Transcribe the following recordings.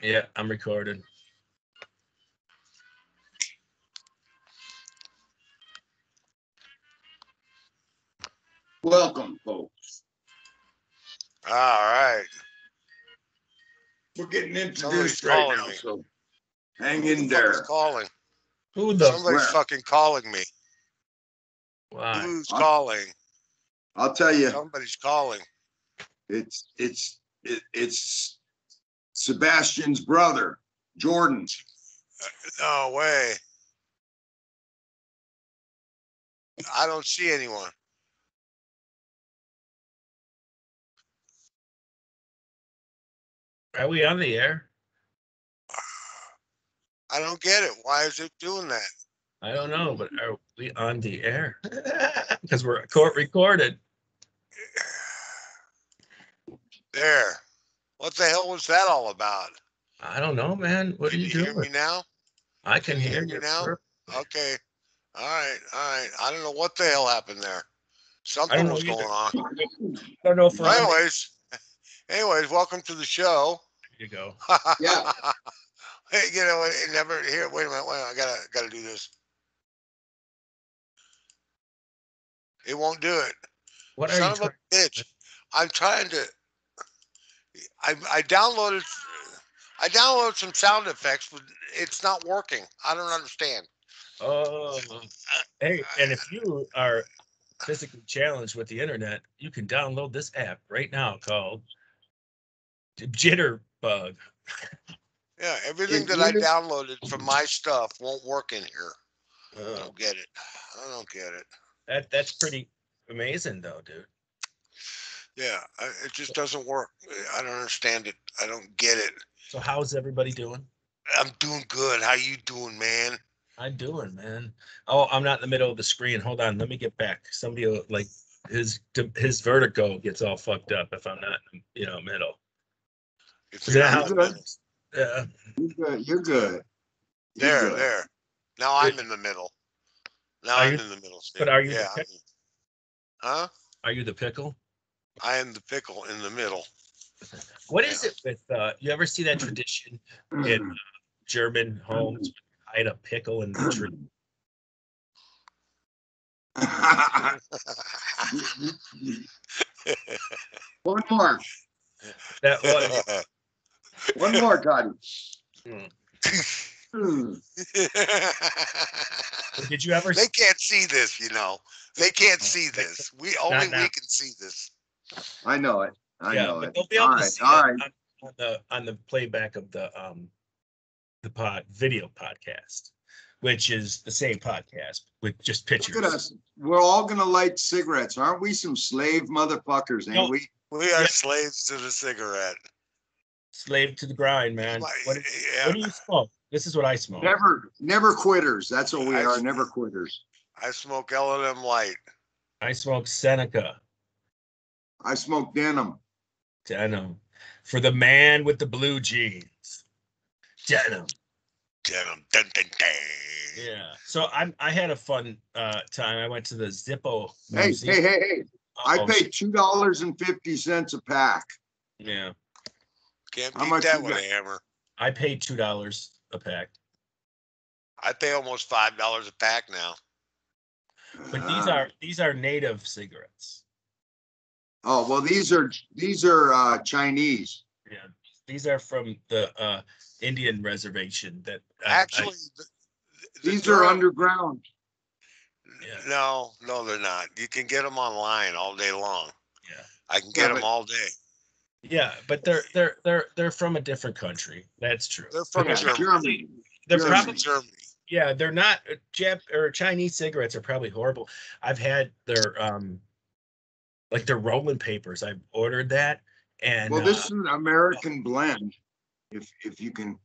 Yeah, I'm recording. Welcome, folks. All right. We're getting Somebody's introduced right calling now, me. so hang Who in the fuck is there. calling. Who the Somebody's where? fucking calling me. why? Who's Huh? calling? I'll tell you, Somebody's calling. it's it's it, it's Sebastian's brother, Jordan. Uh, no way. I don't see anyone. Are we on the air? I don't get it. Why is it doing that? I don't know, but are we on the air? Because we're court recorded. There. What the hell was that all about? I don't know, man. What are Can you you hear me now? I can Can you hear hear you now? sir. Okay. All right. All right. I don't know what the hell happened there. Something don't was going either. on. I don't know if we're Anyways, anyways, welcome to the show. There you go. Yeah. Hey, you know, it never here. Wait a minute. Wait, a minute, I gotta gotta do this. It won't do it. What are Son you of trying? a bitch. I'm trying to. I I downloaded. I downloaded some sound effects, but it's not working. I don't understand. Oh, hey, and if you are physically challenged with the internet, you can download this app right now called Jitterbug. Yeah, everything If that I downloaded from my stuff won't work in here. I Oh, don't get it. I don't get it. that that's pretty amazing, though, dude. Yeah, I, it just doesn't work. I don't understand it. I don't get it. So how's everybody doing? I'm doing good. How you doing, man? I'm doing, man. Oh, I'm not in the middle of the screen. Hold on, let me get back. Somebody will, like his his vertigo gets all fucked up if I'm not, in, you know, middle. If Is you're that not how- in the middle- Yeah. You're good. You're good. You're there, good. there. Now I'm in the middle. Now Are I'm you- in the middle. Steve. but are you Yeah. pick- I'm- Huh? Are you the pickle? I am the pickle in the middle. What is it with uh you ever see that tradition in uh, German homes hide a pickle in the tree? One more. That was One more, Cotty. Mm. Hmm. did you ever they can't see this, you know. They can't see this. We only we can see this. I know it. I yeah, know it. they'll be All to right. see All it right. on, on the on the playback of the um the pod video podcast, which is the same podcast with just pictures. Look at us. We're all gonna light cigarettes. Aren't we some slave motherfuckers, ain't No. we? We are Yeah. slaves to the cigarette. Slave to the grind, man. Like, What, yeah, what do you smoke? This is what I smoke. Never, never quitters. That's what we I- are. Never quitters. I smoke L and M light. I smoke Seneca. I smoke denim. Denim. For the man with the blue jeans. Denim. Denim. Dun, dun, dun. Yeah. So I'm I had a fun uh time. I went to the Zippo Hey, museum. hey, hey, hey. I Oh, pay two dollars and fifty cents a pack. Yeah. Can't How beat that you with a hammer. I paid two dollars a pack. I pay almost five dollars a pack now. But these Ah. are these are native cigarettes. Oh, well, these are, these are, uh, Chinese. Yeah. These are from the uh Indian reservation that I- I- Actually, the, the These are Durham- underground. Yeah. No, no, they're not. You can get them online all day long. Yeah. I can Yeah, get them but- all day. yeah, but they're they're they're they're from a different country. That's true. They're from Yeah, Germany. Germany. They're Germany. probably Germany. yeah, they're not uh, Jap or Chinese cigarettes are probably horrible. I've had their um like their rolling papers. I've ordered that and Well, uh, this is an American blend, if, if you can.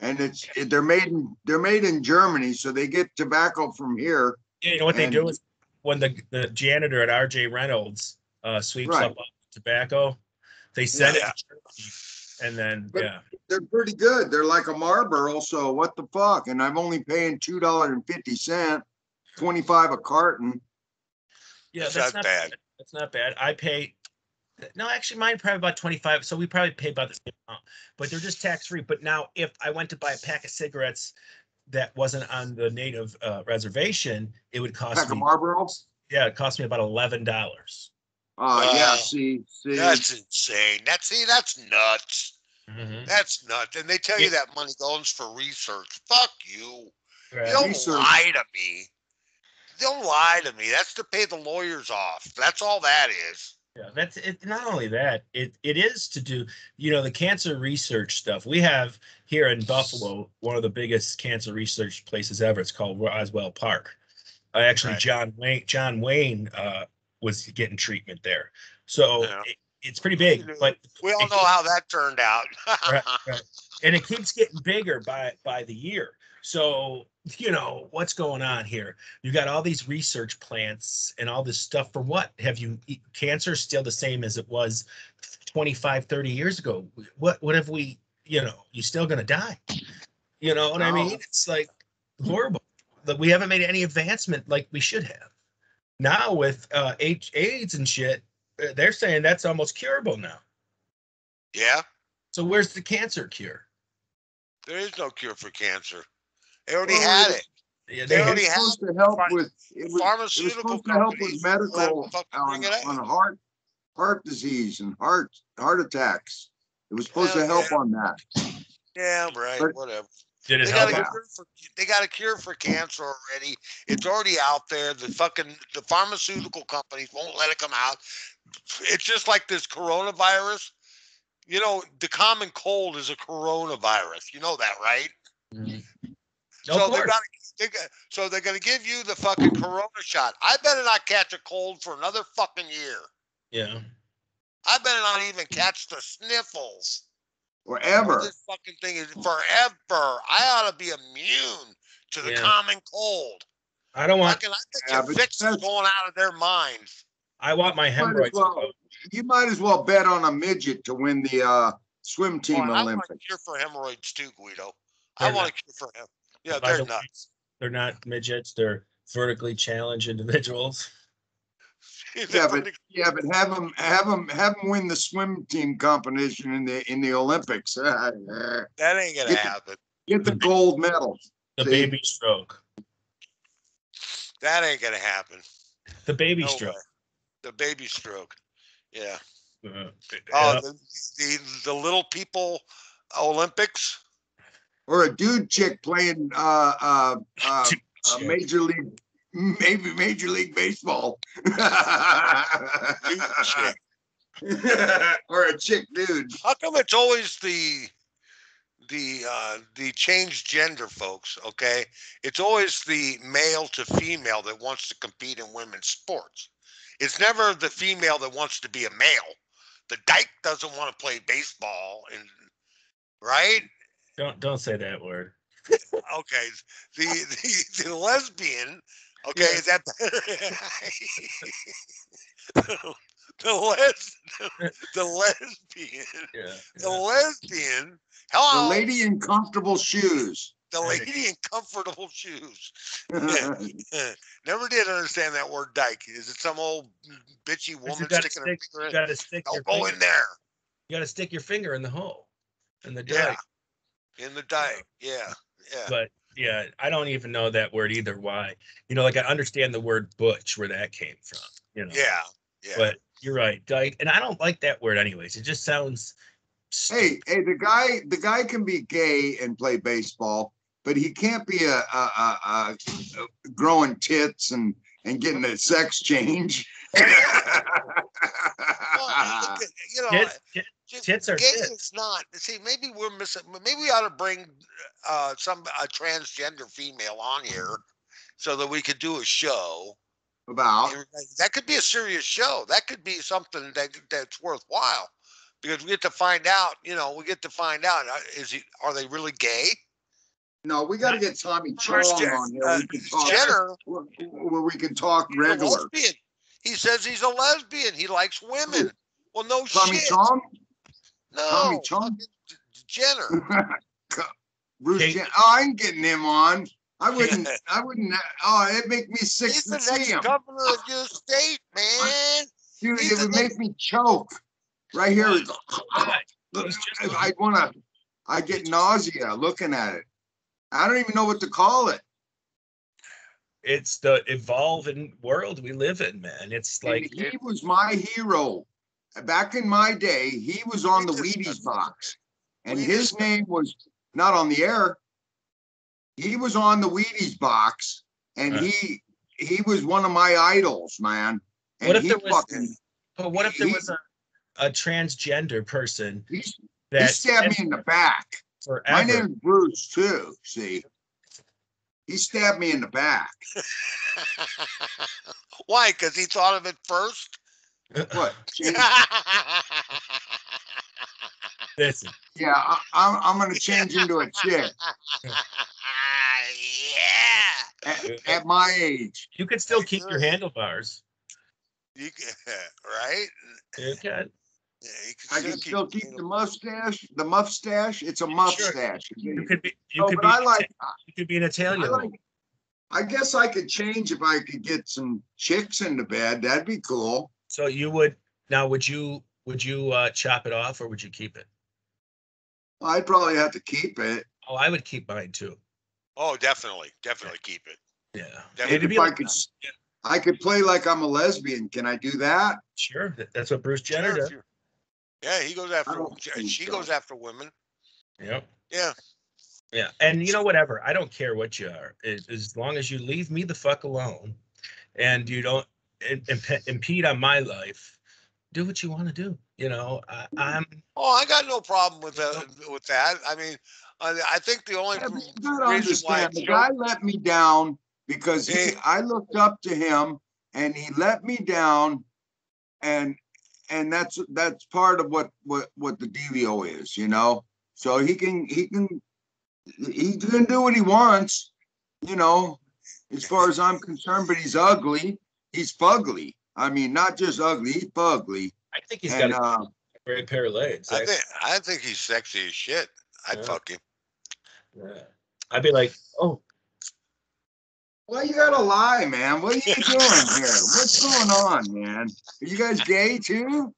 And it's, they're made in, they're made in Germany, so they get tobacco from here. you know what they do is when the the janitor at RJ Reynolds uh sweeps Right. up tobacco, they send Yeah. it to Germany and then But- yeah. They're pretty good. They're like a Marlboro, so what the fuck? And I'm only paying two dollars and fifty cent, twenty-five a carton. Yeah, That's that's not not bad. Bad. That's not bad. I pay no, actually mine probably about 25. So we probably pay about the same amount. but they're just tax free. But now, if I went to buy a pack of cigarettes that wasn't on the native uh, reservation, it would cost Pack of me. Marlboro? Yeah, it cost me about eleven dollars. Uh, yeah, see, see. That's insane. That's see, that's nuts. That's nuts. And they tell you that money goes for research. Fuck you. Right. You don't Research. lie to me. Don't lie to me. That's to pay the lawyers off. That's all that is. Yeah, that's it. Not only that, it it is to do, you know, the cancer research stuff. We have here in Buffalo one of the biggest cancer research places ever. It's called Roswell Park. Uh, actually, Right. John Wayne John Wayne uh, was getting treatment there, so Yeah. it, it's pretty big. But We all know keeps- how that turned out. right, right. and it keeps getting bigger by by the year. So you know what's going on here. You got all these research plants and all this stuff for what? Have you cancer still the same as it was 25, 30 years ago? What what have we? You know, you're still gonna die. You know what I mean? It's like horrible that we haven't made any advancement like we should have. Now with uh, H AIDS and shit, uh, they're saying that's almost curable now. yeah, So where's the cancer cure? there is no cure for cancer. They already Well, had it- it. Yeah, They they already It's have supposed to help pharma- with, it was, it was supposed to help with medical on, on heart, heart disease and heart, heart attacks. It was supposed to help yeah. on that. Yeah, right. But- Whatever. did it They help? got, a out? cure for, they got a cure for cancer already. It's already out there. The fucking the pharmaceutical companies won't let it come out. It's just like this coronavirus. You know, the common cold is a coronavirus. You know that, right? Mm-hmm. So Of they're gonna, they got, so they're gonna give you the fucking corona shot. I better not catch a cold for another fucking year. Yeah. I better not even catch the sniffles. Forever. This fucking thing is forever. I ought to be immune to the Yeah. common cold. I don't want. Fucking, I think Yeah, the but fix is going out of their minds. I want my Might as hemorrhoids. well- You might as well bet on a midget to win the, uh, swim team Olympics. I want a cure for hemorrhoids too, Guido. I They're want a not- cure for him. Yeah, they're the way. They're not midgets. They're vertically challenged individuals. Yeah, but, yeah, but have them, have them, have them win the swim team competition in the, in the Olympics. That ain't gonna happen. Get the- happen. the gold medal. The See? baby stroke. That ain't gonna happen. The baby No stroke. way. The baby stroke. Yeah. Uh, Oh, yeah. the, the the little people Olympics. Or a dude chick playing, uh, uh, uh, uh, major league, maybe major league baseball. chick. Or a chick dude. How come it's always the the uh the changed gender folks, okay? It's always the male to female that wants to compete in women's sports. It's never the female that wants to be a male. The dyke doesn't want to play baseball and right? Don't don't say that word. Okay. The the, the lesbian, okay, is that better? the les the lesbian Yeah. the lesbian Hello. The lady in comfortable shoes. the lady in comfortable shoes never did understand that word dyke is it some old bitchy woman gotta sticking her stick- finger You in gotta stick don't your go finger, in there You gotta stick your finger in the hole. In the yeah dike. In the dyke yeah yeah But yeah, I don't even know that word either. Why? You know, like I understand the word butch, where that came from. You know. yeah yeah But you're right, dyke, and I don't like that word anyways. It just sounds. Hey, hey, the guy, the guy can be gay and play baseball, but he can't be a, a, a, a, a growing tits and, and getting a sex change. Well, at- you know Tits, tit- just- tits are gay tits. is not see maybe we're missing maybe we ought to bring uh some a transgender female on here so that we could do a show About, that could be a serious show that could be something that that's worthwhile because we get to find out you know we get to find out uh, is he are they really gay no, we gotta get Tommy Chong Where's Jen- on here. uh, We can talk, jenner where where we can talk he's a regular. lesbian he says he's a lesbian he likes women well no Tommy shit Chong? no Tommy Chong? fucking jenner Bruce Kate- Jen, oh, I'm getting him on. I wouldn't, I wouldn't, oh, it'd make me sick he's the to see next him. governor of your state man Dude, He's it would next- make me choke. Right here. it's- Why? look, He's just a- I wanna, I get nausea looking at it. I don't even know what to call it. It's the evolving world we live in, man. It's And like he was my hero. Back in my day, he was on the Wheaties box. And his name was not on the air. He was on the Wheaties box and Huh. he he was one of my idols, man. And What if he there was- fucking but what if there he- was a, a transgender person he, he that stabbed me in the back. My forever name is Bruce too. See, he stabbed me in the back. Why? Because he thought of it first. What? Listen, yeah, I, I'm I'm gonna change into a chick yeah. at, at my age. you could still keep your handlebars. You can, right? You can. Yeah, you I can still keep the mustache. The mustache. It's a mustache. You could be. You No, could but be. I an like. Ita- You could be an I Italian. like. I guess I could change if I could get some chicks in the bed. That'd be cool. So you would now? Would you? Would you uh, chop it off or would you keep it? I'd probably have to keep it. Oh, I would keep mine too. Oh, definitely, definitely keep it. Yeah. Definitely. It'd If I like- could, s- I could play like I'm a lesbian. Can I do that? Sure. That's what Bruce Jenner Sure, does. if you- Yeah, he goes after. don't She so. goes after women. Yep. Yeah. Yeah. And you know, whatever. I don't care what you are, as, as long as you leave me the fuck alone, and you don't im- imp- impede on my life. Do what you want to do. You know, I, I'm. Oh, I got no problem with that. With that, I mean, I, I think the only Yeah, but reason you why understand, the Joe- guy let me down because he, I looked up to him and he let me down. And, and that's, that's part of what, what, what the dealio is, you know? So he can, he can, he can do what he wants, you know, as far as I'm concerned, but he's ugly. He's fugly. I mean, not just ugly, he's fugly. I think he's And, got a uh, great pair of legs. I actually. think I think he's sexy as shit. I'd Yeah. fuck him. Yeah. I'd be like, oh, Why you gotta lie, man? What are you doing here? What's going on, man? Are you guys gay too?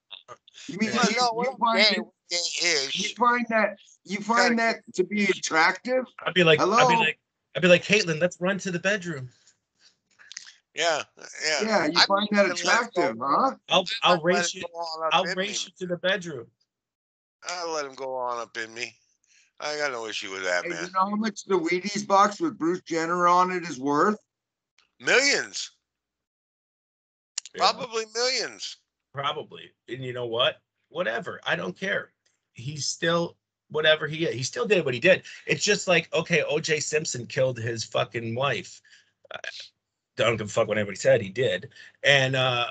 You mean Well, you, no, you we're find gay, it- you find that you find that to be attractive? I'd be like, I'd be Hello? like, I'd be like, Caitlyn, let's run to the bedroom. Yeah, yeah. Yeah, you I find that you can let attractive, huh? I'll, I I'll race you. go on up I'll race me. you to the bedroom. I'll let him go on up in me. I got no issue with that, Hey, you man. know how much the Wheaties box with Bruce Jenner on it is worth? Millions, Yeah. probably millions. Probably. And you know what? Whatever. I don't care. He's still whatever he is. He still did what he did. It's just like, okay, OJ Simpson killed his fucking wife. I don't give a fuck what anybody said. He did. And uh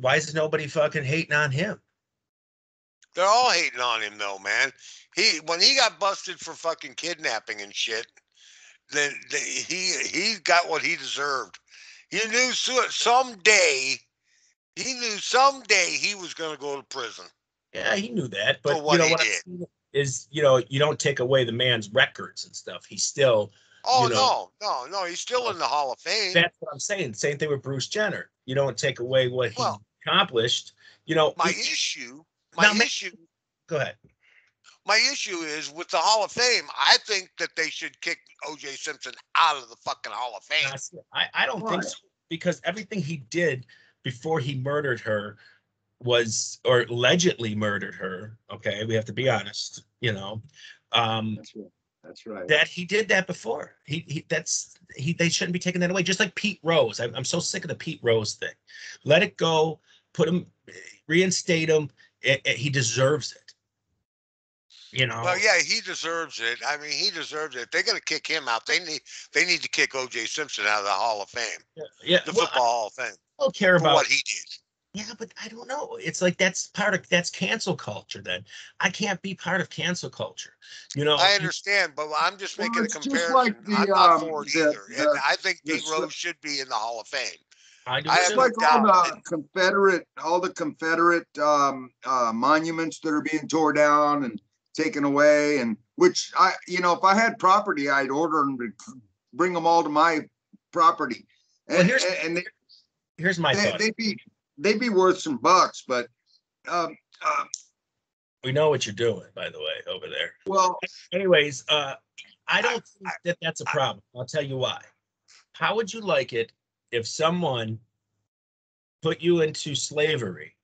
why is nobody fucking hating on him? They're all hating on him though, man. He when he got busted for fucking kidnapping and shit, then then he he got what he deserved. He knew so- someday, he knew someday he was gonna go to prison. Yeah, he knew that. But what you know he what is, you know, you don't take away the man's records and stuff. He's still Oh You know. no, no, no, he's still in the Hall of Fame. that's what I'm saying. Same thing with Bruce Jenner. You don't take away what he Well, accomplished. You know, my he- issue, my Now, issue, go ahead. my issue is with the Hall of Fame. I think that they should kick O.J. Simpson out of the fucking Hall of Fame. I, I don't think so because everything he did before he murdered her was or allegedly murdered her. Okay, we have to be honest. You know, um, That's right. That's right. that he did that before. He, he that's he. They shouldn't be taking that away. Just like Pete Rose. I'm, I'm so sick of the Pete Rose thing. Let it go. Put him, reinstate him. It- it- he deserves it. You know. Well, yeah, he deserves it. I mean, he deserves it. They're gonna kick him out. They need they need to kick O.J. Simpson out of the Hall of Fame, Yeah. the well, football Hall of Fame, I don't care for about what he did. Yeah, but I don't know. It's like that's part of that's cancel culture. Then I can't be part of cancel culture. You know, I understand, but I'm just Well, making a comparison. like the, I'm not um, for it the- either, and the- I think the Pete Rose should be in the Hall of Fame. I do. I It's have too. no like all doubt the that- Confederate, all the Confederate um, uh, monuments that are being tore down and taken away, and which I, you know, if I had property, I'd order them to bring them all to my property, Well, and here's- and they, Here's my they, thought. they'd be they'd be worth some bucks, but um, um, We know what you're doing, by the way, over there. Well, Anyways, uh, I don't think that that's a problem. I'll tell you why. How would you like it if someone put you into slavery?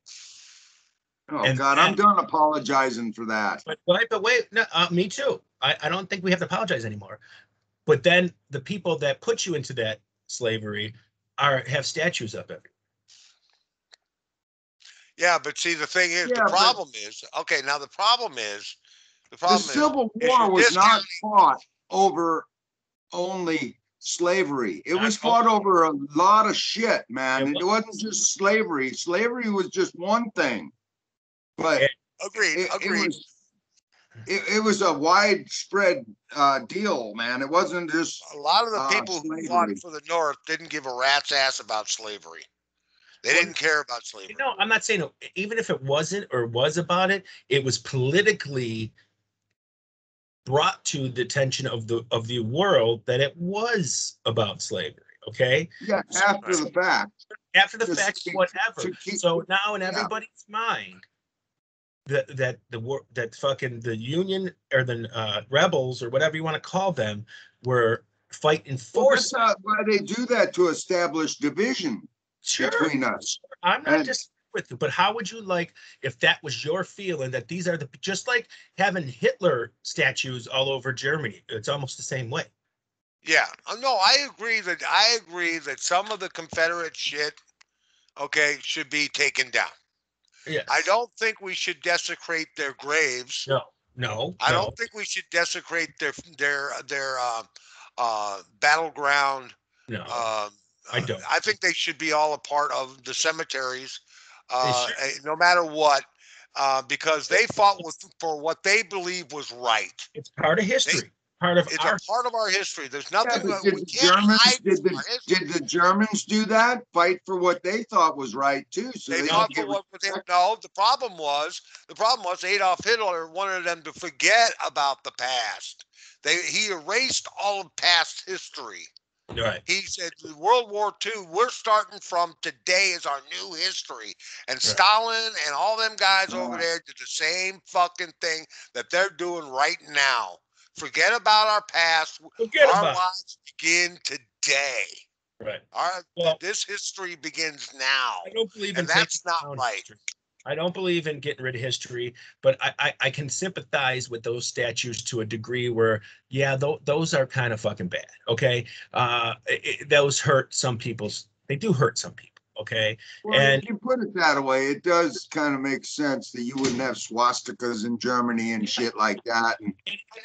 oh And God, I'm then- done apologizing for that. But wait, but wait, no, uh, me too. I, I don't think we have to apologize anymore. But then the people that put you into that slavery are have statues up everywhere. Yeah, but see, the thing is, Yeah, the problem is, okay, now the problem is, the The problem is, Civil is War you're was not fought over only slavery. It was fought over a lot of shit, man. It It wasn't just slavery. Slavery was just one thing. But It- agreed, it, it agreed. was it, it was a widespread uh deal, man. It wasn't just A lot of the uh, people who fought for the North didn't give a rat's ass about slavery. They didn't care about slavery. No, I'm not saying even if it wasn't or was about it, it was politically brought to the attention of the of the world that it was about slavery. Okay, yeah, after the fact. after the Just fact, keep- whatever. keep- So now in yeah. everybody's mind, that that the war that fucking the Union or the uh, rebels or whatever you want to call them were fighting Well, for. not why they do that to establish division Sure, between us. I'm not and- just with you, but how would you like if that was your feeling that these are the just like having Hitler statues all over Germany? It's almost the same way. Yeah, uh, no, I agree that I agree that some of the Confederate shit, okay, should be taken down. Yeah, I don't think we should desecrate their graves. no, no, I no. don't think we should desecrate their their their uh, uh, battleground. no. Um, I uh, don't. I think they should be all a part of the cemeteries, uh, eh, no matter what, uh, because they fought with for what they believe was right. it's part of history. Part of It's our a part of our history. There's nothing but did we the can't Germans, did the, history. did the Germans do that? Fight for what they thought was right too, so They they thought didn't for what they, no, the problem was the problem was Adolf Hitler wanted them to forget about the past. They he erased all of past history. Right. He said World War II, we're starting from today is our new history. And Stalin and all them guys over Right. there did the same fucking thing that they're doing right now. Forget about our past. Forget our about lives begin today. Right. Our Well- this history begins now. I don't believe And that's not right. history. I don't believe in getting rid of history, but I, I, I can sympathize with those statues to a degree where, yeah, tho- those are kind of fucking bad. Okay, uh, it, those hurt some people's. They do hurt some people. Okay, Well, and- if you put it that way, it does kind of make sense that you wouldn't have swastikas in Germany and shit like that. And,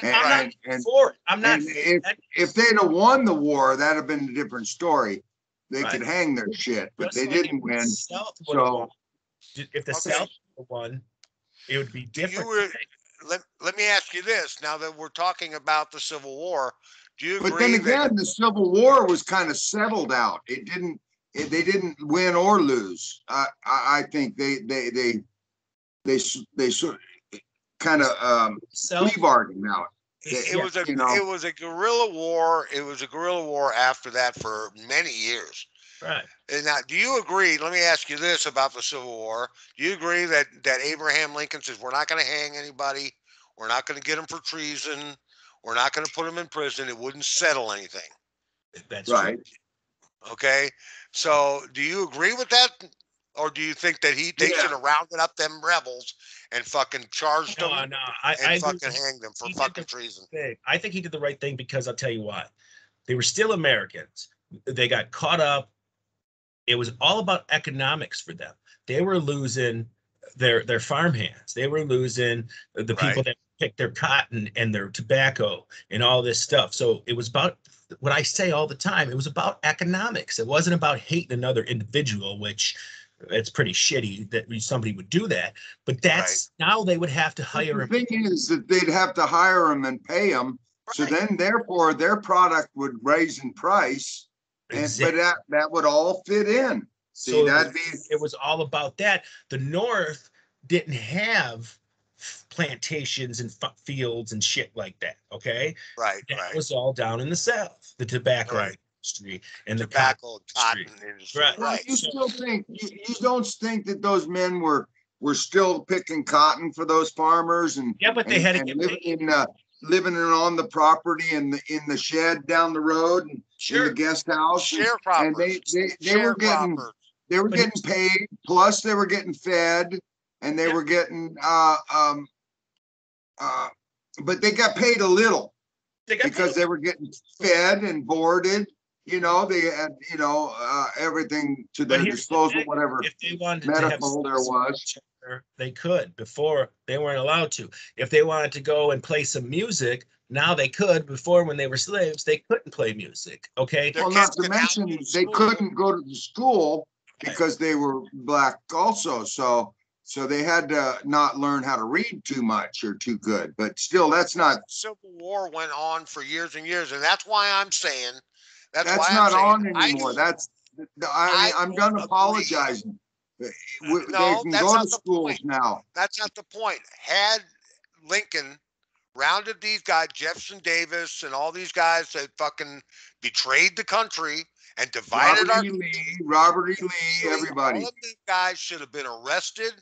And I'm not and, for it. I'm not. if, if they'd have won the war, that'd have been a different story. They Right. could hang their shit, but Just they like didn't win. So-. If the Okay. South won, it would be different. were- Let, let me ask you this now that we're talking about the Civil War. Do you agree But then that again, the Civil War was kind of settled out. It didn't, it, they didn't win or lose. I, I, I think they, they, they, they, s- they sort kind of, um, South, plea bargain out. it yeah, was a you know. it was a guerrilla war. It was a guerrilla war after that for many years. Right. And now, do you agree? Let me ask you this about the Civil War. Do you agree that that Abraham Lincoln says we're not going to hang anybody, we're not going to get them for treason, we're not going to put them in prison. It wouldn't settle anything. That's true. Right. Okay. So, do you agree with that, or do you think that he they Yeah. should have rounded up them rebels and fucking charged No, them no, I, and I fucking with hanged them for fucking the- treason? thing. I think he did the right thing because I'll tell you why. They were still Americans. They got caught up. It was all about economics for them. They were losing their their farm hands. They were losing the people Right. that picked their cotton and their tobacco and all this stuff. So it was about what I say all the time. It was about economics. It wasn't about hating another individual, which it's pretty shitty that somebody would do that. But that's now they would have to hire The him. thing is that they'd have to hire them and pay them. So then therefore their product would raise in price. And, but that, that would all fit in. See, it that'd be, it was all about that. The North didn't have plantations and f- fields and shit like that. Okay, Right, that right. was all down in the South, the tobacco Right. industry and the cotton. Tobacco, cotton industry. Right. Right. you still think, you, you don't think that those men were, were still picking cotton for those farmers and Yeah, but they and- had to and get living paid. in uh, living in on the property and the in the shed down the road and in the guest house. and- And they they, they were getting they were getting paid, plus they were getting fed, and they Yeah. were getting uh um uh but they got paid a little They because paid. they were getting fed and boarded. You know, they had, you know, uh everything to their the disposal, whatever If they wanted to have. medical there was. They could, before they weren't allowed to. If they wanted to go and play some music, now they could. Before, when they were slaves, they couldn't play music, okay? Well, not to mention, they couldn't go to the school because they were black also, so, so they had to not learn how to read too much or too good, but still, that's not, Civil War went on for years and years, and that's why I'm saying, that's why that's I'm not on saying, I anymore, that's, I, I I'm done don't agree. apologizing. Uh, we- They no, can that's go to not the schools point. now, That's not the point. Had Lincoln rounded these guys, Jefferson Davis and all these guys that fucking betrayed the country and divided our Robert E. Lee, Robert E. Lee, All everybody. of these guys should have been arrested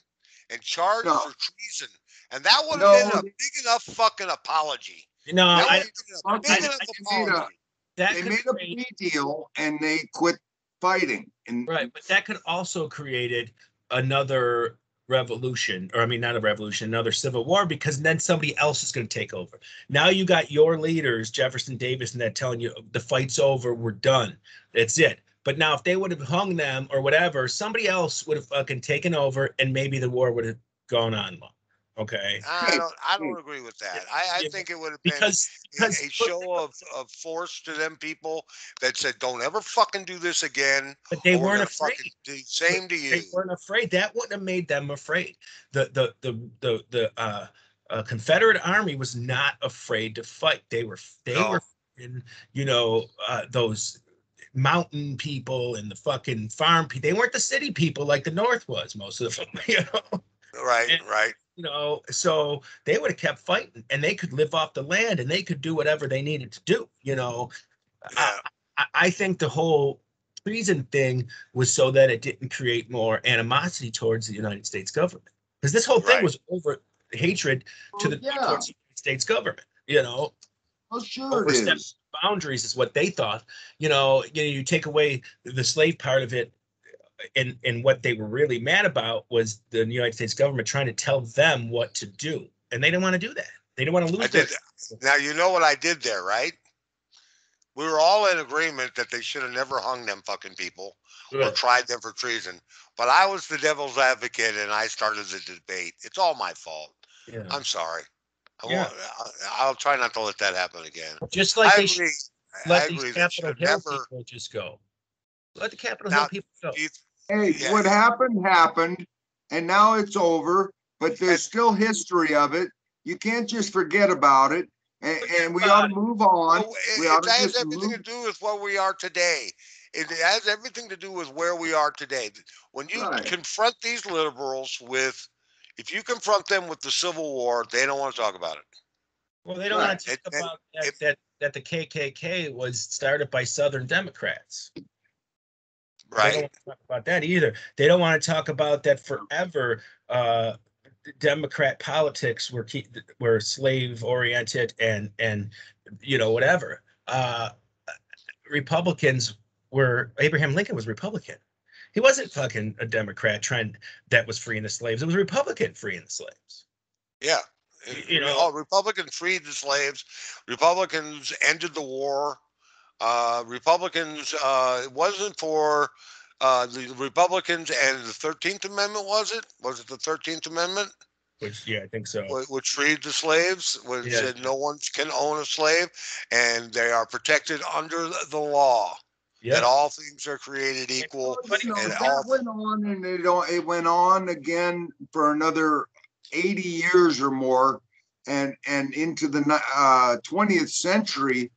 and charged No. for treason. And that would No, have been a big enough fucking apology. No, That I, would have been a I- big I- enough I made a- apology. They made a plea deal and they quit fighting and Right, but that could also created another revolution, or I mean, not a revolution, another civil war, because then somebody else is going to take over. Now you got your leaders, Jefferson Davis, and that telling you the fight's over, we're done, that's it. But now, if they would have hung them or whatever, somebody else would have fucking taken over, and maybe the war would have gone on long. Okay, I don't, I don't agree with that. I, I Yeah, think it would have been because a because a show of, of force to them people that said, don't ever fucking do this again. but they weren't gonna afraid. do Same to you. They weren't afraid. That wouldn't have made them afraid. The the the the the uh, uh, Confederate Army was not afraid to fight. They were they No. were in you know uh, those mountain people and the fucking farm people. They weren't the city people like the North was. Most of them, you know. Right, And- right. You know, so they would have kept fighting, and they could live off the land, and they could do whatever they needed to do. You know. I, I think the whole treason thing was so that it didn't create more animosity towards the United States government. Because this whole thing Right. was over hatred to oh, the Oh, yeah, towards the United States government. You know, oh, sure overstep- boundaries is what they thought. You know, you know, you take away the slave part of it, and and what they were really mad about was the United States government trying to tell them what to do, and they didn't want to do that. They didn't want to lose. I did. Now, you know what I did there, right? We were all in agreement that they should have never hung them fucking people or tried them for treason. But I was the devil's advocate and I started the debate. It's all my fault. Yeah. I'm sorry. I Yeah. won't, I- I'll try not to let that happen again. Just like I they should agree. I let agree. these Capitol Hill never. people just go. Let the Capitol Now, Hill people go. do you- Hey, Yeah. what happened, happened, and now it's over, but there's still history of it. You can't just forget about it, and, and we ought to move on. Well, it- We ought It to has just everything to move. do with what we are today. It has everything to do with where we are today. When you Right. confront these liberals with, if you confront them with the Civil War, they don't want to talk about it. Well, they don't Right. want to talk And- and about that, if- that that the KKK was started by Southern Democrats. They don't want to talk about that either. They don't want to talk about that forever. Uh, Democrat politics were keep, were slave oriented and and you know whatever. Uh, Republicans were Abraham Lincoln was Republican. He wasn't fucking a Democrat trying that was freeing the slaves. It was Republican freeing the slaves. Yeah. You know- oh, Republicans freed the slaves. Republicans ended the war. Uh, Republicans, uh, it wasn't for uh, the Republicans and the 13th Amendment, was it? Was it the 13th Amendment? Which yeah, I think so. wh- which freed the slaves, which Yeah. said no one can own a slave, and they are protected under the law. Yeah. That all things are created equal. Well, you know, and that all- went on and it, it went on again for another eighty years or more. And, and into the uh, twentieth century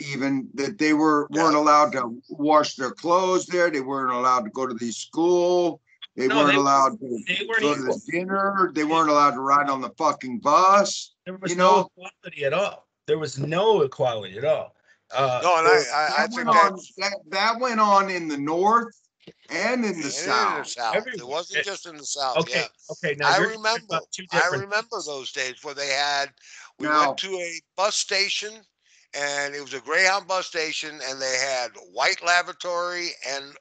even, that they were, weren't Yeah. allowed to wash their clothes there. They weren't allowed to go to the school. They No, weren't they- allowed to They weren't go to the dinner. They weren't allowed to ride on the fucking bus. There was you no know- equality at all. There was no equality at all. Uh, No, and I, I, I That think went on, that, that, that went on in the north and in the And South. South. It wasn't It- just in the South. Okay, Yeah. okay, now I remember. I remember those days where they had. We Now- went to a bus station, and it was a Greyhound bus station, and they had white lavatory and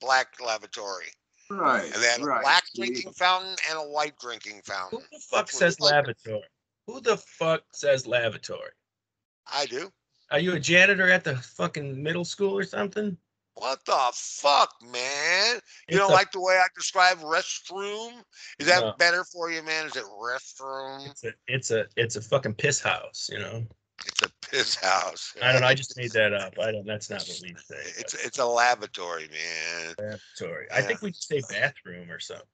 black lavatory, Right, and they had a black See, drinking fountain and a white drinking fountain. Who the fuck Which was says like- lavatory? Who the fuck says lavatory? I do. Are you a janitor at the fucking middle school or something? What the fuck, man? You It's don't a- like the way I describe restroom? Is that No. better for you, man? Is it restroom? It's a, it's a, it's a fucking piss house, you know? It's a piss house. I don't know. I just made that up. I don't, that's not what we say. It's it's a lavatory, man. but lavatory. I think we should say bathroom or something.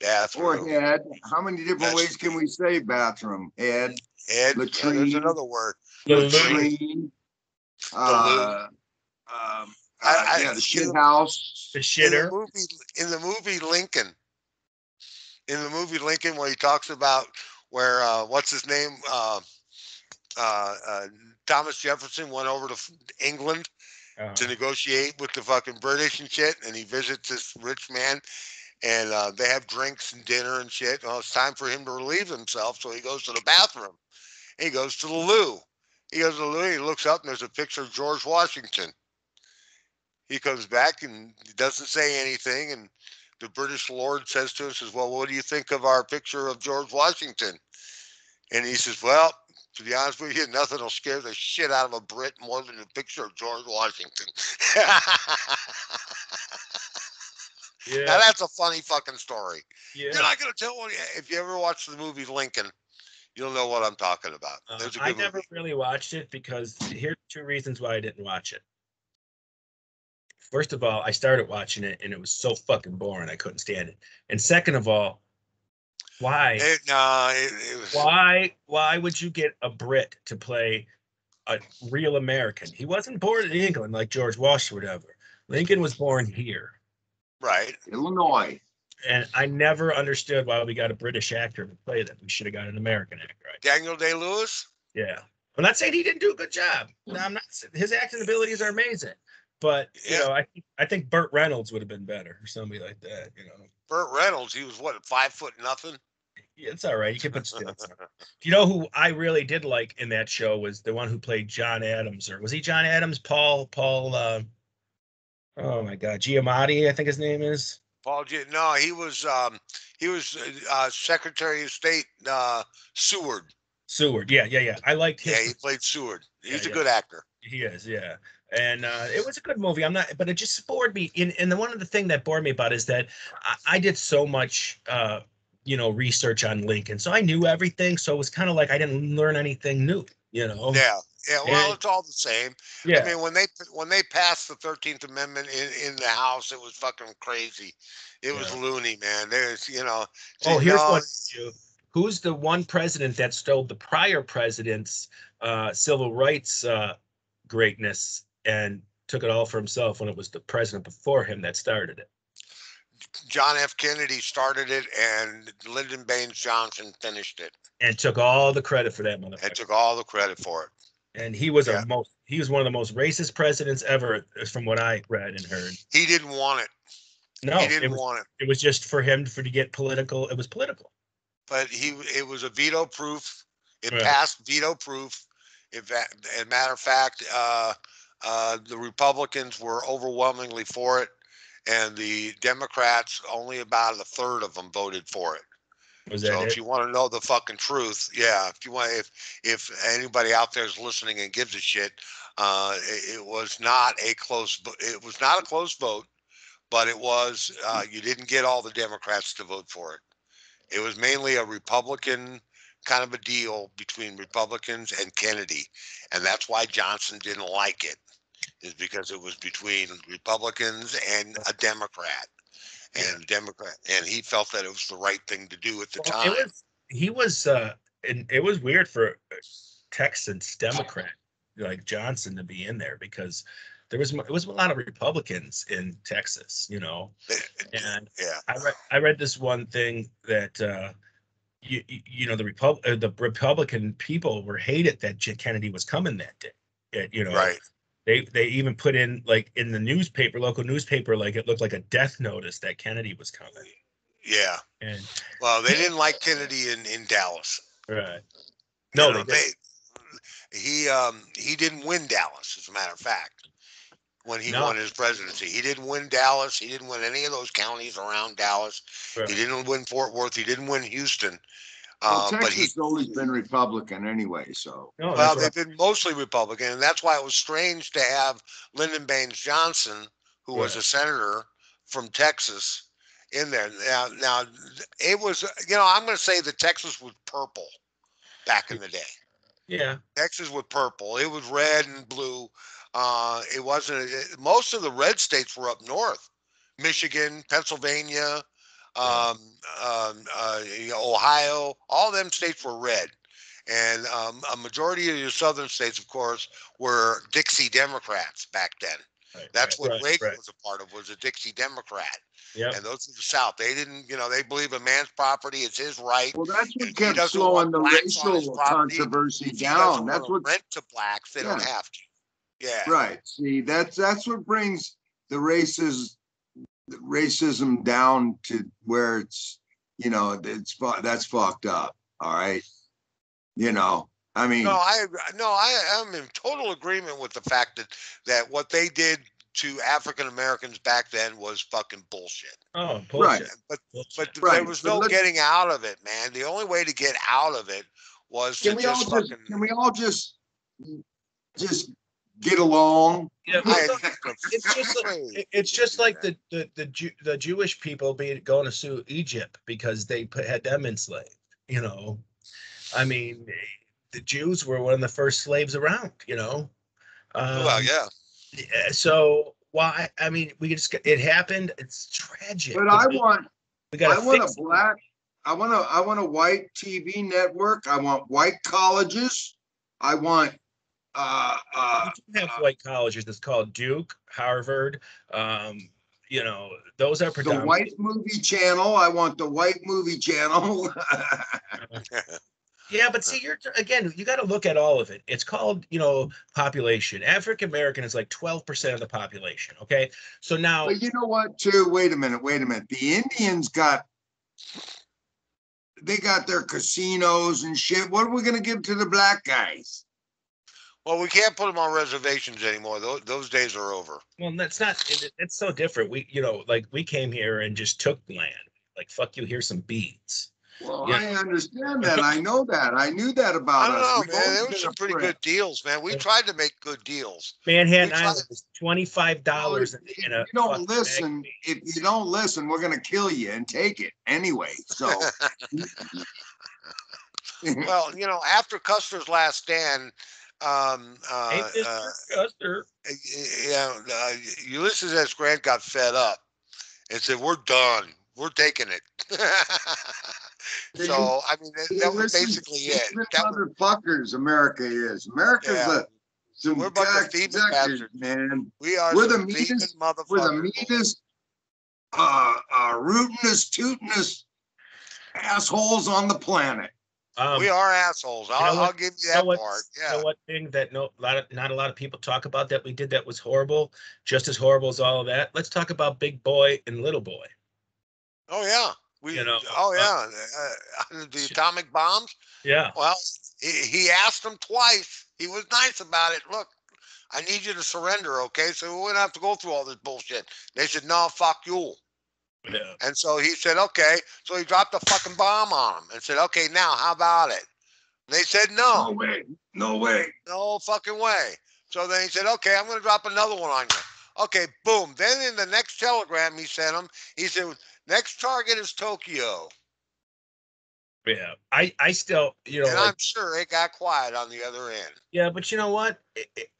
Bathroom. Or Ed, how many different That's- ways can we say bathroom? Ed, Ed, yeah, there's another word. latrine, uh, um, I- uh, I- yeah, the you shit know- house. The in the shitter. movie in the movie Lincoln. In the movie Lincoln, where he talks about where uh, what's his name, uh, uh, uh, Thomas Jefferson went over to England Uh, to negotiate with the fucking British and shit, and he visits this rich man, and uh, they have drinks and dinner and shit. Well, it's time for him to relieve himself, so he goes to the bathroom. He goes to the loo. He goes to the loo. He looks up, and there's a picture of George Washington. He comes back and he doesn't say anything, and the British Lord says to him, "says Well, what do you think of our picture of George Washington?" And he says, "Well." To be honest with you, nothing will scare the shit out of a Brit more than a picture of George Washington. yeah. Now that's a funny fucking story. yeah. You're not gonna tell one. If you ever watch the movie Lincoln, you'll know what I'm talking about. Uh, I never movie. really watched it because here's two reasons why I didn't watch it. First of all, I started watching it and it was so fucking boring. I couldn't stand it. And second of all, why? It, no, it, it was. why why would you get a Brit to play a real American? He wasn't born in England like George Washington or whatever. Lincoln was born here. Right. Illinois. And I never understood why we got a British actor to play that. We should have got an American actor. I Daniel Day Lewis. Yeah. I'm not saying he didn't do a good job. No, I'm not. His acting abilities are amazing, but you Yeah. know, I think I think Burt Reynolds would have been better or somebody like that. You know, Burt Reynolds. He was what five foot nothing. It's all right. You can put stilts. on. You know who I really did like in that show was the one who played John Adams, or was he John Adams? Paul Paul. Uh, oh my God, Giamatti, I think his name is. Paul G. No, he was. Um, he was uh, Secretary of State uh, Seward. Seward. Yeah, yeah, yeah. I liked his. Yeah, he played Seward. He's Yeah, a yeah. good actor. He is, yeah. And uh, it was a good movie. I'm not, but it just bored me. And, and the one of the thing that bored me about is that I, I did so much, uh, you know, research on Lincoln, so I knew everything. So it was kind of like I didn't learn anything new, you know. Yeah. Yeah. Well, And- it's all the same. yeah. I mean, when they when they passed the Thirteenth Amendment in, in the House, it was fucking crazy. It was loony, man. There's, you know. oh, here's no, one. Who's the one president that stole the prior president's uh, civil rights uh, greatness and took it all for himself when it was the president before him that started it? John F. Kennedy started it, and Lyndon Baines Johnson finished it, And took all the credit for that motherfucker. and took all the credit for it. and he was Yeah. a most he was one of the most racist presidents ever from what i read and heard He didn't want it. no he didn't was, want it. it was just for him for to get political it was political But he, it was a veto proof. It passed veto proof. If as a matter of fact, uh, uh, the Republicans were overwhelmingly for it, and the Democrats only about a third of them voted for it. was that So if you want to know the fucking truth, yeah, if you want, if if anybody out there is listening and gives a shit, uh, it, it was not a close, it was not a close vote, but it was, uh, you didn't get all the Democrats to vote for it. It was mainly a Republican kind of a deal between Republicans and Kennedy, and that's why Johnson didn't like it, is because it was between Republicans and a Democrat. And Democrat, and he felt that it was the right thing to do at the Well, time. it was he was uh and it was weird for texans democrat like johnson to be in there because there was it was a lot of republicans in texas you know and yeah, I read I read this one thing that uh, you you you know the Repub uh, the Republican people were hated that J- Kennedy was coming that day. You know, right. They they even put in like in the newspaper, local newspaper, like it looked like a death notice that Kennedy was coming. Yeah. And Well, they didn't like Kennedy in, in Dallas. right. No, You know, they, didn't. he um he didn't win Dallas, as a matter of fact, when he No. won his presidency. He didn't win Dallas. He didn't win any of those counties around Dallas. Right. He didn't win Fort Worth. He didn't win Houston. Well, Uh, but he Texas has always been Republican anyway, so. No, well, that's they've been mostly Republican, and that's why it was strange to have Lyndon Baines Johnson, who was a senator from Texas, in there. Now, now it was you know I'm going to say that Texas was purple back in the day. yeah. Texas was purple. It was red and blue. Uh, it wasn't. It, most of the red states were up north, Michigan, Pennsylvania, um, um, uh, Ohio. All them states were red, and um, a majority of the southern states, of course, were Dixie Democrats back then. Right, That's right, what right, Reagan right. was a part of. Was a Dixie Democrat, Yeah. and those are the South. They didn't, you know, they believe a man's property is his right. Well, that's what he kept doesn't slowing the blacks on his racial controversy If down. That's wanna what, rent to blacks. They don't have to. Yeah. right, see, that's, that's what brings the races, the racism down to where it's, you know, it's, that's fucked up, all right? You know, I mean, No, I no, I am in total agreement with the fact that that what they did to African Americans back then was fucking bullshit. Oh, Right. bullshit. But Bullshit. but there was no let's- getting out of it, man. The only way to get out of it was to can we all just just, fucking. can we all just, just get along? yeah, I well, it's just like, it's just like the the the, Jew, the Jewish people being going to sue Egypt because they put, had them enslaved. You know, I mean, the Jews were one of the first slaves around. You know, um, Well, yeah. yeah, So why? I mean, we just it happened. It's tragic. But I want, we got I want a black, I want a, I want a white TV network. I want white colleges. I want, uh, uh, do have white colleges. It's called Duke, Harvard. Um, you know, those are the white movie channel. I want the white movie channel. Yeah, but see, you're again, you got to look at all of it. It's called, you know, population. African American is like 12% of the population. Okay. So now, But you know what, too? Wait a minute, wait a minute. The Indians got, they got their casinos and shit. What are we gonna give to the black guys? Well, we can't put them on reservations anymore. Those those days are over. well, that's not, it, it's so different. We, you know, like we came here and just took land. Like, fuck you, here's some beads. Well, Yeah. I understand that. I know that. I knew that I about don't us. know, We've man. always There been were some pretty threat. good deals, man. We tried to make good deals. Manhattan tried- Island is $25 Well, in, if you a. don't fucking bag listen, if you don't listen, we're gonna kill you and take it anyway, so. well, you know, after Custer's last stand, um, uh, uh, Custer. yeah, uh, Ulysses S. Grant got fed up and said, "We're done. We're taking it." so, I mean, that, that was basically it. Even That was, motherfuckers, America is. America's Yeah. a, some We're a bunch of cock bastards. man. we are we're the meanest- motherfuckers. We're the meanest, uh, uh, rootinest, tootinest assholes on the planet. Um, we are assholes. I'll, what- I'll give you know that what- part. You Yeah. know what thing that no, lot of, not a lot of people talk about that we did that was horrible, just as horrible as all of that. Let's talk about Big Boy and Little Boy. Oh yeah. We. You know, oh uh, yeah. Uh, the atomic bombs. Yeah, Well, he, he asked them twice. He was nice about it. Look, I need you to surrender, okay? So we wouldn't have to go through all this bullshit. They said, no, fuck you. Yeah. And so he said, okay. So he dropped a fucking bomb on them and said, okay, now how about it? They said, No no, way, no way. no fucking way. So then he said, okay, I'm going to drop another one on you. Okay, boom. Then in the next telegram he sent him, he said, next target is Tokyo. Yeah, I, I still, you know, And like, I'm sure it got quiet on the other end. yeah, but you know what? It- it-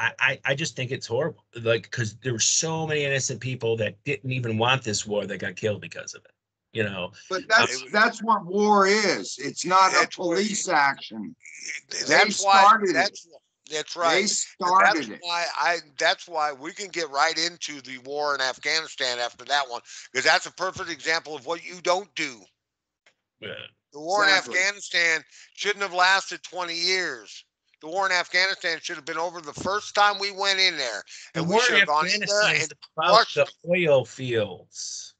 I, I, I just think it's horrible. Like, because there were so many innocent people that didn't even want this war that got killed because of it. You know, But um, that's, was- that's what war is. It's not a It's what- police action. That's why. started it. That's that's They right. started that's it. why I. That's why we can get right into the war in Afghanistan after that one, because that's a perfect example of what you don't do. yeah, The war Exactly. in Afghanistan shouldn't have lasted 20 years. The war in Afghanistan should have been over the first time we went in there. The And we should have gone in there and about the oil fields.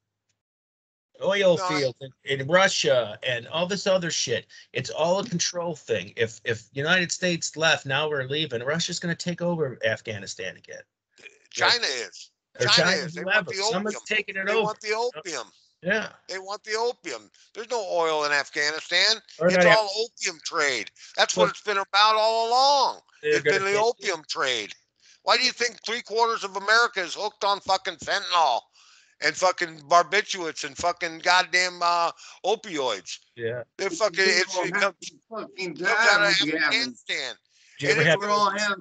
Oil No, fields in, in Russia and all this other shit. It's all a control thing. If if United States left, now we're leaving. Russia's going to take over Afghanistan again. China is. China China, is. They want the Someone's taking it They over. want the opium. Yeah. They want the opium. There's no oil in Afghanistan. Or It's not Af- all opium trade. That's Well- what it's been about all along. they're It's been the take- opium trade. Why do you think three quarters of America is hooked on fucking fentanyl and fucking barbiturates and fucking goddamn uh, opioids? Yeah. They're fucking. It's it comes, Fucking comes out of time. Afghanistan, Do you And have We all have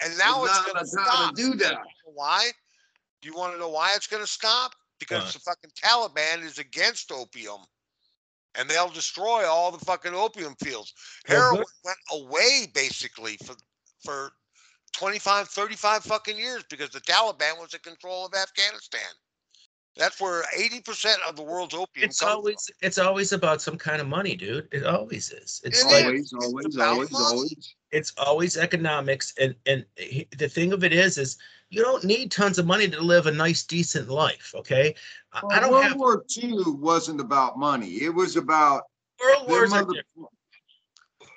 and now it's not going to stop. do that. Why? Do you want to know why it's going to stop? Because Why? the fucking Taliban is against opium. And they'll destroy all the fucking opium fields. Heroin good. went away basically for for 25, 35 fucking years because the Taliban was in control of Afghanistan. That's where 80% of the world's opium It's comes always it's always about some kind of money, dude. It always is. It's It like is. Always, always, always, always. it's always economics and and he- the thing of it is is you don't need tons of money to live a nice decent life okay I- i don't World have War II wasn't about money. It was about world wars mother-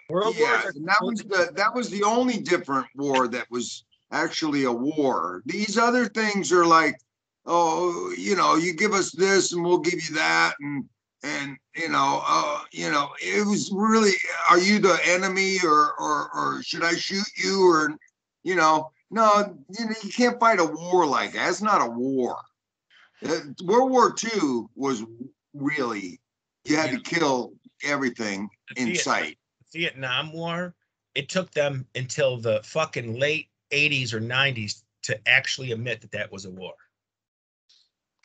world Yeah, wars and that was the that was the only different war that was actually a war. These other things are like, oh, you know, you give us this and we'll give you that, and and you know, uh, you know, it was really, are you the enemy or or or should I shoot you or, you know, no, you, know, you can't fight a war like that. It's not a war. Uh, World War II was really you had to kill everything the in Viet- sight. vietnam war it took them until the fucking late 80s or 90s to actually admit that that was a war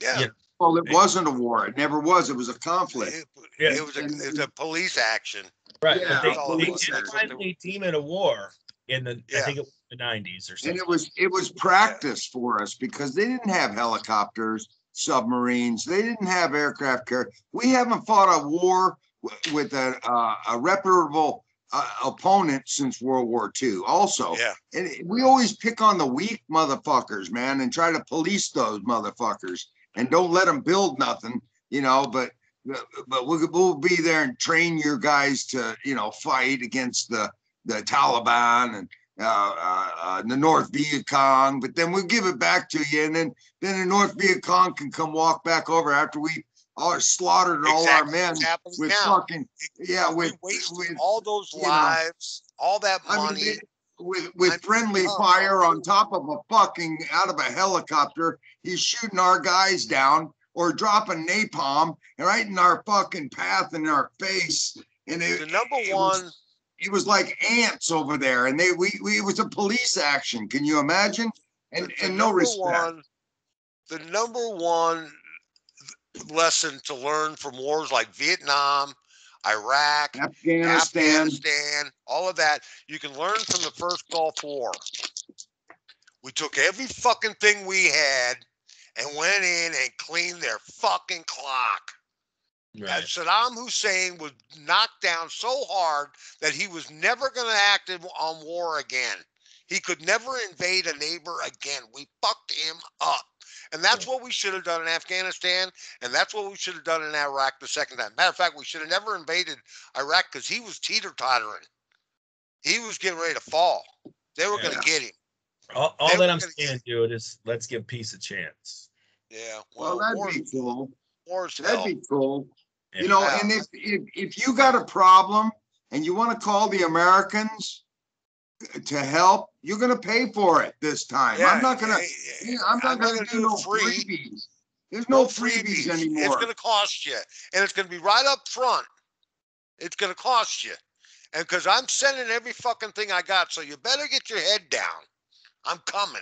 Yeah. Yeah. Well, it wasn't a war. It never was. It was a conflict. It, Yeah. it was a, it was a police action. right Yeah, but they, that's they did That's what they- finally deem it a war in the i think it was the 90s or And something it was it was practice for us because they didn't have helicopters, submarines. They didn't have aircraft carrier. We haven't fought a war w- with a uh, a reputable uh, opponent since World War II. Also, Yeah. and we always pick on the weak motherfuckers, man, and try to police those motherfuckers and don't let them build nothing, you know. But but we'll, we'll be there and train your guys to you know fight against the the Taliban and uh, uh, uh, the North Viet Cong. But then we'll give it back to you, and then then the North Viet Cong can come walk back over after we all slaughtered all our men with now. fucking yeah with with all those you know, lives, all that I mean, money. with with I'm- friendly oh. fire on top of a fucking out of a helicopter. He's shooting our guys down or dropping napalm right in our fucking path in our face. And it, the number it was- one, it was like ants over there, and they we, we it was a police action. Can you imagine? And the- the and no respect. one- the number one lesson to learn from wars like Vietnam, Iraq, Afghanistan. Afghanistan, all of that, you can learn from the first Gulf War. We took every fucking thing we had and went in and cleaned their fucking clock. Right. And Saddam Hussein was knocked down so hard that he was never going to act in- on war again. He could never invade a neighbor again. We fucked him up. And that's what we should have done in Afghanistan. And that's what we should have done in Iraq the second time. Matter of fact, we should have never invaded Iraq because he was teeter tottering. He was getting ready to fall. They were going to get him. all, all that i'm gonna- saying dude is let's give peace a chance Yeah. Well, Well, that'd war, be cool. war's That'd hell. be cool. You know, and if, if if you got a problem and you want to call the Americans to help, you're gonna pay for it this time. Yeah, I'm not gonna. yeah, yeah. I'm not gonna, gonna do, no free. freebies. There's no, freebies, It's anymore. It's going to cost you, and it's going to be right up front. It's going to cost you, and because I'm sending every fucking thing I got, so you better get your head down. I'm coming,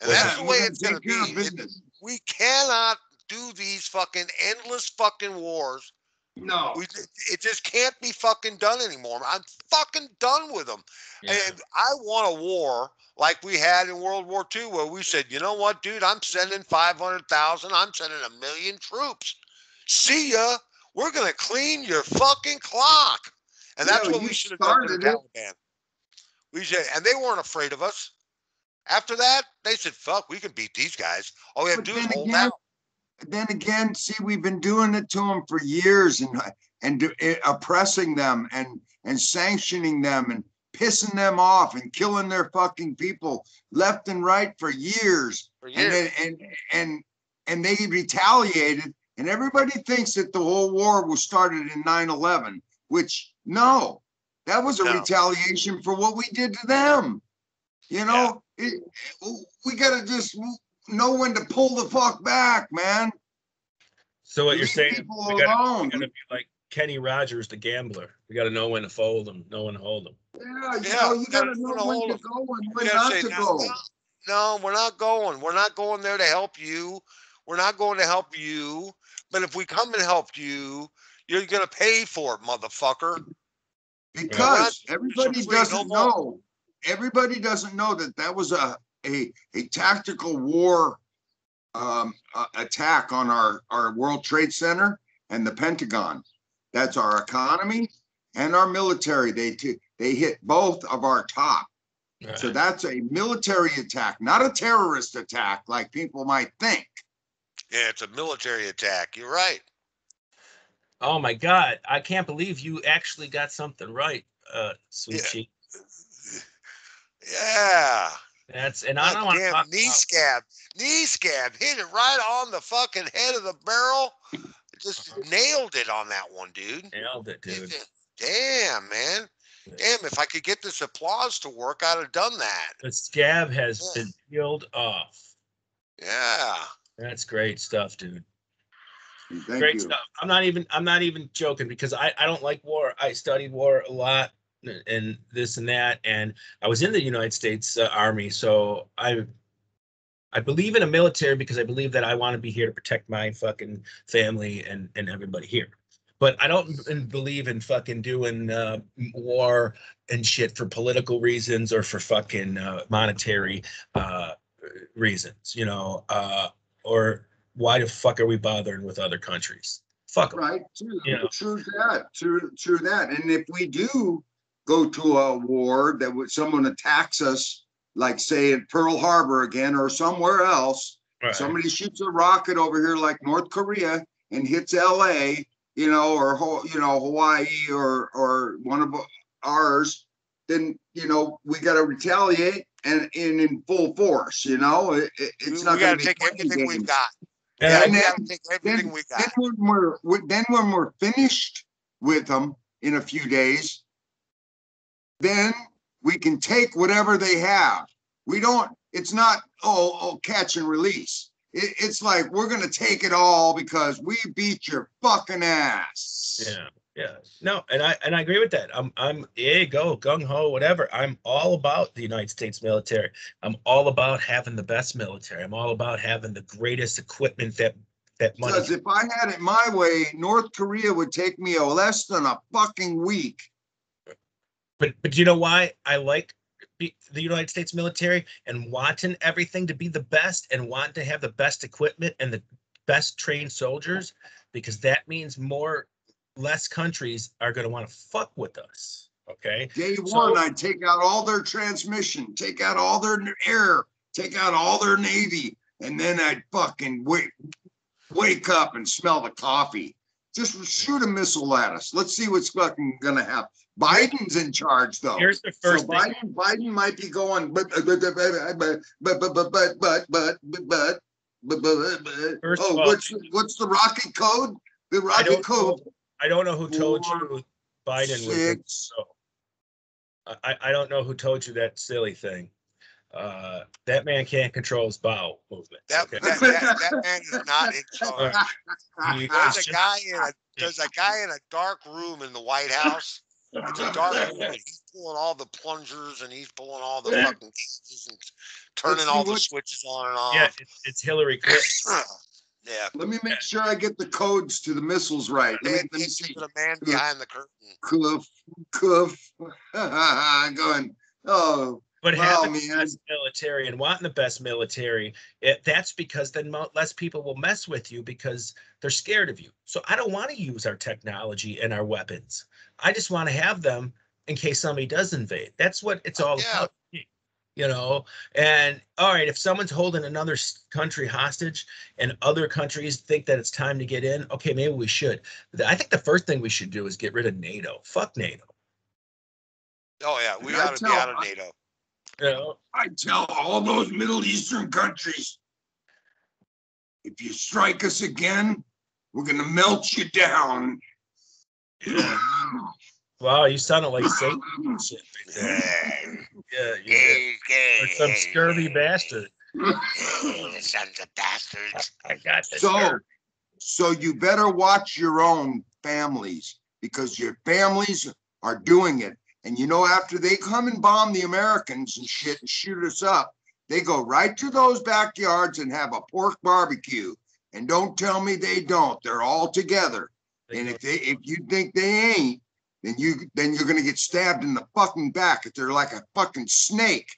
and Yeah, that's the way it's going to take care of be. It- we cannot do these fucking endless fucking wars. No. We, it just can't be fucking done anymore. I'm fucking done with them. Yeah. And I want a war like we had in World War II, where we said, you know what, dude, I'm sending 500,000, I'm sending a million troops. See ya. We're going to clean your fucking clock. And that's what we should have done to the Taliban. We said, and they weren't afraid of us. After that, they said, "Fuck, we can beat these guys. All we have But to do is hold again, out." Then again, see, we've been doing it to them for years and and eh, oppressing them and and sanctioning them and pissing them off and killing their fucking people left and right for years. For And years. then and and and they retaliated. And everybody thinks that the whole war was started in 9-11, which no, that was a No. retaliation for what we did to them. You know, it, we gotta just know when to pull the fuck back, man. So what you're Leave saying, people we gotta, alone. we gotta be like Kenny Rogers, the gambler. We gotta know when to fold them, know when to hold them. Yeah, you Yeah, know, you gotta gotta know when to of- go and when not say, to "No, go. no, No, we're not going. We're not going there to help you. We're not going to help you. But if we come and help you, you're gonna pay for it, motherfucker. Because Yeah. everybody doesn't know, everybody doesn't know that that was a, a, a tactical war um, uh, attack on our, our World Trade Center and the Pentagon. That's our economy and our military. They, t- they hit both of our top. So that's a military attack, not a terrorist attack like people might think. Yeah, it's a military attack. You're right. Oh my God, I can't believe you actually got something right, uh, sweet Yeah. cheek. Yeah. That's and I God don't want to damn, talk knee about, scab. Knee scab. Hit it right on the fucking head of the barrel. Just uh-huh. nailed it on that one, dude. nailed it, dude. Damn, man. Damn, if I could get this applause to work, I'd have done that. The scab has Yeah. been peeled off. Yeah. That's great stuff, dude. Thank great you. stuff. I'm not even I'm not even joking because I I don't like war. I studied war a lot and- this and that, and I was in the United States uh, Army, so I I believe in a military because I believe that I want to be here to protect my fucking family and and everybody here. But I don't believe in fucking doing uh, war and shit for political reasons or for fucking uh, monetary uh, reasons, you know, uh, or why the fuck are we bothering with other countries? Fuck. Right, true, You know. true that, true, true that. And if we do go to a war that would, someone attacks us, like say at Pearl Harbor again or somewhere else, Right. somebody shoots a rocket over here like North Korea and hits LA, you know, or you know Hawaii or or one of ours, then you know we got to retaliate and, and in full force. You know, it, it- it's we not going gotta be take playing everything we've got. Yeah, and we then- take everything we got. Then when we're then when we're finished with them in a few days, then we can take whatever they have. We don't. It's not oh oh catch and release. It, it's like we're gonna take it all because we beat your fucking ass. Yeah, yeah. No, and I and I agree with that. I'm I'm yeah, go gung ho, whatever. I'm all about the United States military. I'm all about having the best military. I'm all about having the greatest equipment that that money. Because if I had it my way, North Korea would take me a less than a fucking week. But but you know why I like the United States military and wanting everything to be the best and want to have the best equipment and the best trained soldiers because that means more less countries are going to want to fuck with us. Okay. Day So- one, I'd take out all their transmission, take out all their air, take out all their navy, and then I'd fucking wake, wake up and smell the coffee. Just shoot a missile at us. Let's see what's fucking gonna happen. Biden's in charge though. Here's the So first thing. Biden, Biden might be going, but, but, but, but, but, but, but, but, but, but, but, but, but, but, but, but, First oh, all- what's, what's the rocket code? The rocket don't code. know, I don't know who told Four, you Biden was. So I, I don't know who told you that silly thing. Uh, that man can't control his bowel movement. That, okay? that, that, that man is not in charge. He- There's a guy in a there's a guy in a dark room in the White House. It's a dark room, and he's pulling all the plungers and he's pulling all the fucking cases and turning all the what- switches on and off. yeah, it's, it's Hillary Clinton. yeah. Let me make sure I get the codes to the missiles right. Let me, let me see. the man behind the curtain. Cuff, cuff. Going, oh, But Wow, having the man. best military and wanting the best military, it, that's because then mo- less people will mess with you because they're scared of you. So I don't want to use our technology and our weapons. I just want to have them in case somebody does invade. That's what it's all Yeah. about. You know, and all right, if someone's holding another country hostage and other countries think that it's time to get in, okay, maybe we should. I think the first thing we should do is get rid of NATO. Fuck NATO. Oh yeah, we And ought to be out of NATO. You know, I tell all those Middle Eastern countries, if you strike us again, we're gonna melt you down. wow, you sounded like Satan. and shit right there. Hey, Yeah, you did. hey, some scurvy bastard. hey, Sons of bastards. I got this. So, so you better watch your own families because your families are doing it. And you know, after they come and bomb the Americans and shit and shoot us up, they go right to those backyards and have a pork barbecue. And don't tell me they don't. They're all together. And if they, if you think they ain't, then you, then you're gonna get stabbed in the fucking back. If they're like a fucking snake.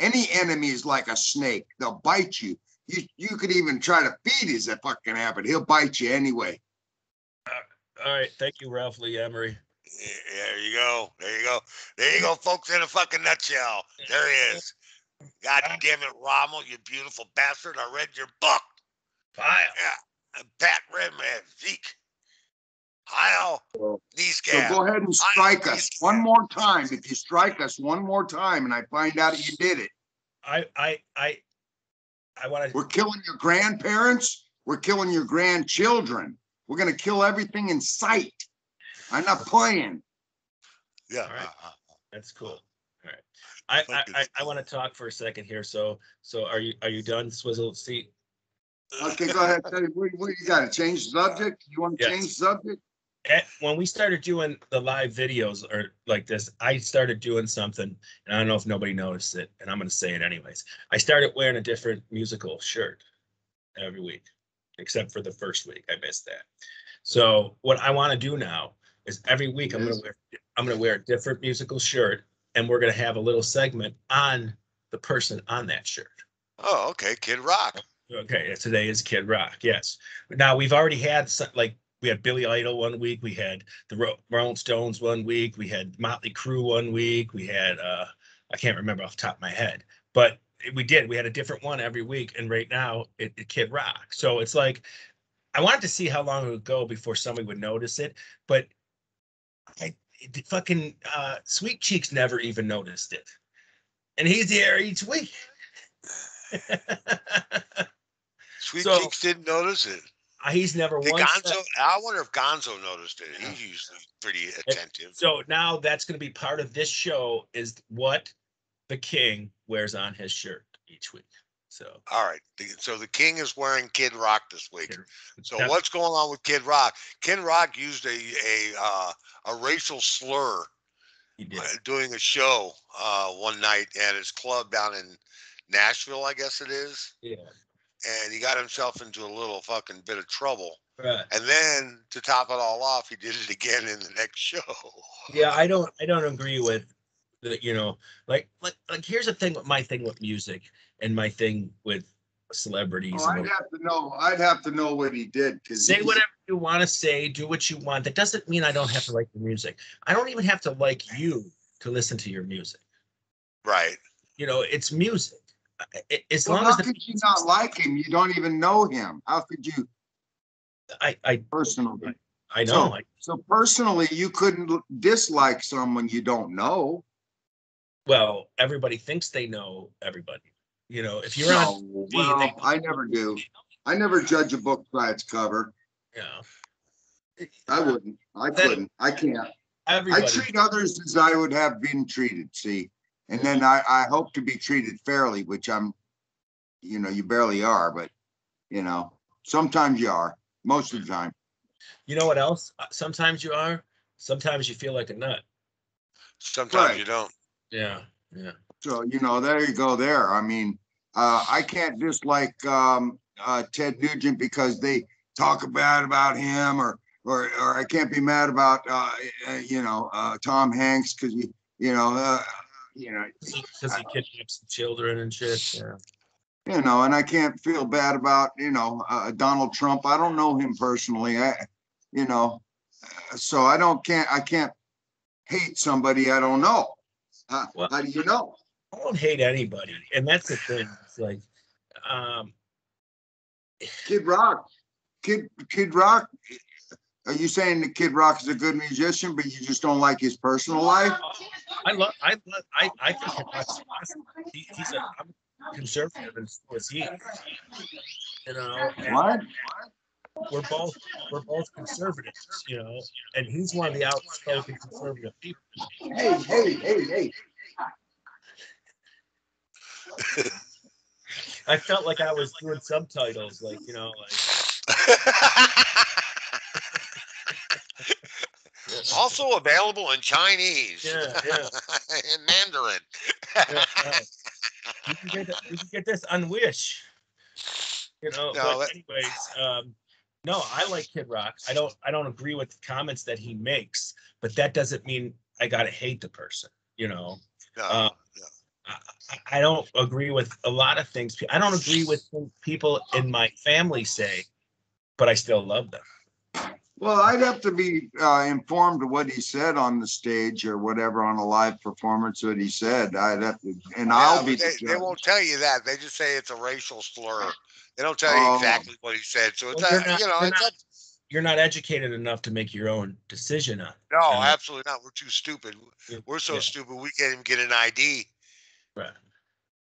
Any enemy is like a snake. They'll bite you. You, you could even try to feed his that fucking habit. He'll bite you anyway. Uh, all right, thank you, Ralph Lee Ermey. There you go. There you go. There you go, folks, in a fucking nutshell. There he is. God damn it, Rommel, you beautiful bastard. I read your book. Fire. And Pat Redman, Zeke. Heil, knee So scab. go ahead and strike us one more time. If you strike us one more time and I find out you did it, I I I I want to we're killing your grandparents. We're killing your grandchildren. We're gonna kill everything in sight. I'm not playing. Yeah. All right. uh, uh, That's cool. All right. I I I, I want to talk for a second here. So so are you are you done? Swizzle seat. Okay, go ahead. Tell me, What, what you got to change the subject? You want to Yes. change the subject? Eh, When we started doing the live videos or like this, I started doing something, and I don't know if nobody noticed it, and I'm going to say it anyways. I started wearing a different musical shirt every week, except for the first week. I missed that. So what I want to do now is every week I'm gonna wear I'm going to wear a different musical shirt, and we're going to have a little segment on the person on that shirt. Oh, okay. Kid Rock. Okay, today is Kid Rock. Yes. Now we've already had some, like we had Billy Idol one week. We had the Ro- Rolling Stones one week. We had Motley Crue one week. We had uh I can't remember off the top of my head, but we did. We had a different one every week, and right now it, it Kid Rock. So it's like I wanted to see how long it would go before somebody would notice it, but I the fucking uh, Sweet Cheeks never even noticed it, and he's here each week. Sweet So- Cheeks didn't notice it. He's never Did once said- Gonzo, I wonder if Gonzo noticed it. He's usually pretty attentive. So now that's going to be part of this show is what the king wears on his shirt each week. So All right. So the King is wearing Kid Rock this week. So That's- what's going on with Kid Rock? Kid Rock used a a uh, a racial slur uh, doing a show uh, one night at his club down in Nashville, I guess it is, Yeah. And he got himself into a little fucking bit of trouble. Right. And then to top it all off, he did it again in the next show. Yeah, I don't I don't agree with the you know like like like here's the thing with my thing with music and my thing with celebrities. Oh, I'd what- have to know, I'd have to know what he did, because. say whatever you want to say, do what you want. That doesn't mean I don't have to like the music. I don't even have to like you to listen to your music. Right. You know, it's music. I- I- As Well, long how as the could you not like him? You don't even know him. How could you I I personally? I know So- like So personally, you couldn't dislike someone you don't know. well, everybody thinks they know everybody. You know, if you're on, No, TV, well, they- I never do. I never judge a book by its cover. Yeah. I wouldn't. I That- couldn't. I can't. Everybody. I treat others as I would have been treated, see? And then I, I hope to be treated fairly, which I'm, you know, you barely are, but, you know, sometimes you are, most of the time. You know what else? Uh, Sometimes you are. Sometimes you feel like a nut. Sometimes Right. you don't. Yeah, yeah. So, you know, there you go there. I mean, uh, I can't dislike, um, uh, Ted Nugent because they talk bad about him or, or, or I can't be mad about, uh, uh, you know, uh, Tom Hanks because you, you know, uh, you know, Because he kidnaps the children and shit. Yeah. you know, and I can't feel bad about, you know, uh, Donald Trump. I don't know him personally. I, you know, uh, so I don't can't I can't hate somebody I don't know. How, Well- how do you know? I don't hate anybody, and that's the thing. It's like, um, Kid Rock, Kid Kid Rock. Are you saying that Kid Rock is a good musician, but you just don't like his personal life? I love, I love, I, I think Kid Rock's awesome. He, he's a I'm conservative, and so is he. You know, and What? we're both we're both conservatives, you know, and he's one of the outspoken conservative people. Hey, hey, hey, hey. I felt like I was doing subtitles, like you know, like also available in Chinese. Yeah, yeah. and Mandarin. yeah, you can get you can get this on Wish. You know, No, but anyways, um, no, I like Kid Rock. I don't I don't agree with the comments that he makes, but that doesn't mean I gotta hate the person. You know, No, Uh, I, I- I don't agree with a lot of things. I don't agree with things people in my family say, but I still love them. Well, I'd have to be uh, informed of what he said on the stage or whatever on a live performance that he said. I'd have to, and Yeah, I'll be. they, the they won't tell you that. They just say it's a racial slur. They don't tell you Oh. exactly what he said. So it's Well, uh, you're not- you know you're it's not- up. You're not educated enough to make your own decision on. No, and- absolutely not. We're too stupid. We're so yeah. stupid we can't even get an ID. Right.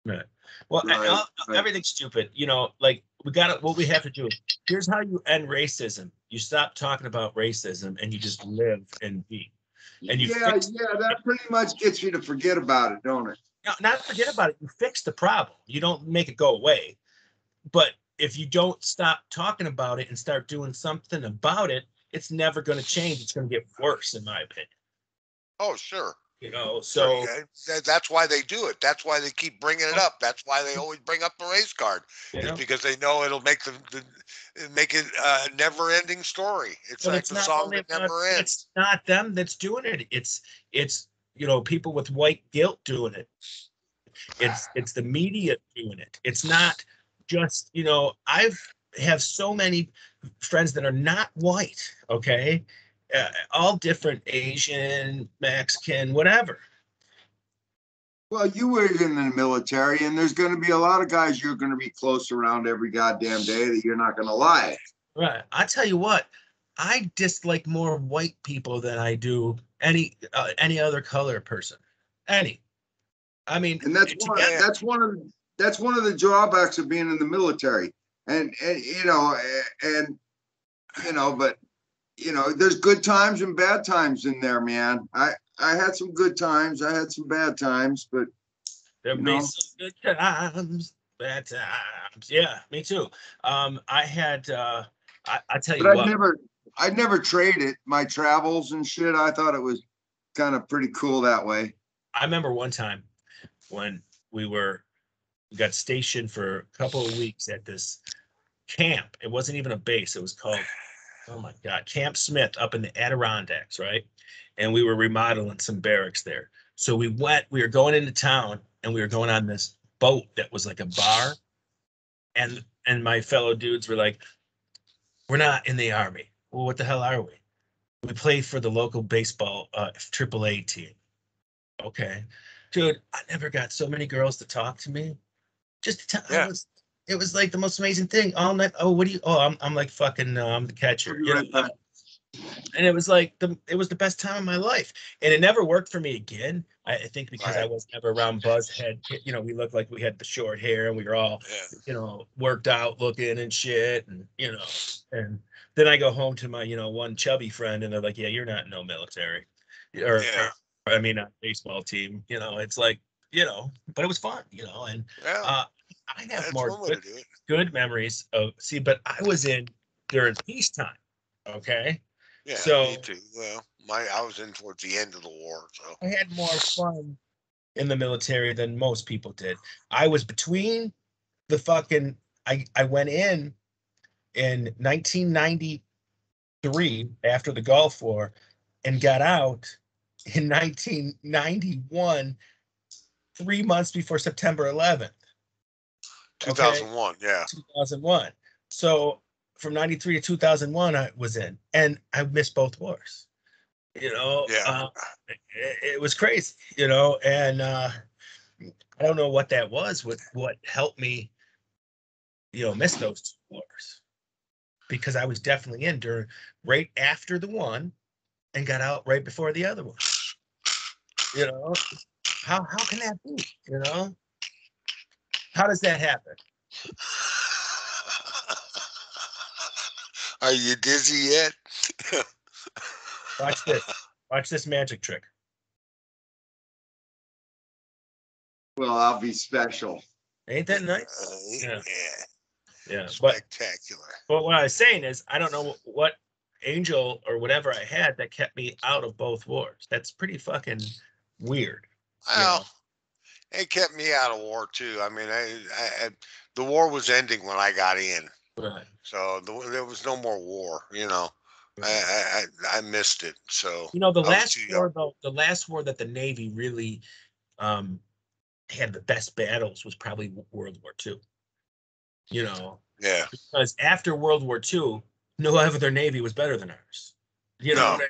Right. Well, and Right, everything's stupid. You know, like we got to, what we have to do. Here's how you end racism. You stop talking about racism and you just live and be. and you Yeah, fix- yeah, that pretty much gets you to forget about it, don't it? No, not forget about it. You fix the problem. You don't make it go away. But if you don't stop talking about it and start doing something about it, it's never going to change. It's going to get worse, in my opinion. Oh, sure. You know, so Okay. That's why they do it. That's why they keep bringing it up. That's why they always bring up the race card you know, because they know it'll make the, the make it a never-ending story. It's But like it's the song that about- never ends. It's not them that's doing it. It's it's you know people with white guilt doing it. It's it's the media doing it. It's not just you know I've have so many friends that are not white. Okay, uh, all different Asian, Mexican, whatever. Well, you were in the military, and there's going to be a lot of guys you're going to be close around every goddamn day that you're not going to lie. Right. I tell you what, I dislike more white people than I do any uh, any other color person. Any. I mean, And that's one, together- that's one of the, that's one of the drawbacks of being in the military. And, and you know, and you know, but you know, there's good times and bad times in there, man. I I had some good times, I had some bad times, but There'll you be know? some good times, bad times. Yeah, me too. Um, I had uh I, I tell you but I'd never I'd never traded my travels and shit. I thought it was kind of pretty cool that way. I remember one time when we were we got stationed for a couple of weeks at this camp. It wasn't even a base, it was called oh my god, Camp Smith up in the Adirondacks, right? And we were remodeling some barracks there. So we went, we were going into town and we were going on this boat that was like a bar. And and my fellow dudes were like, We're not in the army. Well, what the hell are we? We play for the local baseball uh AAA team. Okay. Dude, I never got so many girls to talk to me. Just to tell Yeah. it was it was like the most amazing thing. All night. Oh, what do you oh I'm I'm like fucking uh, I'm the catcher. You know, and it was like the it was the best time of my life and it never worked for me again i, I think because i was never around buzzhead you know we looked like we had the short hair and we were all Yeah. you know worked out looking and shit and you know and then i go home to my you know one chubby friend and they're like yeah you're not in no military or, Yeah. or i mean not baseball team you know it's like you know but it was fun you know and Yeah. uh i have that's more good, to do it. good memories of see but i was in during peacetime okay Yeah, So- me too. Well, my I was in towards the end of the war, so I had more fun in the military than most people did. I was between the fucking I I went in in 1993 after the Gulf War and got out in 1991 3 months before September 11th 2001. Yeah. 2001. So from 93 to 2001 I was in and I missed both wars. You know, Yeah. uh, it was crazy, you know, and uh, I don't know what that was. What what helped me, you know, miss those two wars because I was definitely in during right after the one and got out right before the other one. You know, how how can that be? You know, how does that happen? Are you dizzy yet? Watch this. Watch this magic trick. Well, I'll be special. Ain't that nice? Uh, Yeah. yeah, Yeah. But spectacular. but what I was saying is I don't know what angel or whatever I had that kept me out of both wars. That's pretty fucking weird. Well, it kept me out of war too. I mean, I, I, I the war was ending when I got in, Right. so the, there was no more war. You know, I, I I missed it. So You know, the last war though, the last war that the Navy really um had the best battles was probably World War II. You know, yeah, because after World War II, no other navy was better than ours. You know, No.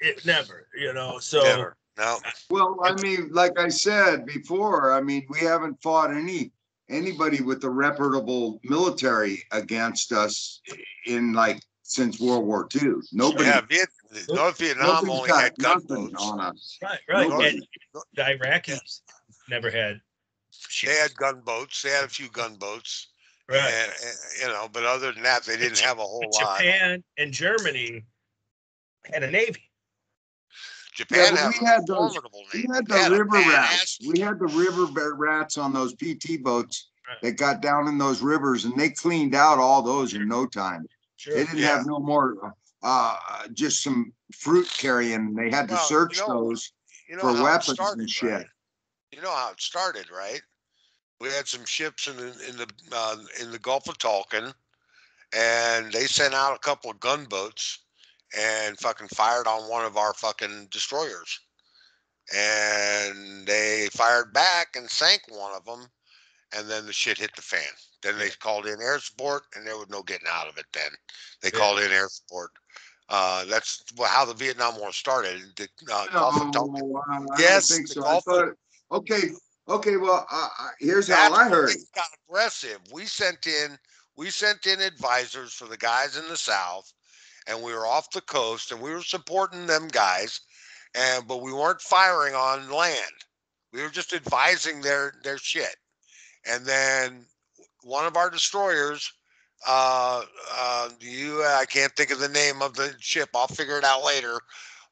it never, you know. So never. No, Well, I mean, like I said before, I mean, we haven't fought any, anybody with a reputable military against us in like since World War II. Nobody. yeah, Viet, North Vietnam only got had gunboats. On us. right, right. Nobody. And the Iraqis never had They had gunboats. They had a few gunboats. right. And, and, you know, but other than that, they didn't have a whole But lot. Japan and Germany had a navy. Japan but had we had those- formidable We had the had river rats. badass- We had the river rats on those PT boats Right. that got down in those rivers and they cleaned out all those in no time. Sure. They didn't Yeah. have no more, uh, just some fruit carrying. They had to Well, you search know, those. you know for how it and started, shit. right? You know how it started, right? We had some ships in the in the uh, in the Gulf of Tonkin, and they sent out a couple of gunboats and fucking fired on one of our fucking destroyers, and they fired back and sank one of them, and then the shit hit the fan. Then they called in air support, and there was no getting out of it. Then they Yeah. called in air support. Uh, that's how the Vietnam War started. The uh, Gulf of Tonkin. I- Yes, so. Gulf thought, okay, okay, well, uh, here's how I heard. things got aggressive. We sent in we sent in advisors for the guys in the south, and we were off the coast, and we were supporting them guys, and but we weren't firing on land. We were just advising their their shit, and then one of our destroyers, uh, uh, you I can't think of the name of the ship. I'll figure it out later.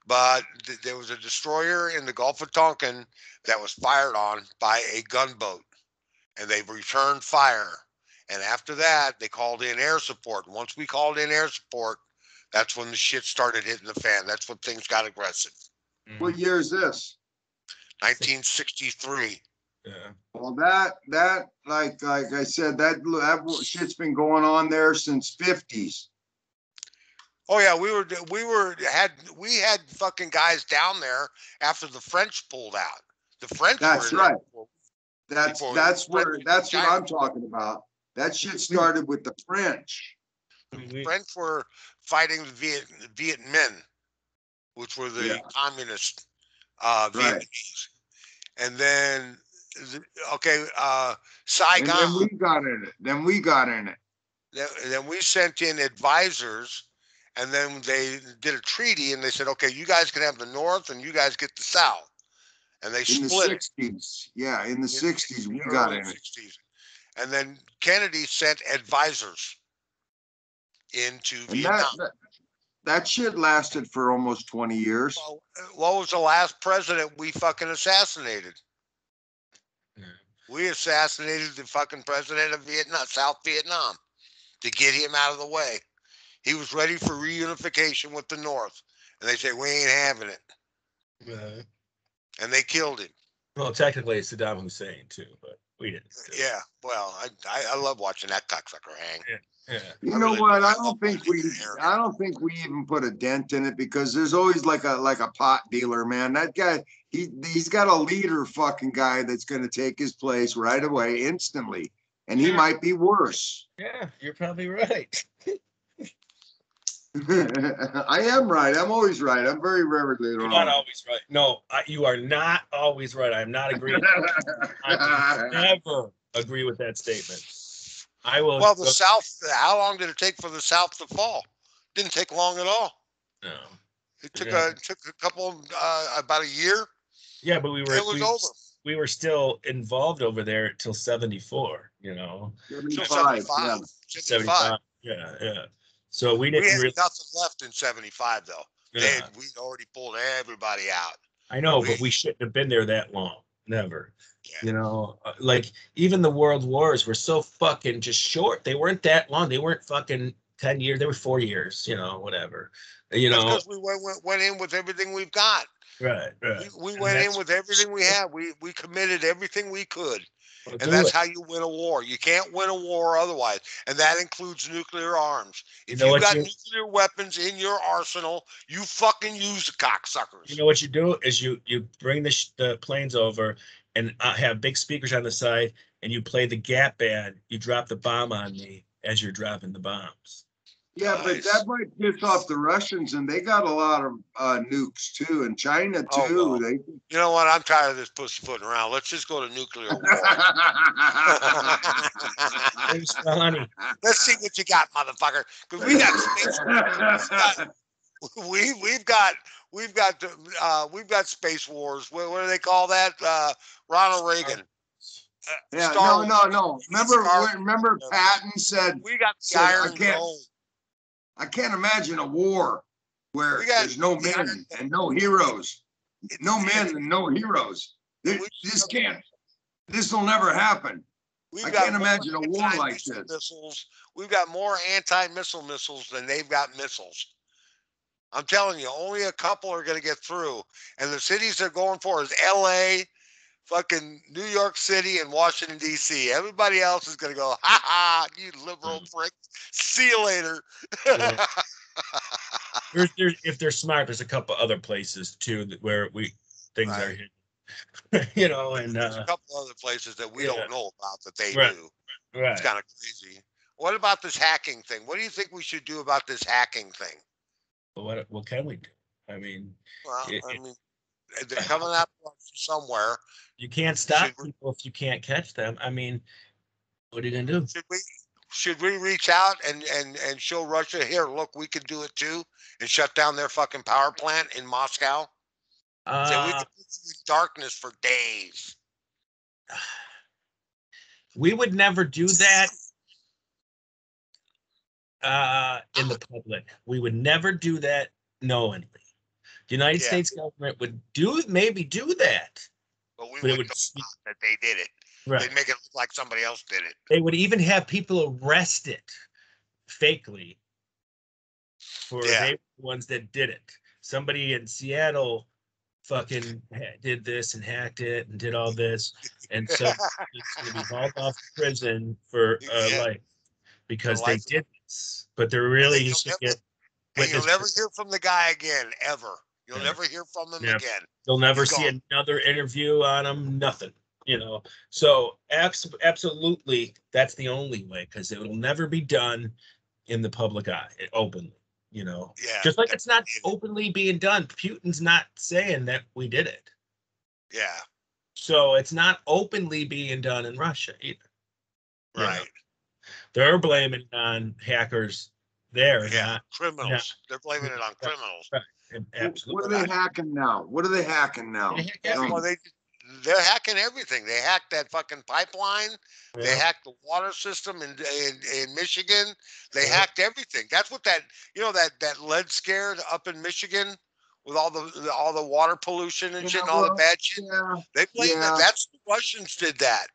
But th- there was a destroyer in the Gulf of Tonkin that was fired on by a gunboat and they returned fire. And after that, they called in air support. And once we called in air support, that's when the shit started hitting the fan. That's when things got aggressive. Mm-hmm. What year is this? 1963. Yeah. Well, that, that, like, like I said, that, that shit's been going on there since fifties. Oh yeah, we were we were had we had fucking guys down there after the French pulled out. The French. That's were right. before- That's, Before that's the where, French that's what I'm talking about. That shit started with the French. We- French were fighting the Viet Viet Minh, which were the Yeah. communist uh, Right. Vietnamese, and then okay, uh, And then Saigon. we got in it. Then we got in it. Then, then we sent in advisors, and then they did a treaty, and they said, okay, you guys can have the north, and you guys get the south, and they In the split it. sixties. Yeah, in the in- sixties, we the got in it. And then Kennedy sent advisors into And that, Vietnam. that, that shit lasted for almost twenty years. Well, what was the last president we fucking assassinated? Yeah. We assassinated the fucking president of Vietnam, South Vietnam, to get him out of the way. He was ready for reunification with the North, and they say we ain't having it, Uh, and they killed him. well, technically it's Saddam Hussein too, but we didn't. do. Yeah, well, I I, I love watching that cocksucker hang. Yeah. You I know really what? I I don't think we. I don't think we even put a dent in it because there's always like a, like a pot dealer, man. That guy, he, he's got a leader fucking guy that's gonna take his place right away instantly. And he Sure. might be worse. Yeah, you're probably right. I am right. I'm always right. I'm very rarely You're not always right. No, I, you are not always right. I'm not agreeing. I never agree with that statement. I will. Well, the South, how long did it take for the South to fall? Didn't take long at all. No. It took Yeah. a, it took a couple, uh, about a year. Yeah, but we were It was we, over. we were still involved over there till '74. You know, 75, yeah. 75. 75. '75. Yeah, yeah. So we We didn't We had really. nothing left in seventy-five though. They, yeah. had- we'd already pulled everybody out. I know, but we- we shouldn't have been there that long. Never. Yeah. You know, uh, like even the world wars were so fucking just short. They weren't that long. They weren't fucking 10 years. They were four years, you know, whatever. You That's know, because we went, went, went in with everything we've got. right, right. We, we went in with everything we had. We, we committed everything we could. Well, And that's it. how you win a war. You can't win a war otherwise. And that includes nuclear arms. You If know you what got you- nuclear weapons in your arsenal, you fucking use the cocksuckers. You know what you do is you you bring the sh- the planes over and uh, have big speakers on the side, and you play the Gap band. You drop the bomb on me as you're dropping the bombs. Yeah, but that might piss off the Russians and they got a lot of uh, nukes too, and China Oh, too. They. You know what? I'm tired of this pussyfooting around. Let's just go to nuclear war. Thanks, Let's see what you got, motherfucker. Because we got space. we we've got we've got uh we've got space wars. What, what do they call that? Uh, Ronald Reagan. Uh, Yeah, Star no, no, no. Remember, Star- remember Patton said, We got the Said, Iron Dome. I can't imagine a war where got there's no men and no heroes. No men and no heroes. There- This can't, this will never happen. We've I can't imagine a war like this. Missiles. We've got more anti-missile missiles than they've got missiles. I'm telling you, only a couple are going to get through, and the cities they're going for is L.A., fucking New York City, and Washington D.C. Everybody else is going to go, ha ha, you liberal Mm. prick. See you later. Yeah. There's, there's, if they're smart, there's a couple other places too that where we things are hidden. you know, and There's uh, a couple other places that we yeah. don't know about that they Right. do. right. It's kind of crazy. What about this hacking thing? What do you think we should do about this hacking thing? What what can we do? I mean, Well, It- I mean, they're coming out from somewhere. You can't stop Should people if you can't catch them. I mean, what are you gonna do? Should we should we reach out and and and show Russia here? Look, we could do it too, and shut down their fucking power plant in Moscow. We Uh, could put you in darkness for days. we would never do that uh, in the public. We would never do that knowingly. The United Yeah. States government would do maybe do that, But we but would would know that they did it. right. They'd make it look like somebody else did it. they would even have people arrested fakely for Yeah. they the ones that did it. Somebody in Seattle fucking did this and hacked it and did all this, and so it's gonna be hauled off to prison for uh, Yeah. life because For they did this. But they're really used to get. And you'll never hear from the guy again, ever. You'll Yeah. never hear from them Yeah. again. You'll never He's see gone. another interview on them. Nothing. You know. So abs- absolutely, that's the only way because it will never be done in the public eye eh, openly. You know. Yeah. Just like it's not openly being done. Putin's not saying that we did it. Yeah. So it's not openly being done in Russia either. you know. Right. They're blaming on hackers there, Yeah. not Criminals. They're blaming it on criminals. and What are absolutely. they not. hacking now? What are they hacking now? They hack everything. Well, they they're hacking everything. They hacked that fucking pipeline. They Yeah. hacked the water system in in, in Michigan. They Yeah. hacked everything. That's what that you know that that lead scare up in Michigan with all the, the- all the water pollution and shit and all the well, bad shit. Yeah, They blame yeah. that. That's the Russians did that.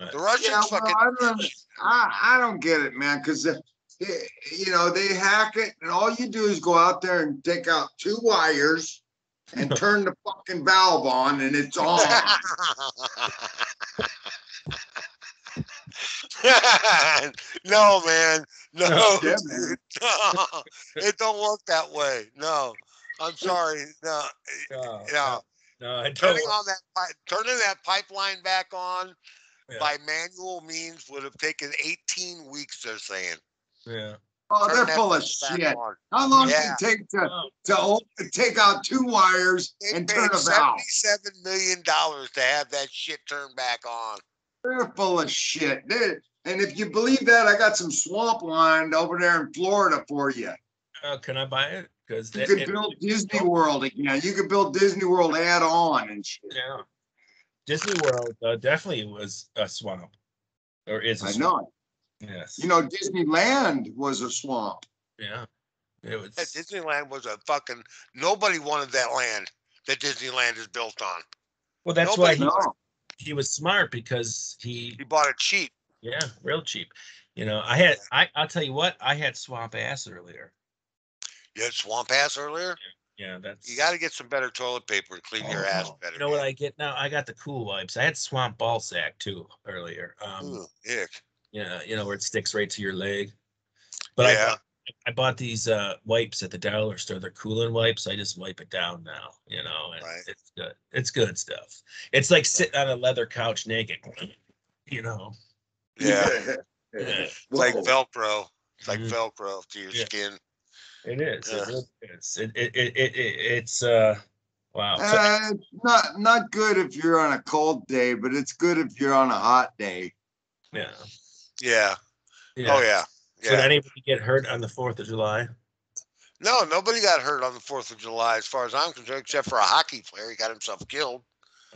Right. The Russians yeah, well, fucking I don't, I, I don't get it, man, because, you know, they hack it and all you do is go out there and take out two wires and turn the fucking valve on and it's on. no, man. No, No, yeah, man. no. It don't work that way. No. I'm sorry. No. No, No. no, I. Turning on that pi- turning that pipeline back on Yeah. by manual means would have taken 18 weeks, they're saying. Yeah. Oh, turn they're that full of shit. on. How long Yeah. does it take to, Oh, to open, take out two wires They and turn paid a valve? seventy-seven million dollars to have that shit turned back on. They're full of shit. They- and if you believe that, I got some swamp land over there in Florida for you. uh, can I buy it? Because You could build Disney World again. You could build Disney World add on and shit. Yeah. Disney World uh, definitely was a swamp, or is a I swamp. know. Yes. You know, Disneyland was a swamp. Yeah. It was. That Disneyland was a fucking, nobody wanted that land that Disneyland is built on. well, that's nobody why he, No. he was smart because he, He bought it cheap. yeah, real cheap. You know, I had, I, I'll tell you what, I had swamp ass earlier. You had swamp ass earlier? Yeah, that's. You gotta get some better toilet paper to clean your ass better. You know what. I get now? I got the cool wipes. I had swamp ball sack too earlier. Um, Ooh, ick. Yeah, you know where it sticks right to your leg. But I Yeah. bought, I bought these uh wipes at the dollar store. They're cooling wipes. I just wipe it down now, you know, and Right. it's good. It's good stuff. It's like sitting on a leather couch naked, you know. Yeah, Yeah. like Velcro. It's like Mhm. Velcro to your Yeah. skin. It is. Yeah. It really is. It, it, it, it, it, it's uh wow. So- Uh, it's not not good if you're on a cold day, but it's good if you're on a hot day. yeah. Yeah. yeah. Oh yeah. So did Yeah. anybody get hurt on the fourth of July? No, nobody got hurt on the Fourth of July, as far as I'm concerned, except for a hockey player. He got himself killed.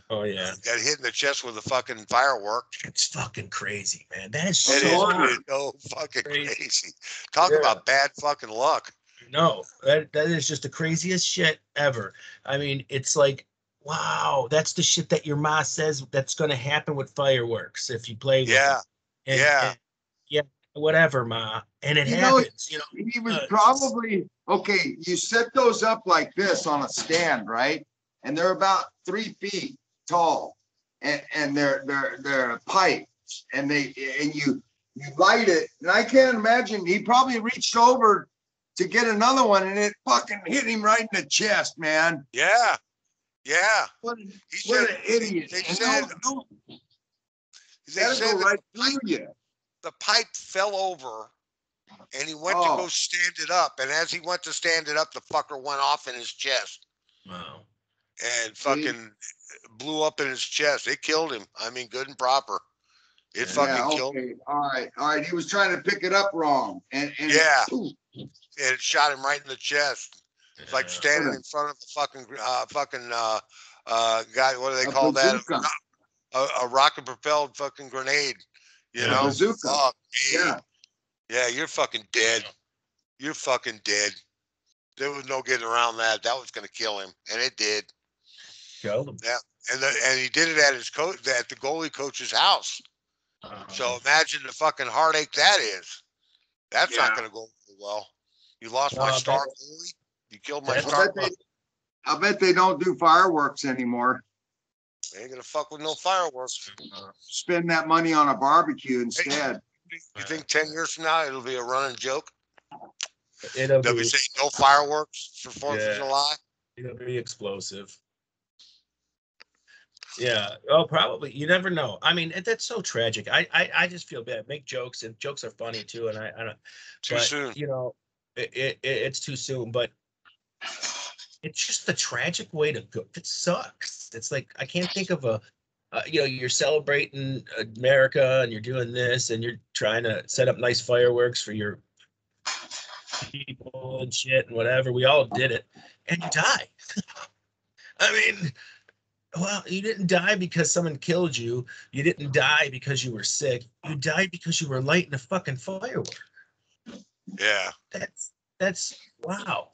Oh yeah. Got hit in the chest with a fucking firework. It's fucking crazy, man. That is It so is it's so oh, fucking Crazy. crazy. Talk Yeah. about bad fucking luck. No, that that is just the craziest shit ever. I mean, it's like, wow, that's the shit that your ma says that's gonna happen with fireworks if you play with Yeah. And- Yeah. and- yeah, whatever, ma. And it You know, happens, you know. He was Uh, probably okay. You set those up like this on a stand, right? And they're about three feet tall, and and they're they're they're pipes, and they and you you light it. And I can't imagine he probably reached over to get another one, and it fucking hit him right in the chest, man. Yeah. Yeah. What, He what said an idiot! they said- don't- don't- they That'll said go the pipe, you. the pipe fell over and he went Oh. to go stand it up. And as he went to stand it up, the fucker went off in his chest Wow. and fucking blew up in his chest. It killed him. I mean, good and proper. It Yeah, fucking Yeah, killed him. all right, all right. He was trying to pick it up wrong, and and Yeah. poof, And it shot him right in the chest. It's like standing in front of a fucking uh fucking uh uh guy what do they A call that? Bazooka. A, a rocket propelled fucking grenade. You Yeah. know? bazooka. Fuck. Yeah. Yeah, you're fucking dead. You're fucking dead. There was no getting around that. That was gonna kill him, and it did. Killed him. Yeah, And the, and he did it at his coach at the goalie coach's house. Uh, So imagine the fucking heartache that is. That's not gonna go well. You lost No, my I star bet- goalie. You killed my I star. bet they, I bet they don't do fireworks anymore. They ain't gonna fuck with no fireworks. uh, Spend that money on a barbecue instead. You think ten years from now it'll be a running joke? it'll They'll be, be saying no fireworks for Fourth Yeah. of July. it'll be explosive. Yeah. Oh, probably. You never know. I mean, that's so tragic. I, I, I just feel bad. Make jokes and jokes are funny too. And I, I don't. Too but, soon. You know, it, it, it- it's too soon. But it's just the tragic way to go. It sucks. It's like I can't think of a. Uh, you know, you're celebrating America and you're doing this and you're trying to set up nice fireworks for your people and shit and whatever. We all did it, and you die. I mean, well, you didn't die because someone killed you. You didn't die because you were sick. You died because you were lighting a fucking firework. Yeah. That's that's wow.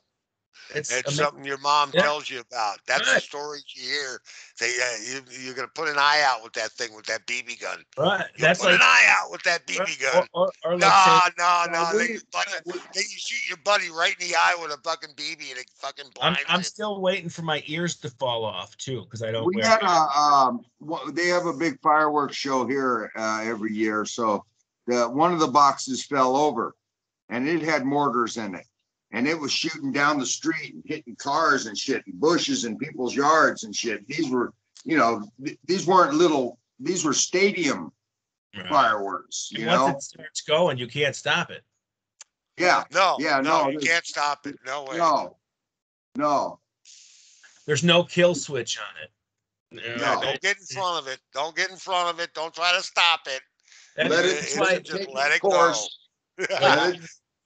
It's, It's something your mom Yeah. tells you about. That's the Right. stories you hear. They, uh, you, you're gonna put an eye out with that thing with that BB gun. right. You That's put like an eye out with that BB right, gun. Or, or, or like No, no, no. Now, Then we- you, buddy, we- then you shoot your buddy right in the eye with a fucking BB and it fucking blinds I'm I'm still waiting for my ears to fall off too because I don't We wear. had a, um, wha- they have a big fireworks show here, uh, every year, so the, one of the boxes fell over and it had mortars in it. And it was shooting down the street and hitting cars and shit, and bushes and people's yards and shit. These were, you know, th- these weren't little, these were stadium Right. fireworks, And you once it starts going, you can't stop it. Yeah, No, Yeah, no, no, you there's- can't stop it. No way. no, no, There's no kill switch on it. Yeah, No. Don't get in front of it. Don't get in front of it. Don't try to stop it. Let it, that's it- why let it just let its it go. Let it-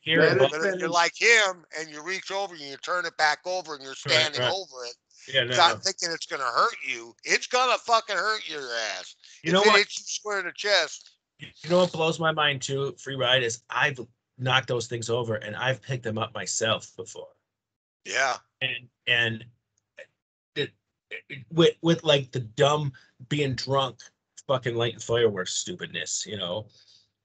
here let in it Buck- But if you're like him and you reach over and you turn it back over and you're standing right. over it, yeah, no, not no. thinking it's gonna hurt you, it's gonna fucking hurt your ass. You know it what? you square in the chest. You know what blows my mind too? Free ride is I've knocked those things over and I've picked them up myself before. Yeah. and and it, it- with with like the dumb being drunk fucking lighting fireworks stupidness you know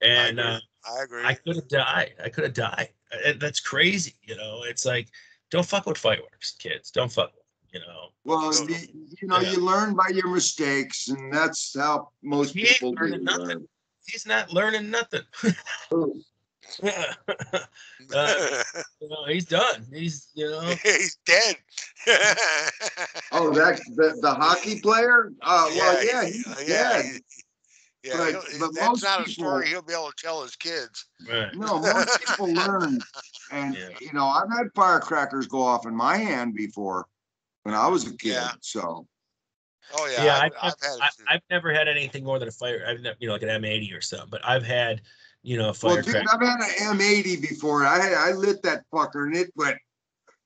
and I agree. uh, I agree. i could have died i could have died and that's crazy you know it's like don't fuck with fireworks kids don't fuck with you know Well, No, no. you, you know, Yeah. you learn by your mistakes, and that's how most He people do. learning nothing. learn. he's not learning nothing yeah uh, you know, he's done he's you know He's dead. Oh, that the, the hockey player? Uh, well, yeah, he- he's yeah, dead. He- Yeah, But- he'll- but that's most not a people- story he'll be able to tell his kids. right. No, most people learn, and Yeah. you know, I've had firecrackers go off in my hand before when I was a kid. Yeah. So Oh yeah, Yeah, I've, I've, I've had I, I've never had anything more than a fire. I've never, you know, like an M80 or something. But I've had, you know, a Well, dude, firecracker. I've had an M80 before. I had, I lit that fucker and it went,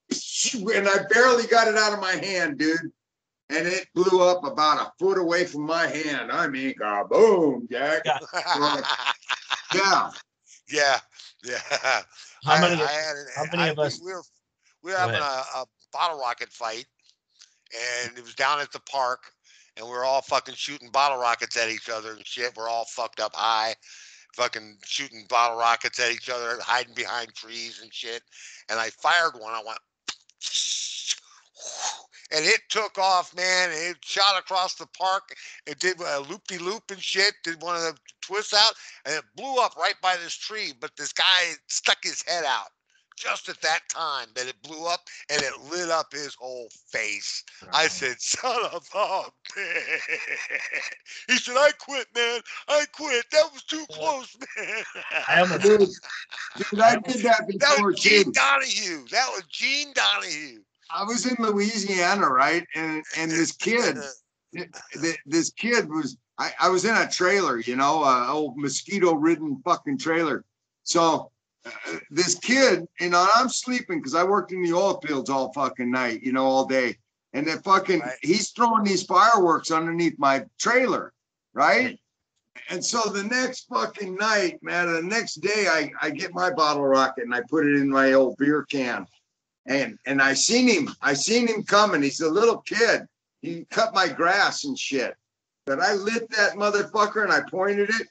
and I barely got it out of my hand, dude. And it blew up about a foot away from my hand. I mean, kaboom, Jack. Yeah. Yeah. yeah, yeah. How many? I had how many I- of us- We were, we were having a, a bottle rocket fight, and it was down at the park, and we are all fucking shooting bottle rockets at each other and shit. We're all fucked up high, fucking shooting bottle rockets at each other, hiding behind trees and shit. And I fired one. I went. And it took off, man. And it shot across the park. It did uh, a loop de loop and shit. Did one of the twists out, and it blew up right by this tree. But this guy stuck his head out just at that time that it blew up and it lit up his whole face. I said, son of a bitch. He said, I quit, man. I quit. That was too close, man. I almost, Dude, dude, I did that that before was Gene too. Donahue. That was Gene Donahue. I was in Louisiana, right? And and this kid, th- th- this kid was I, I was in a trailer, you know, a old mosquito ridden fucking trailer. So uh, this kid, you know, I'm sleeping because I worked in the oil fields all fucking night, you know, all day. And then fucking Right. he's throwing these fireworks underneath my trailer, right? And so the next fucking night, man, the next day I, I get my bottle rocket and I put it in my old beer can. And and I seen him, I seen him coming. He's a little kid. He cut my grass and shit. But I lit that motherfucker and I pointed it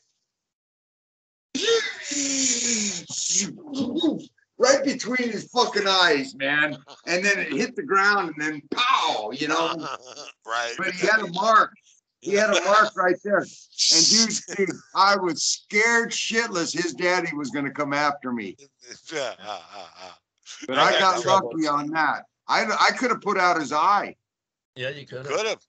right between his fucking eyes, man. And then it hit the ground and then pow, you know. right. But he had a mark. He had a mark right there. And dude, dude, I was scared shitless. His daddy was gonna come after me. But I I got got lucky on that. I I could have put out his eye. yeah, you could. have.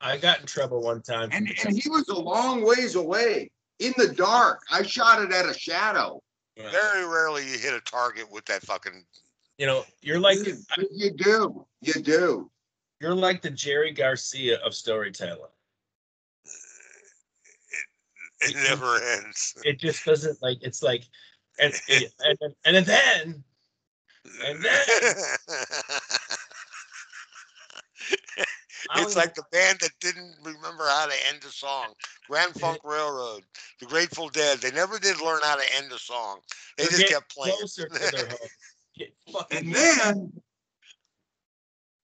I got in trouble one time. And and he was a long ways away in the dark. I shot it at a shadow. Very rarely you hit a target with that fucking. you know, you're like You, you do. You do. you're like the Jerry Garcia of storytelling. It never ends. It just doesn't like it's like, and and and, and then And then- it's don't like the band that didn't remember how to end a song. Grand Funk Railroad, the Grateful Dead. They never did learn how to end a song. They just kept playing. closer to their home. Get fucking And then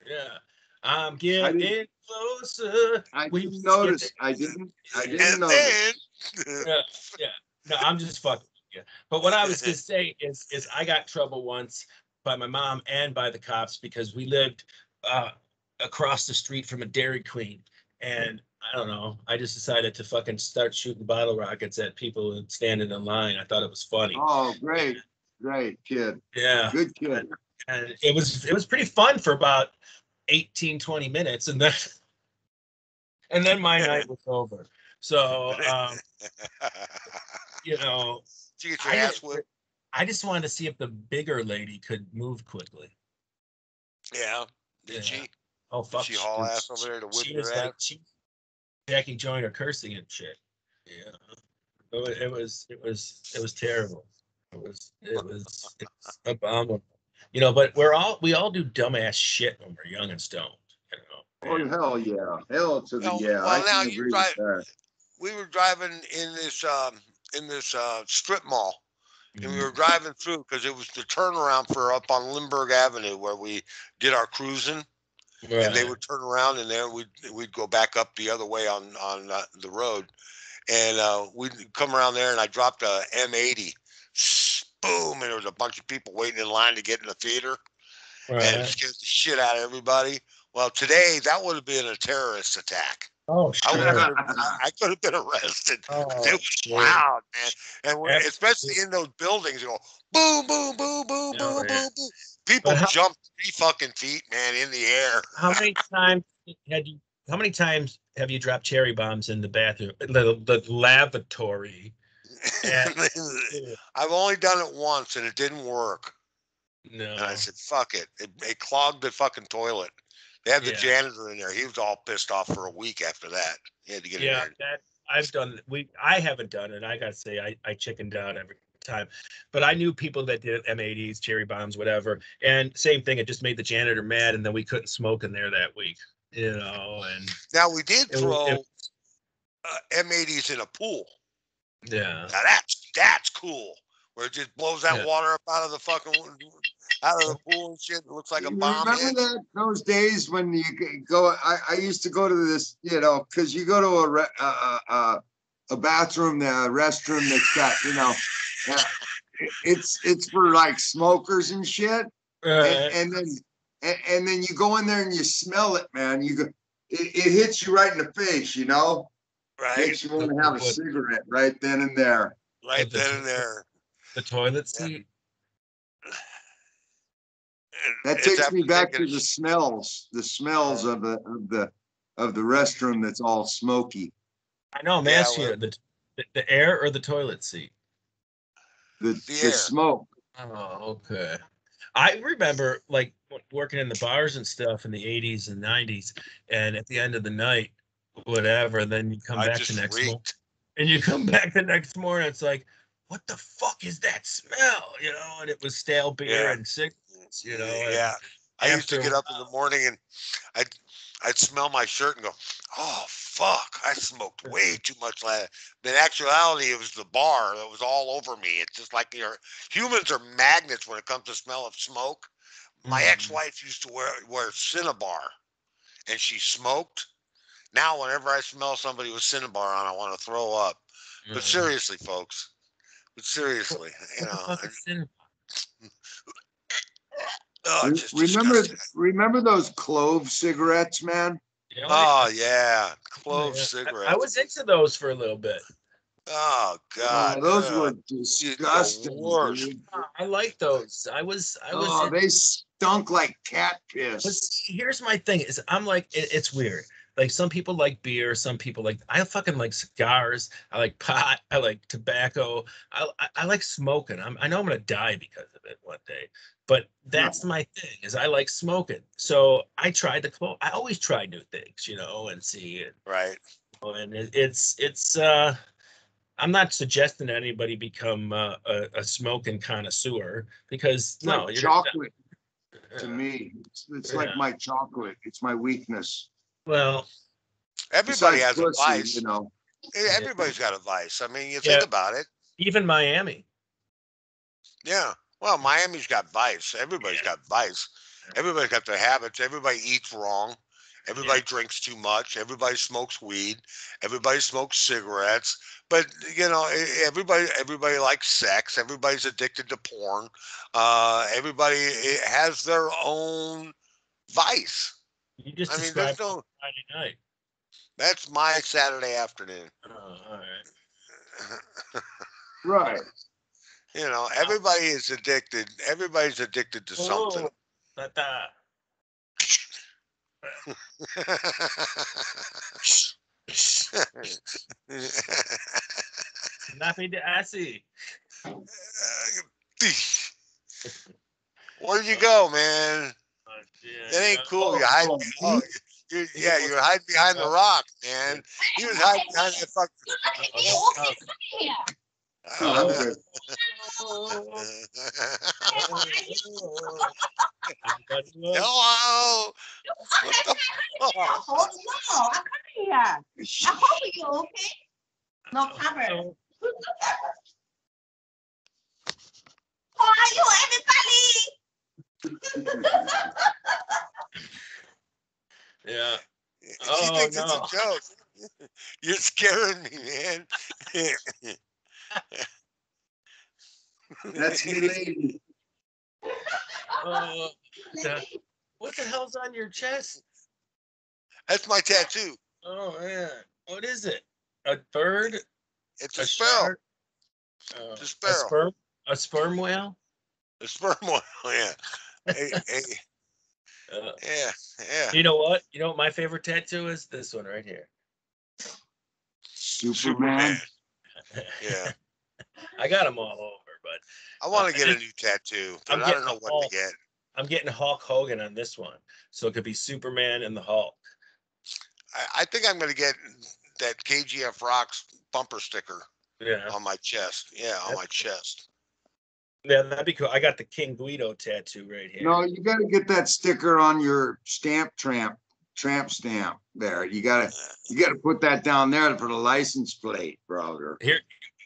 yeah, I'm getting closer. I We didn't just notice. I didn't. I didn't notice. then Yeah, yeah. No, I'm just fucking. Yeah. But what I was gonna say is, is I got trouble once by my mom and by the cops because we lived uh, across the street from a Dairy Queen, and I don't know. I just decided to fucking start shooting bottle rockets at people standing in line. I thought it was funny. Oh, great, great kid, Yeah, good kid. and it was it was pretty fun for about 18, 20 minutes, and then and then my night was over. So um, you know, Did you get your I ass whipped? I just wanted to see if the bigger lady could move quickly. Yeah. Did Yeah. she? Oh fuck! she haul was- ass over there to whip she your was ass? like she, Jackie Joyner-Kersee and shit. Yeah, it was it was it was it was terrible. It was it was it's abominable. You know, but we're all we all do dumbass shit when we're young and stoned. You know. Oh, hell yeah. Hell to the Oh, yeah. well, I now you agree drive- with that. We were driving in this um in this uh strip mall and Mm-hmm. we were driving through because it was the turnaround for up on Lindbergh Avenue where we did our cruising and they would turn around and there we'd we'd go back up the other way on on uh, the road. And uh we'd come around there and I dropped a M80 boom and there was a bunch of people waiting in line to get in the theater and it scared the shit out of everybody. Well today that would have been a terrorist attack Oh I, have sure. I I could have been arrested Oh, it was sure. loud, man. And when, especially in those buildings, you go boom, boom, boom, boom, Oh, boom, boom, boom. People how- jump three fucking feet, man, in the air. How many times had you? How many times have you dropped cherry bombs in the bathroom, the, the lavatory? Yeah. I've only done it once and it didn't work. No. And I said, fuck it. It, it clogged the fucking toilet. They had the Yeah. janitor in there. He was all pissed off for a week after that. He had to get yeah, in that I've done. We I haven't done it. I gotta say, I I chickened out every time. But I knew people that did M80s, cherry bombs, whatever. And same thing. It just made the janitor mad, and then we couldn't smoke in there that week. You know, and. Now, we did it throw it- uh, M80s in a pool. yeah. Now, that's, that's cool. Where it just blows that Yeah. water up out of the fucking, out of the pool and shit. It looks like a You bomb. Remember that those days when you go? I, I used to go to this, you know, because you go to a re, uh, uh, a bathroom, the restroom that's got, you know, uh, it's it's for like smokers and shit, and, Right. and then and, and then you go in there and you smell it, man. You go, it, it hits you right in the face, you know. Right, Makes you want to have a cigarette right then and there. right the- then and there. the toilet seat. And That takes me back to the smells, the smells of the of the of the restroom that's all smoky. I know. I'm Yeah, asking well- you, the, the the air or the toilet seat. The The the smoke. Oh, okay. I remember like working in the bars and stuff in the 80s and 90s, and at the end of the night, whatever, then you come I back just the next morning, and you come back the next morning, it's like, what the fuck is that smell? You know, and it was stale beer Yeah. and cigarettes, you know. Yeah, I used to get up in the morning and I'd I'd smell my shirt and go, "Oh fuck, I smoked way too much last." But in actuality, it was the bar that was all over me. It's just like you're humans are magnets when it comes to smell of smoke. My Mm. ex-wife used to wear wear Cinnabar, and she smoked. Now, whenever I smell somebody with Cinnabar on, I want to throw up. But Mm. seriously, folks, but seriously, you know, fuck is Cinnabon? oh, just remember disgusting. remember those clove cigarettes, man? You know, Oh yeah, clove I- cigarettes. I was into those for a little bit. Oh Oh, God, those ugh. were the disgusting. worst. dude. Uh, I like those. I was, I was. Oh, in- they stunk like cat But piss. see, here's my thing: is I'm like, it, it's weird. Like some people like beer, some people like. I fucking like cigars. I like pot. I like tobacco. I I, I like smoking. I'm, I know I'm gonna die because of it one day, but that's my thing. Is I like smoking. So I tried to close. I always try new things, you know, and see it. Right. And it, it's it's. uh I'm not suggesting that anybody become uh, a, a smoking connoisseur because It's no, like you're chocolate uh, to me. It's, it's Yeah. like my chocolate. It's my weakness. Well, Everybody Besides has a pussy, vice. You know. Eh, Everybody's got a vice. I mean, you Yeah. think about it. even Miami. Yeah. Well, Miami's got vice. Everybody's got vice. Everybody's got their habits. Everybody eats wrong. Everybody drinks too much. Everybody smokes weed. Everybody smokes cigarettes. But you know, everybody everybody likes sex. Everybody's addicted to porn. Uh, everybody eh, has their own vice. You just I mean, described there's no. Friday night. That's my Saturday afternoon. Oh, all right. Right. You know, everybody is addicted. Everybody's addicted to something. Oh, but, uh, Nappy de assy. Where'd you go, man? That ain't cool. You hide. Oh, you yeah, you're hiding behind the rock, man. He was hiding behind that fucking. Oh, I'm good. Hello. What the Oh, fuck? no, I come here. I hope you okay. No cover. How are you, everybody? Yeah. She Oh, thinks no. it's a oh, joke. You're scaring me, man. That's your lady. Uh, the- what the hell's on your chest? That's my tattoo. Oh man, what is it? A bird? It's a sparrow. shark? Uh, It's a a sparrow. sperm? A sperm whale? A sperm whale. Yeah. Hey, hey, Uh, yeah. Yeah. you know what? You know what my favorite tattoo is? This one right here. Superman. Yeah. I got them all over, but I want Uh, to get a new tattoo, I'm but I don't know what Hulk. to get. I'm getting Hulk Hogan on this one, so it could be Superman and the Hulk. I, I think I'm going to get that KGF Rocks bumper sticker Yeah, on my chest. Yeah, on my chest. yeah, that'd be cool. I got the King Guido tattoo right here. No, you gotta get that sticker on your stamp tramp, tramp stamp there. You gotta, you gotta put that down there for the license plate, brother. Here,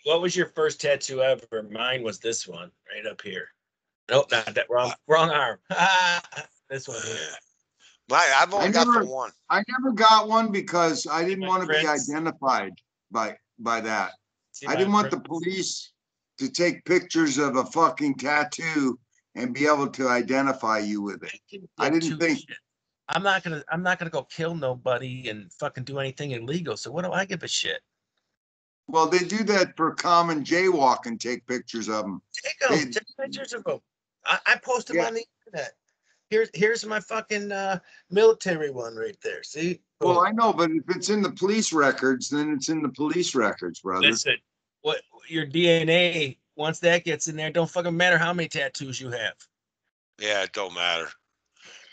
what was your first tattoo ever? Mine was this one right up here. Nope, not that wrong. Wrong arm. this one here. My, I've only I got the never- one. I never got one because I didn't My want to be identified by, by that. See I didn't want the police to take pictures of a fucking tattoo and be able to identify you with it. can I didn't think- shit. I'm not gonna. I'm not gonna go kill nobody and fucking do anything illegal. So what do I give a shit? Well, they do that for common jaywalk and take pictures of them. Take them. They- Take pictures of them. I, I post them Yeah. on the internet. Here's here's my fucking uh, military one right there. See? Well, I know, but if it's in the police records, then it's in the police records, brother. Listen, what your DNA once that gets in there, don't fucking matter how many tattoos you have. Yeah, it don't matter.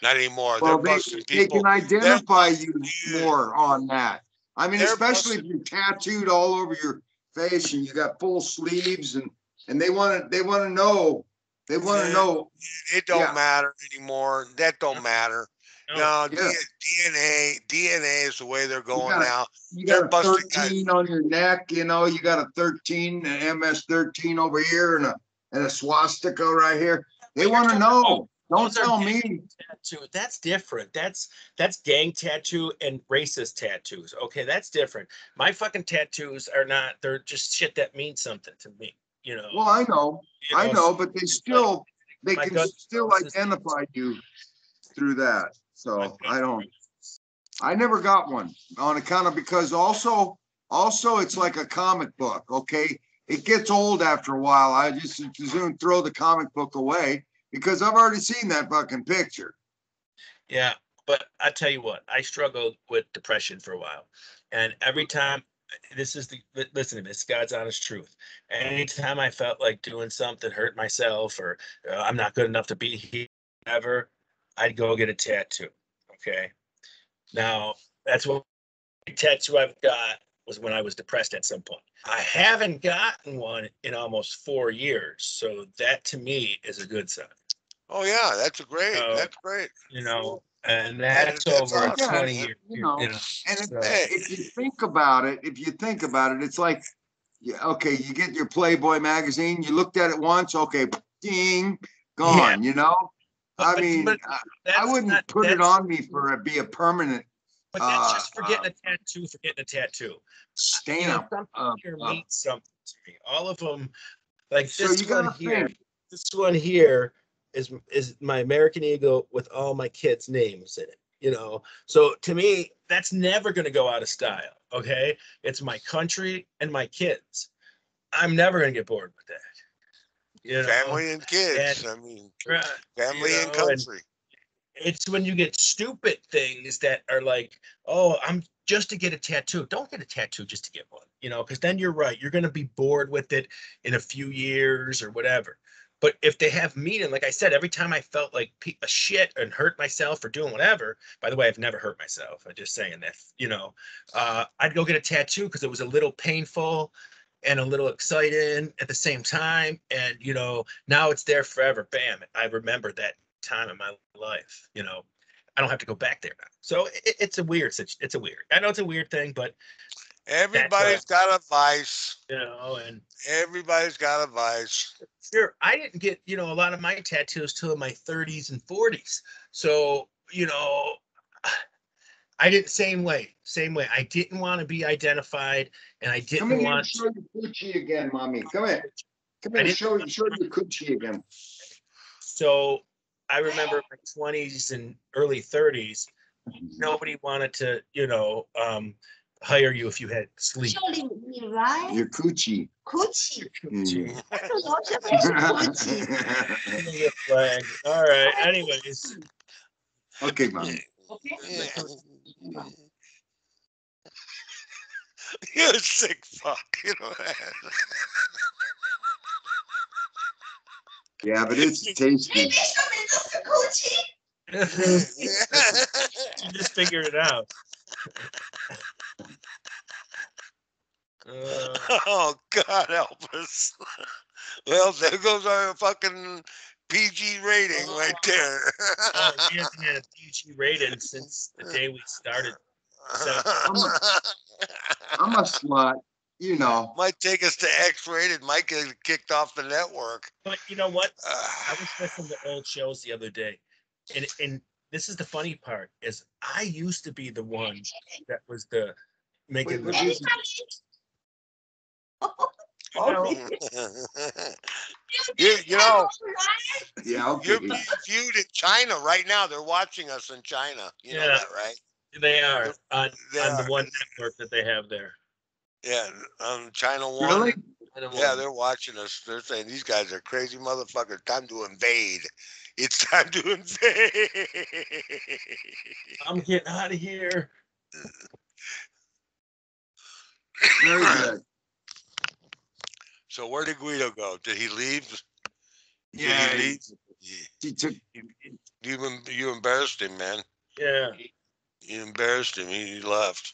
Not anymore. Well, They're they, busting they people. can identify you Yeah. more on that. I mean, They're especially if you're tattooed all over your face and you got full sleeves and, and they want to, they want to know, they want to know, It don't Yeah. matter anymore. That don't matter. No, D- Yeah. DNA, DNA is the way they're going gotta- now. you They're got a busting guys. thirteen on your neck, you know, you got a thirteen, an MS thirteen over here and a, and a swastika right here. They want to you're know. Don't tell me. Tattoo. That's different. That's that's gang tattoo and racist tattoos. Okay, that's different. My fucking tattoos are not. They're just shit that means something to me. You know. Well, I know, you I know, but they still, they can still identify you through that. So I don't, I never got one on account of, because also, also it's like a comic book, okay? It gets old after a while. I just soon throw the comic book away because I've already seen that fucking picture. Yeah, but I tell you what, I struggled with depression for a while, and every time, this is the listen to this, God's honest truth. Anytime I felt like doing something, hurt myself, or uh, I'm not good enough to be here, ever, I'd go get a tattoo. Okay, now that's what tattoo I've got was when I was depressed at some point. I haven't gotten one in almost four years, so that to me is a good sign. Oh yeah, that's a great. Oh. that's great. You know, and that's that's over a awesome. twenty Yeah, year. you know, you know, And if, So- if you think about it, if you think about it, it's like, yeah, okay, you get your Playboy magazine, you looked at it once, okay, ding, gone, you know? I mean, but I, I wouldn't not- put it on me for it be a permanent But that's uh, just for getting uh, a tattoo for getting a tattoo. You know, stamp. some uh, here uh, means something to me. All of them, like So this you one gotta here. think. This one here is is my American Eagle with all my kids' names in it. You know, so to me, that's never going to go out of style. Okay, it's my country and my kids. I'm never going to get bored with that. You know, Family and kids. and- I mean, family and know, and- country. It's when you get stupid things that are like, oh, I'm just to get a tattoo. Don't get a tattoo just to get one, you know, because then you're right. You're going to be bored with it in a few years or whatever. But if they have meaning, like I said, every time I felt like a shit and hurt myself or doing whatever. By the way, I've never hurt myself. I'm just saying that. You know, uh, I'd go get a tattoo because it was a little painful and a little exciting at the same time. And you know, now it's there forever. Bam! I remember that time in my life. You know, I don't have to go back there now. So it, it's a weird. situ- It's a weird. I know it's a weird thing, but Everybody's got a vice. you know, and Everybody's got a vice. sure, I didn't get you know a lot of my tattoos till my 30s and 40s. So you know, I didn't same way, same way. I didn't want to be identified, and I didn't here and want. show your coochie again, mommy. Come here. Come here, didn't- show, show your coochie again. So I remember my 20s and early 30s, nobody wanted to, you know, um, hire you if you had sleep. Right? Your coochie. Coochie. Mm. coochie. coochie. flag. All right. Anyways. Okay, mom. Okay. Yeah. You're sick fuck. You know that. Yeah, but it's tasty. show me the Gucci. you just figured it out. Uh, oh God help us. Well, there goes our fucking PG rating right there. oh, he hasn't had a PG rating since the day we started. So. I'm a slut, you know. Might take us to X-rated. Might get kicked off the network. But you know what? I was listening to old shows the other day, and and this is the funny part is I used to be the one that was the making Wait, the what music. You oh. know, you, you know, Yeah, okay. you're being viewed in China right now. They're watching us in China. You know Yeah. that, right? they are on They on are. the one network that they have there. Yeah, on China One. Really? Yeah, they're watching us. They're saying these guys are crazy motherfuckers. Time to invade. It's time to invade. I'm getting out of here. Very good. So where did Guido go? Did he leave? Did Yeah, he leave? he took, You, you, you embarrassed him, man. Yeah. You embarrassed him. He, he left.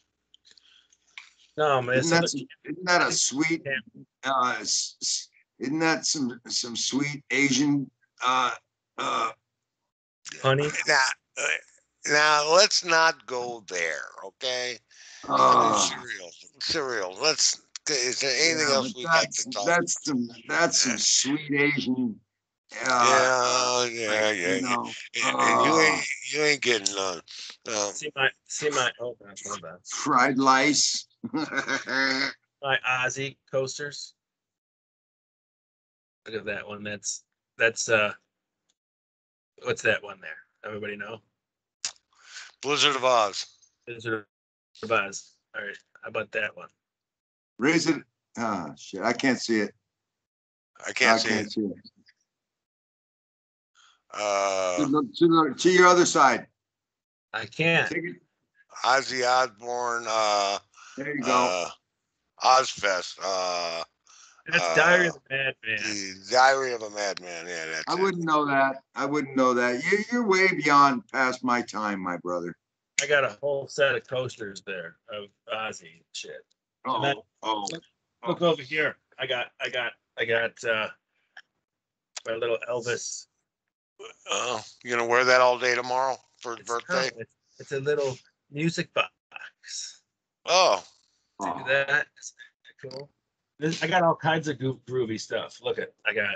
No, man. isn't some- that, some- isn't that a sweet, uh, s- s- isn't that some, some sweet Asian, uh, uh, honey. Now, uh, now let's not go there, okay? uh, Cereal, cereal. Let's. Is there anything yeah, else we'd like that's, to talk? that's some, that's some sweet Asian, uh, yeah, yeah, yeah. you know, And, and you uh, ain't you ain't getting none. Um, See my see my oh gosh, hold fried lice. My Ozzy coasters. Look at that one. That's that's uh what's that one there? Everybody know? Blizzard of Ozz. Wizard of Oz. All right. How about that one? Raise it, ah, shit, I can't see it. I I can't see it. can't see it. Uh, To the- to the- to your other side. I can't. Ozzy Osbourne. Uh, there you go. uh, Ozzfest. Uh, That's Diary of a Madman. the Diary of a Madman. Yeah, that's I it. wouldn't know that. I wouldn't know that. You, you're way beyond past my time, my brother. I got a whole set of coasters there of Ozzy shit. Oh, that- oh, Look over here. I got I got I got uh my little Elvis. Uh, you gonna wear that all day tomorrow for his It's, birthday? it's, it's a little music box. Oh, See oh. that cool? This, I got all kinds of goo- groovy stuff. Look at, I got,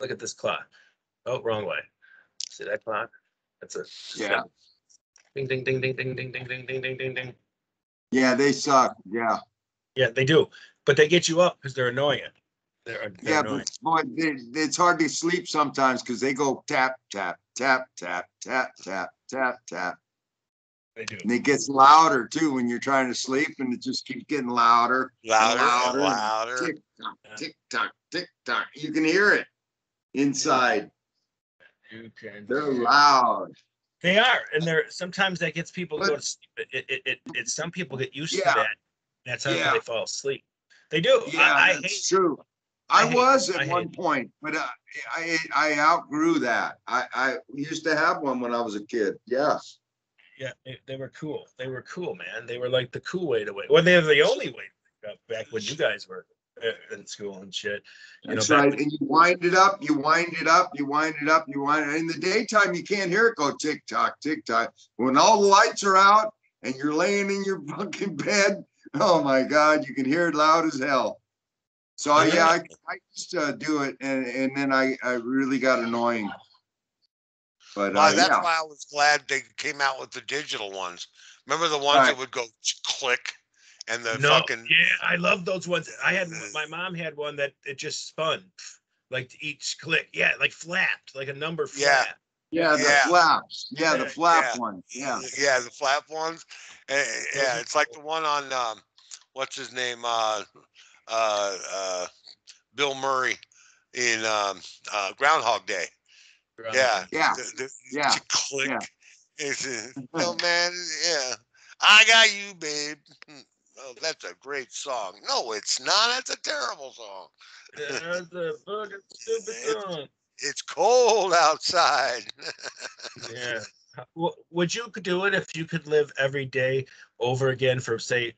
look at this clock. Oh, wrong way. See that clock? That's a. Yeah. Ding, ding, ding, ding, ding, ding, ding, ding, ding, ding, ding, ding. Yeah, they suck. Yeah, Yeah, they do, but they get you up because they're annoying. They're, they're yeah, annoying. but boy, they, it's hard to sleep sometimes because they go tap, tap, tap, tap, tap, tap, tap, tap. They do. And it gets louder too when you're trying to sleep and it just keeps getting louder. louder, and Louder. louder. Tick tock, tick tock, tick tock. You can hear it inside. You can. They're loud. They are, and they're sometimes that gets people to go to sleep. It, it, it, it, some people get used to that. That's how Yeah. they fall asleep. They do. Yeah, I, I hate that's true. I hate- was I at one point, but uh, I, I outgrew that. I, I used to have one when I was a kid. Yes. Yeah, they, they were cool. They were cool, man. They were like the cool way to wait. Well, they were the only way to wake up back when you guys were uh, in school and shit. You That's back right. And you wind it up, you wind it up, you wind it up, you wind it. In the daytime, you can't hear it go tick tock, tick tock. When all the lights are out and you're laying in your fucking bed, oh my God, you can hear it loud as hell. So yeah, yeah. I, I used to do it and, and then I, I really got annoying. But Why, uh, that's yeah, why I was glad they came out with the digital ones. Remember the ones Right. that would go click and the no, fucking yeah, I love those ones. I had my mom had one that it just spun, like each click. Yeah, like flapped, like a number Yeah. flap. yeah, the Yeah. flaps. Yeah, the flap yeah. one. Yeah. yeah, the flap ones. Eh, yeah, it's like the one on um, what's his name? Uh, uh, uh, Bill Murray in um, uh, Groundhog Day. Yeah, Yeah. the- the- Yeah, to click. yeah. It's uh, no man. Yeah, I got you, babe. Hmm, Oh, that's a great song. No, it's not. That's a terrible song. That's a fucking stupid song. It's cold outside. Yeah. W- Would you do it if you could live every day over again for say,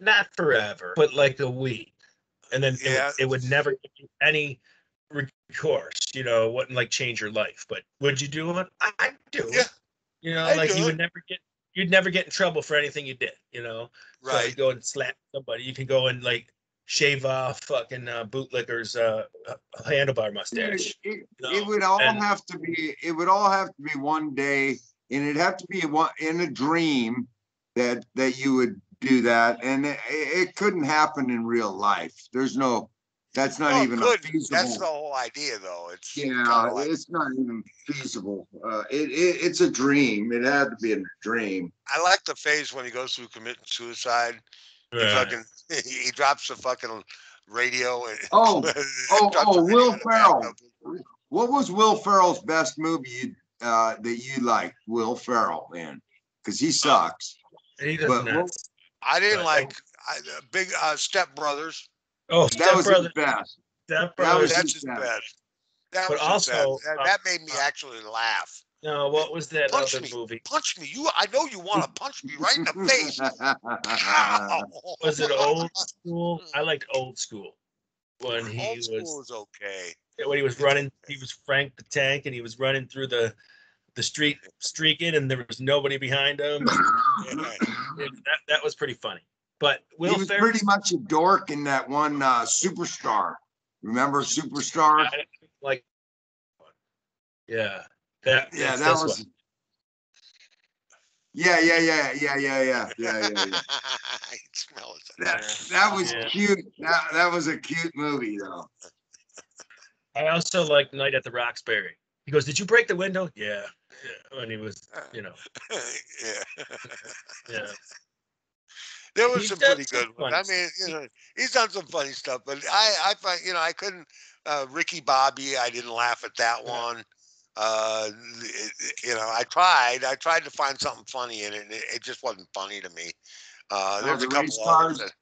not forever, but like a week, and then it, would- it would never give you any recourse. You know, wouldn't like change your life, but would you do it? I I'd do Yeah, it. You know, I'd like you it. would never get you'd never get in trouble for anything you did. You know, so you right. go and slap somebody. You can go and like shave off fucking uh, bootlicker's uh, handlebar It, mustache. it- No, it would all and- have to be, it would all have to be one day, and it'd have to be one, in a dream that, that you would do that, and it, it couldn't happen in real life. There's no, that's not No, it even a couldn't. That's the whole idea, though. It's Yeah, kinda like- it's not even feasible. Uh, it, it, it's a dream. It had to be a dream. I like the phase when he goes through committing suicide. He fucking he drops the fucking radio. And Oh, oh, oh, Will in the back Ferrell. What was Will Ferrell's best movie, you- uh, that you liked, Will Ferrell, man? Cause he sucks. He does but not. what- I didn't Right. like I, uh, big uh, Step Brothers. Oh, That was his stepbrother, best. stepbrother. that was That's his his best. best. That But was his best. also, That, uh, that made me actually laugh. no, what was that Punch other me. movie? Punch me, you! I know you want to punch me right in the face. Was it old school? I liked old school when he Old school was was okay. when he was running. He was Frank the Tank, and he was running through the the street streaking, and there was nobody behind him. It- that that was pretty funny. But Will he was Ferrell, pretty much a dork in that one uh, superstar. Remember superstar? Like, yeah, that yeah, that was. One. Yeah, yeah, yeah, yeah, yeah, yeah, yeah, yeah. yeah. I smell it. That, that was yeah. cute. That, that was a cute movie, though. I also like Night at the Roxbury. He goes, "Did you break the window?" Yeah. yeah. And he was, uh, you know. yeah. yeah. There was He's some pretty some good ones. I mean, you know, he's done some funny stuff, but I, I find, you know, I couldn't. Uh, Ricky Bobby, I didn't laugh at that one. Uh, it- you know, I tried. I tried to find something funny in it, and it, it just wasn't funny to me. Uh, Oh, there's a the couple race others. cars? That,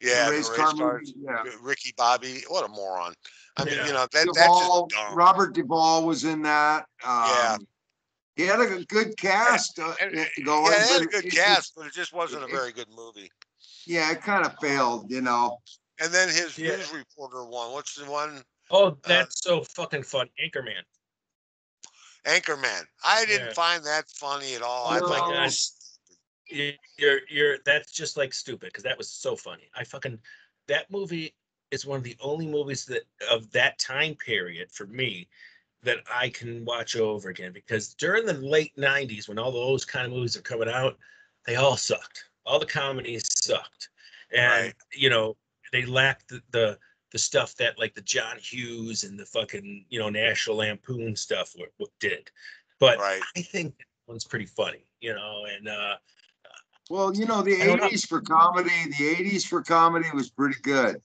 yeah, the race race car cars. yeah. Ricky Bobby, what a moron. I mean, Yeah. you know, that, that's Duvall, just dumb. Robert Duvall was in that. Yeah. He had a good cast uh, And- uh, yeah, going. they had a good it- it cast, just- but it just wasn't a very good movie. Yeah, it kind of failed, you know. And then his Yeah. news reporter one. What's the one? Oh, that's so fucking fun, Anchorman. Anchorman. I didn't Yeah. find that funny at all. I Oh my thought it gosh. was You're you're that's just like stupid because that was so funny. I fucking that movie is one of the only movies that of that time period for me that I can watch over again because during the late '90s when all those kind of movies are coming out, they all sucked. All the comedies sucked, and Right. you know they lacked the, the the stuff that like the John Hughes and the fucking you know National Lampoon stuff w- w- did. But right. I think that one's pretty funny, you know, and uh Well, you know, the I don't know. eighties for comedy, the eighties for comedy was pretty good.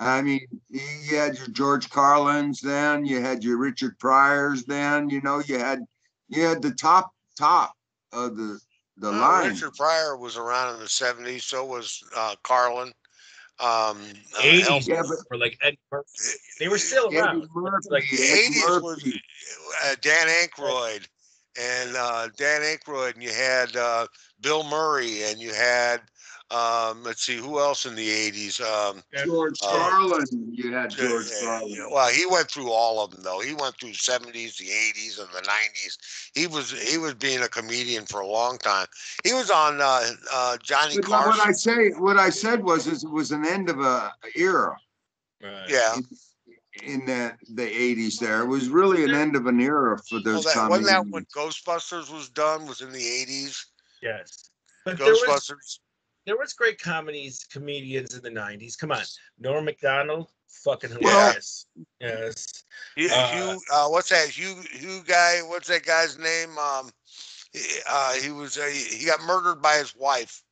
I mean, you you had your George Carlins then, you had your Richard Pryors then, you know, you had you had the top top of the the Uh, line. Richard Pryor was around in the seventies. So was uh, Carlin. Um, uh, Eighties Yeah, but- were like Eddie Murphy. They were still Eddie around. Murphy, like the Eddie 80s was Murphy. uh, Dan Aykroyd and uh, Dan Aykroyd, and you had uh, Bill Murray, and you had um, let's see who else in the 80s. Um, George Uh, Carlin, you had uh, George uh, Carlin. well, he went through all of them though. He went through 70s, the 80s, and the 90s. He was he was being a comedian for a long time. He was on uh, uh, Johnny But what I Carson. say, what I said was, is it was an end of a era Right. Yeah. in the, the eighties there. It was really an end of an era for Well, those that, wasn't that when. Ghostbusters was done? Was in the 80s. Yes. But there was Ghostbusters. There was great comedies, comedians in the nineties. Come on. Norm Macdonald, fucking hilarious. yes. Hugh, Uh, Hugh uh, what's that? Hugh, Hugh guy. What's that guy's name? Um, he, uh, he was uh, he got murdered by his wife.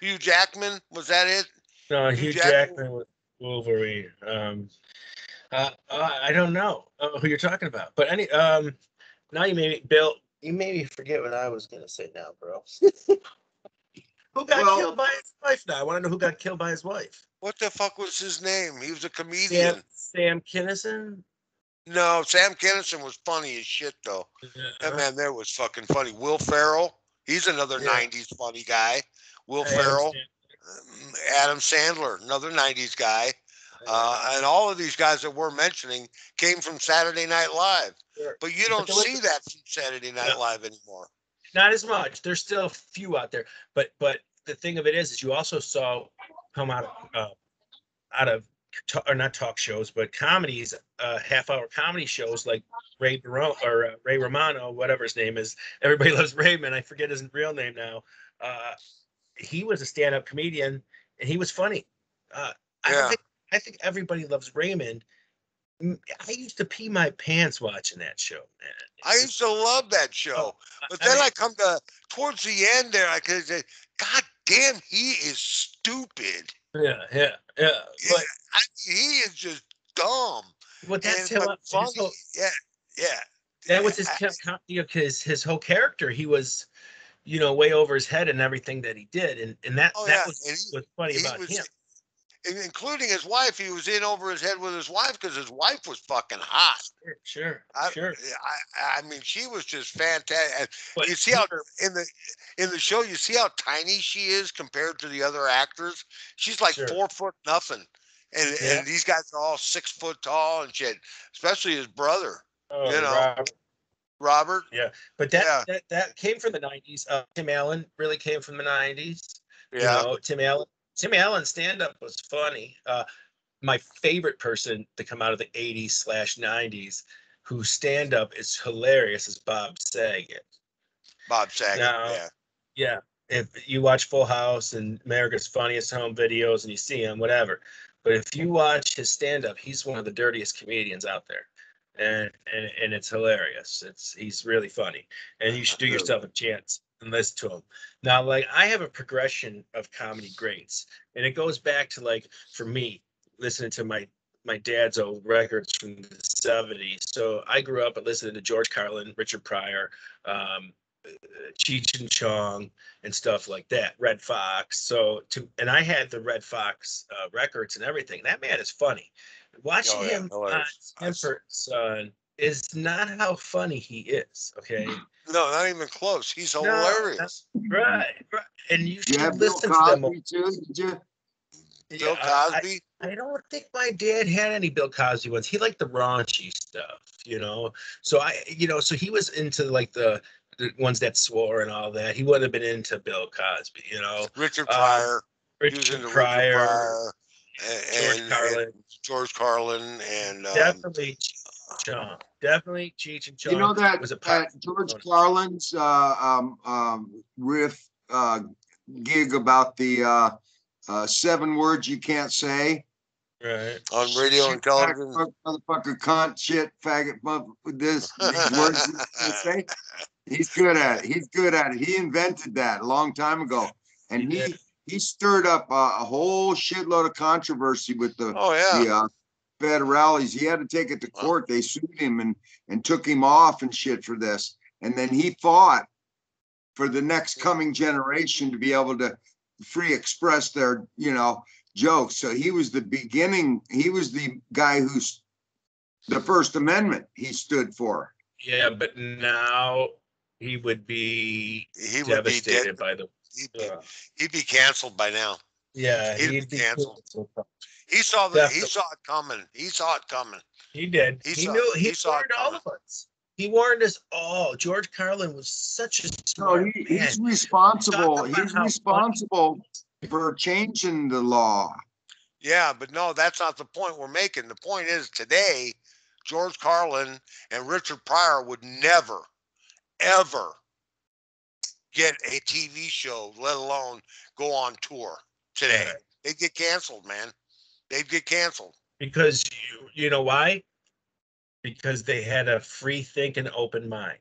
Hugh Jackman was that it? No, Hugh Hugh Jackman? Jackman with Wolverine. Um uh, uh, I don't know uh, who you're talking about. But any um now you made me Bill, you made me forget what I was gonna say now, bro. who got Well- killed by his wife now? I want to know who got killed by his wife. What the fuck was his name? He was a comedian. Sam Kinison? No, Sam Kinison was funny as shit though. Yeah. That man there was fucking funny. Will Ferrell, he's another Yeah. '90s funny guy. Will I. Ferrell, um, Adam Sandler, another '90s guy. Uh, and all of these guys that we're mentioning came from Saturday Night Live. Sure. But you don't see that from Saturday Night No. Live anymore. Not as much. There's still a few out there, but but the thing of it is, is you also saw come out of uh, out of or not talk shows, but comedies, uh, half hour comedy shows like Ray Barone or uh, Ray Romano, whatever his name is. Everybody loves Raymond. I forget his real name now. Uh, he was a stand up comedian and he was funny. Uh, I, Yeah. think, I think everybody loves Raymond. I used to pee my pants watching that show, man. I used to love that show. Oh, but I then mean- I come to towards the end there, I could say, God damn, he is stupid. Yeah, yeah, yeah. But I, he is just dumb. Well, that's and, him. funny. whole- Yeah, yeah. that was his I- you know, his his whole character. He was, you know, way over his head in everything that he did, and and that Oh, that yeah, was and he- was funny about was- him. In- including his wife. He was in over his head with his wife because his wife was fucking hot. Sure, sure, I, sure. I, I mean, she was just fantastic. But you see how in the in the show, you see how tiny she is compared to the other actors. She's like Sure. four foot nothing, and Yeah. and these guys are all six foot tall and shit. Especially his brother, oh, you know, Rob- Robert. Yeah, but that, yeah. that that came from the '90s. Uh, Tim Allen really came from the '90s. Yeah, You know, Tim Allen. Tim Allen stand up was funny. Uh, my favorite person to come out of the '80s slash '90s who stand up is hilarious is Bob Saget. Bob Saget. Now- yeah, Yeah, if you watch Full House and America's Funniest Home Videos and you see him, whatever. But if you watch his stand up, he's one of the dirtiest comedians out there. And, and and it's hilarious. It's he's really funny. And you should do yourself a chance and listen to him. Now, like I have a progression of comedy greats. And it goes back to like for me, listening to my my dad's old records from the 70s. So I grew up listening to George Carlin, Richard Pryor, um, Cheech and Chong and stuff like that. Redd Foxx. So to and I had the Redd Foxx uh, records and everything. That man is funny. Watching Oh, yeah, him on Sanford Son is not how funny he is. Okay, no, not even close. He's No, hilarious. right, right. And you You should have Bill listen to them. Too, did you? Bill Yeah, I- Cosby. I don't think my dad had any Bill Cosby ones. He liked the raunchy stuff, you know. So I, you know, so he was into like the, the ones that swore and all that. He wouldn't have been into Bill Cosby, you know. Richard uh, Pryor. he Richard Pryor, Richard Pryor. and- George Carlin. and George Carlin and um, definitely Cheech and Chong. Definitely Cheech and Chong. You know that, was a that George Carlin's, uh, um, um, riff, uh, gig about the, uh, uh, seven words you can't say? right. on radio and Shit, fag, television. fuck, Motherfucker, cunt, shit, faggot, mother, this, these words you can't say. He's good at it. He's good at it. He invented that a long time ago. And He he, he stirred up a, a whole shitload of controversy with the, Oh yeah. the, uh, rallies. He had to take it to court. They sued him and, and took him off and shit for this. And then he fought for the next coming generation to be able to free express their, you know, jokes. So he was the beginning, he was the guy who's the First Amendment he stood for. Yeah, but now he would be He would be devastated dead. by the. He'd be, uh, he'd be canceled by now. Yeah, He'd be he'd be canceled. canceled. He saw the, he saw it coming. He saw it coming. He did. He He, saw- knew. He, he saw it warned all of us. He warned us all. George Carlin was such a No, smart he, man. he's responsible, Talk about he's how responsible for changing the law. Yeah, but no, that's not the point we're making. The point is today, George Carlin and Richard Pryor would never, ever get a TV show, let alone go on tour today. Right. They'd get canceled, man. They'd get canceled. because you you know why? Because they had a free thinking, open mind.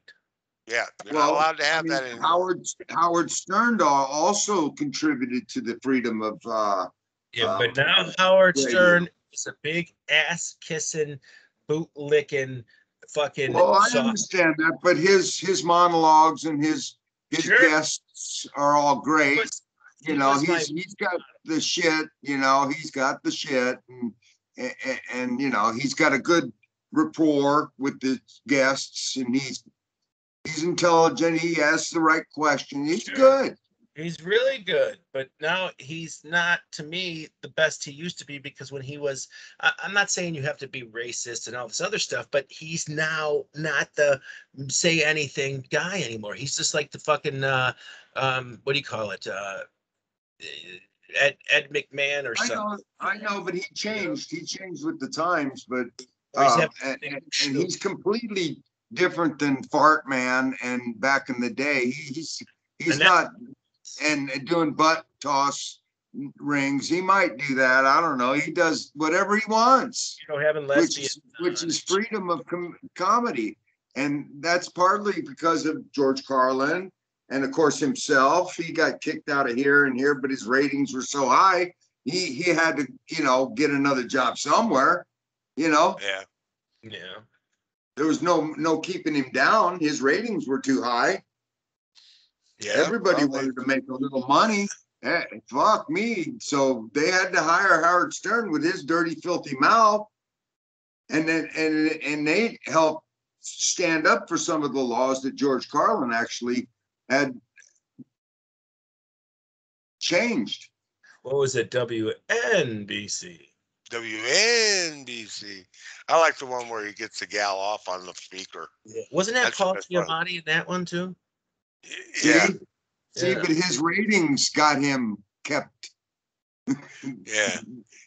Yeah, you're not allowed to I have mean, that in. Howard, Howard Stern al- also contributed to the freedom of, uh, Yeah, Um, but now Howard radio. Stern is a big ass kissing, boot licking, fucking. well, I soft- understand that, but his, his monologues and his, his Sure. guests are all great. was- You know, he's, he's got the shit, you know, he's got the shit and, and, and, you know, he's got a good rapport with the guests and he's, he's intelligent, he asks the right question, he's Sure. good. He's really good, but now he's not, to me, the best he used to be because when he was, I, I'm not saying you have to be racist and all this other stuff, but he's now not the say anything guy anymore. He's just like the fucking, uh, um, what do you call it? Uh, Ed, Ed McMahon or I something. know, I know, but he changed, he changed with the times, but Uh, and, and- and he's completely different than Fart Man and back in the day. He's, he's And not, and doing butt toss rings. He might do that. I don't know. He does whatever he wants, you know, having which is, which is freedom of com- comedy. And that's partly because of George Carlin and of course himself. He got kicked out of here and here, but his ratings were so high. He, he had to, you know, get another job somewhere, you know? Yeah, Yeah. there was no no keeping him down. His ratings were too high. yeah. Everybody probably. wanted to make a little money. Eh, fuck me. So they had to hire Howard Stern with his dirty, filthy mouth. And then and and they helped stand up for some of the laws that George Carlin actually had changed. What was it? WNBC. WNBC. I like the one where he gets the gal off on the speaker. Yeah. Wasn't that That's the Paul best. Giamatti in that one too? Yeah, See? See, Yeah. but his ratings got him kept. yeah.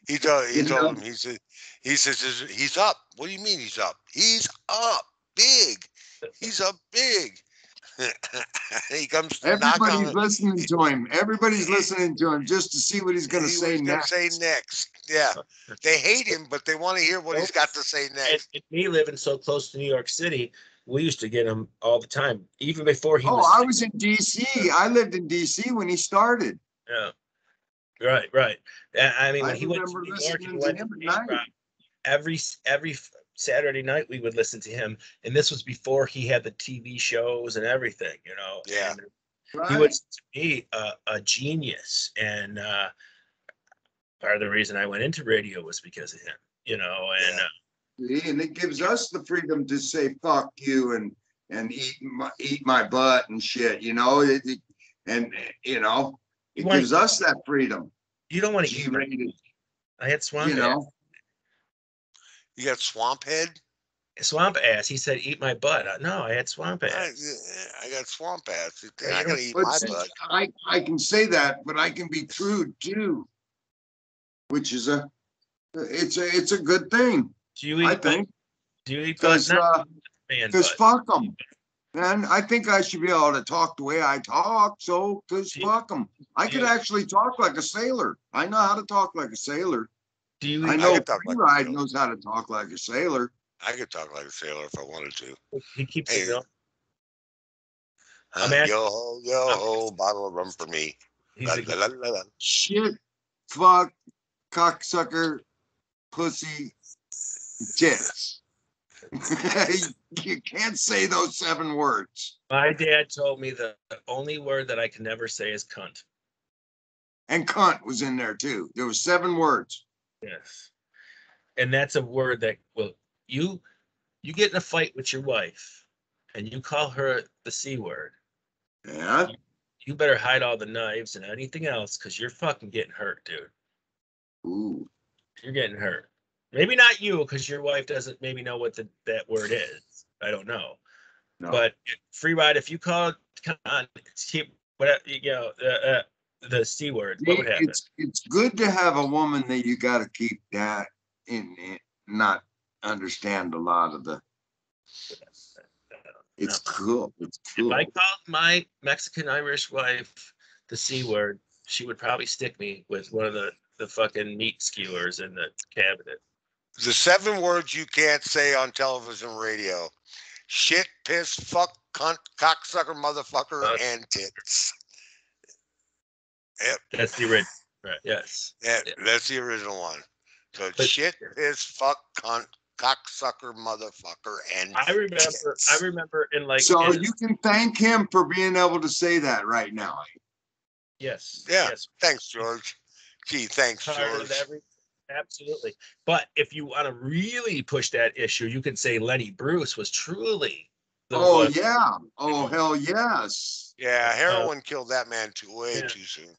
He told he You told know? him he said he says he's up. What do you mean he's up? He's up big. He's up big. He comes to knock on Everybody's the- listening to him. Everybody's listening to him just to see what he's gonna say was gonna next. Say next. Yeah. They hate him, but they want to hear what he's got to say next. and me living so close to New York City, we used to get him all the time, even before he Oh, was. I was in DC. I lived in DC when he started. Yeah. Right, right. I I mean, I he went to New York, he went to at K-Rock. night. every every f- Saturday night we would listen to him, and this was before he had the TV shows and everything, you know. Yeah. And he was to me a, a genius, and uh, part of the reason I went into radio was because of him, you know. And Yeah. uh, And it gives us the freedom to say fuck you and and eat my eat my butt and shit, you know. It, it- and you know, it You wanna- gives us that freedom. you don't want to eat. my- I had swamp you ass. know. You got swamp head? Swamp ass. He said, "Eat my butt." Uh, No, I had swamp ass. I got swamp ass. Yeah, I you gotta eat But my see, butt. I I can say that, but I can be true too, which is a it's a it's a good thing, Do you eat? I think, Do you eat butt? because uh, because fuck them. And I think I should be able to talk the way I talk, so because fuck them. I could actually talk like a sailor. I know how to talk like a sailor. Do you I know could talk like a Ride knows how to talk like a sailor. I could talk like a sailor if I wanted to. He keeps Hey, it going. Huh? Asking- yo ho, yo ho, bottle of rum for me. La, a, la, la, la, la. Shit, fuck, cocksucker, pussy, tits. you can't say those seven words. my dad told me the the only word that I can never say is cunt. And cunt was in there too. There was seven words. Yes. And that's a word that will you you get in a fight with your wife and you call her the C word. Yeah. You better hide all the knives and anything else because you're fucking getting hurt, dude. Ooh. You're getting hurt. Maybe not you, because your wife doesn't maybe know what the, that word is. I don't know. No. But free ride, if you call come on, keep whatever you know, uh, uh, the C word, what would happen? It's, it's good to have a woman that you gotta keep that in, in, not understand a lot of the, it's cool. It's cool If cool. I called my Mexican Irish wife the C word, she would probably stick me with one of the, the fucking meat skewers in the cabinet. The seven words you can't say on television radio. Shit, piss, fuck, cunt, cocksucker, motherfucker, Uh, and tits. That's the original, right? Yes. Yeah, Yeah. that's the original one. So it's But- shit, piss, fuck, cunt, cocksucker, motherfucker, and I remember, I remember in like, So in- you can thank him for being able to say that right now. yes. Yeah. yes, Thanks, George. Gee, thanks, part George. every, absolutely. But if you want to really push that issue, you can say Lenny Bruce was truly. the Oh, one- yeah. Oh, hell yes. Yeah, heroin killed that man too way Uh, yeah. too soon.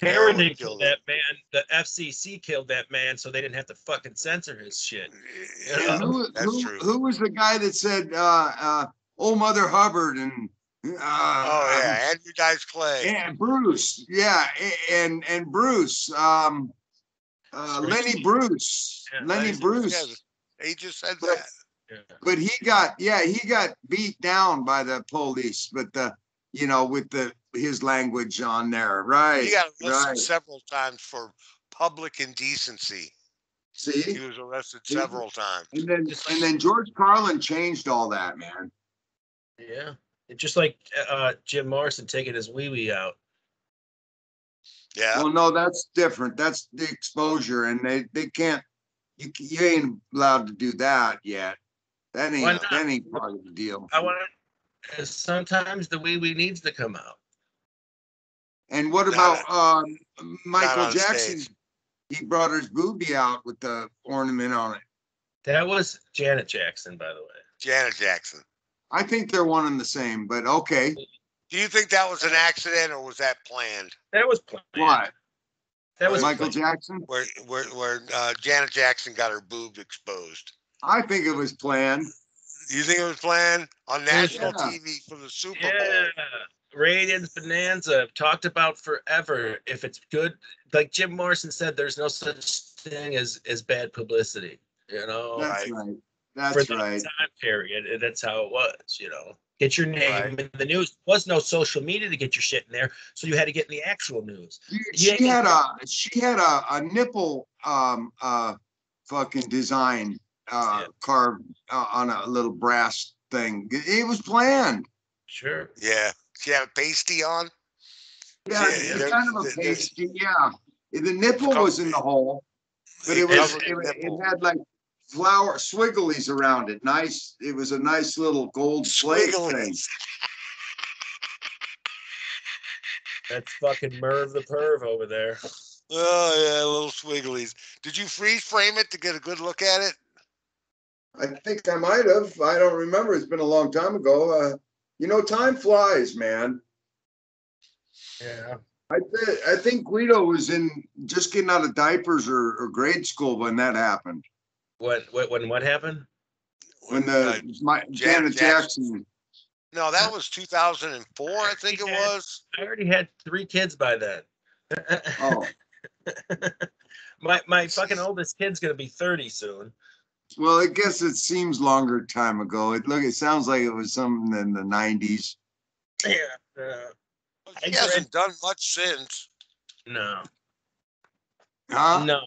Heroin Heroin killed that man. The FCC killed that man, so they didn't have to fucking censor his shit. And Yeah. who, That's who, true. who was the guy that said, uh, uh, oh, Mother Hubbard and, uh, Oh yeah, Andrew Dice Clay. And Bruce, yeah, and, and Bruce, um, uh, Lenny Bruce, Yeah, Lenny Lenny Bruce. Yeah, he just said But- that. Yeah. But he got, yeah, he got beat down by the police, but the, you know, with the, his language on there, right? He got arrested right. several times for public indecency. See, he was arrested Yeah. several times. and then, and then George Carlin changed all that, man. Yeah. It's just like uh, Jim Morrison taking his wee wee out. Yeah, Well, no, that's different. That's the exposure and they, they can't, you, you ain't allowed to do that yet. That ain't, that ain't part of the deal. I want to. Sometimes the wee wee needs to come out. And what Not about, um, Michael Jackson? stage. He brought his boobie out with the ornament on it. That was Janet Jackson, by the way. Janet Jackson. I think they're one and the same, but okay. Do you think that was an accident or was that planned? That was planned. What? That was Michael planned. Jackson? Where where where uh, Janet Jackson got her boobs exposed? I think it was planned. You think it was planned on national Yeah. TV for the Super Bowl? Yeah. Bowl? Radiance Bonanza talked about forever. If it's good, like Jim Morrison said, there's no such thing as as bad publicity. You know, That's right. right. for That's that right. time period, that's how it was. You know, get your name Right. in the news. Was no social media to get your shit in there, so you had to get in the actual news. She- She had a, she had a, a nipple, um, uh, fucking design, uh, Yeah. carved uh, on a little brass thing. It it was planned. Sure. Yeah, she had a pasty on. Yeah, Yeah, it's there- kind of a pasty, yeah. The nipple was in the hole, but it was it, it had like flower swigglies around it. Nice, it was a nice little gold plate thing. That's fucking Merv the perv over there. Oh yeah, little swigglies. Did you freeze frame it to get a good look at it? I think I might have. I don't remember. It's been a long time ago. Uh, you know, time flies, man. Yeah. I thi- I think Guido was in just getting out of diapers or, or grade school when that happened. What? What? When? What happened? When Uh, the my, Janet Jackson. no, that was 2004, I think it Yeah. was. I already had three kids by then. Oh, my my fucking oldest kid's gonna be thirty soon. Well, I guess it seems longer time ago. It look, it sounds like it was something in the nineties. Yeah. Uh, He I hasn't done much since. no. Huh? No.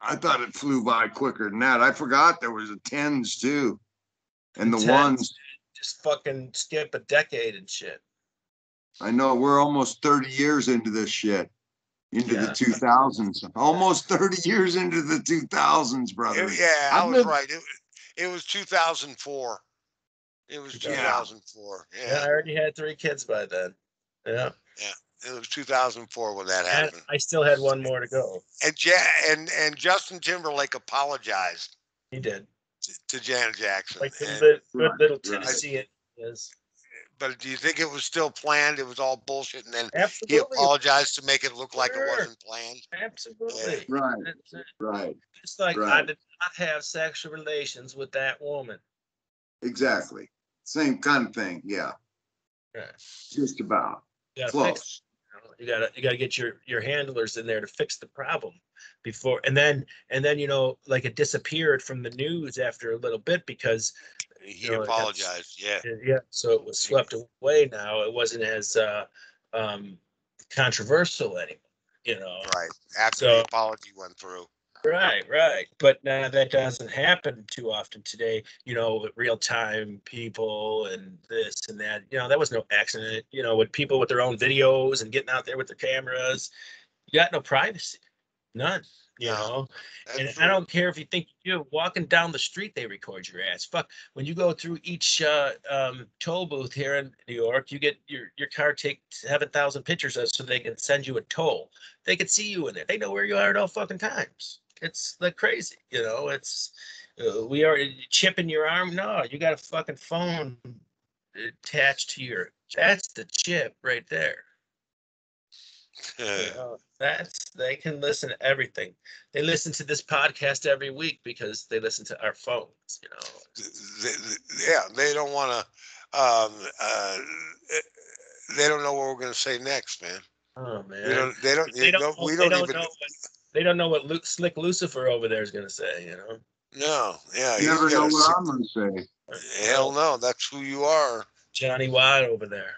I thought it flew by quicker than that. I forgot there was a tens too. And the Tens. ones, Just fucking skip a decade and shit. I know, we're almost thirty years into this shit. Into the two thousands, almost thirty years into the two thousands, brother. It- yeah, I I've was lived- right. It, it was 2004. It was Yeah. 2004. Yeah. I already had three kids by then. Yeah. Yeah. It was 2004 when that And happened. I still had one more to go. And ja- and and Justin Timberlake apologized He did. to, to Janet Jackson. Like the And- li- good Right, little right. Tennessee it is. But do you think it was still planned? It was all bullshit, and then he apologized to make it look like it wasn't planned. Absolutely. Right, right, It's like I did not have sexual relations with that woman. exactly. Same kind of thing, yeah, Yeah. just about. You gotta fix Close. you know, you gotta you gotta get your your handlers in there to fix the problem before and then and then you know like it disappeared from the news after a little bit because He got- apologized. Yeah. yeah so it was swept away now it wasn't as uh um controversial anymore you know Right. After So- the apology went through. right right but now that doesn't happen too often today you know with real time people and this and that you know that was no accident you know with people with their own videos and getting out there with their cameras you got no privacy none you No. know and I don't care if you think you're walking down the street, they record your ass. Fuck, when you go through each uh, um, toll booth here in New York, you get your your car take seven thousand pictures of so they can send you a toll. They can see you in there. They know where you are at all fucking times. It's like crazy, you know. It's uh, we are chipping your arm. No, you got a fucking phone attached to your. That's the chip right there. You know, that's they can listen to everything. They listen to this podcast every week because they listen to our phones. You know, Th- th- yeah, they don't want to. Um, uh, they don't know what we're going to say next, man. oh We man, don't. They don't. they don't. know- we they don't, don't even. know. What, they don't know what Lu- Slick Lucifer over there is going to say. You know, No. Yeah. You never know what I'm gonna say. Hell no. That's who you are, Johnny Watt over there.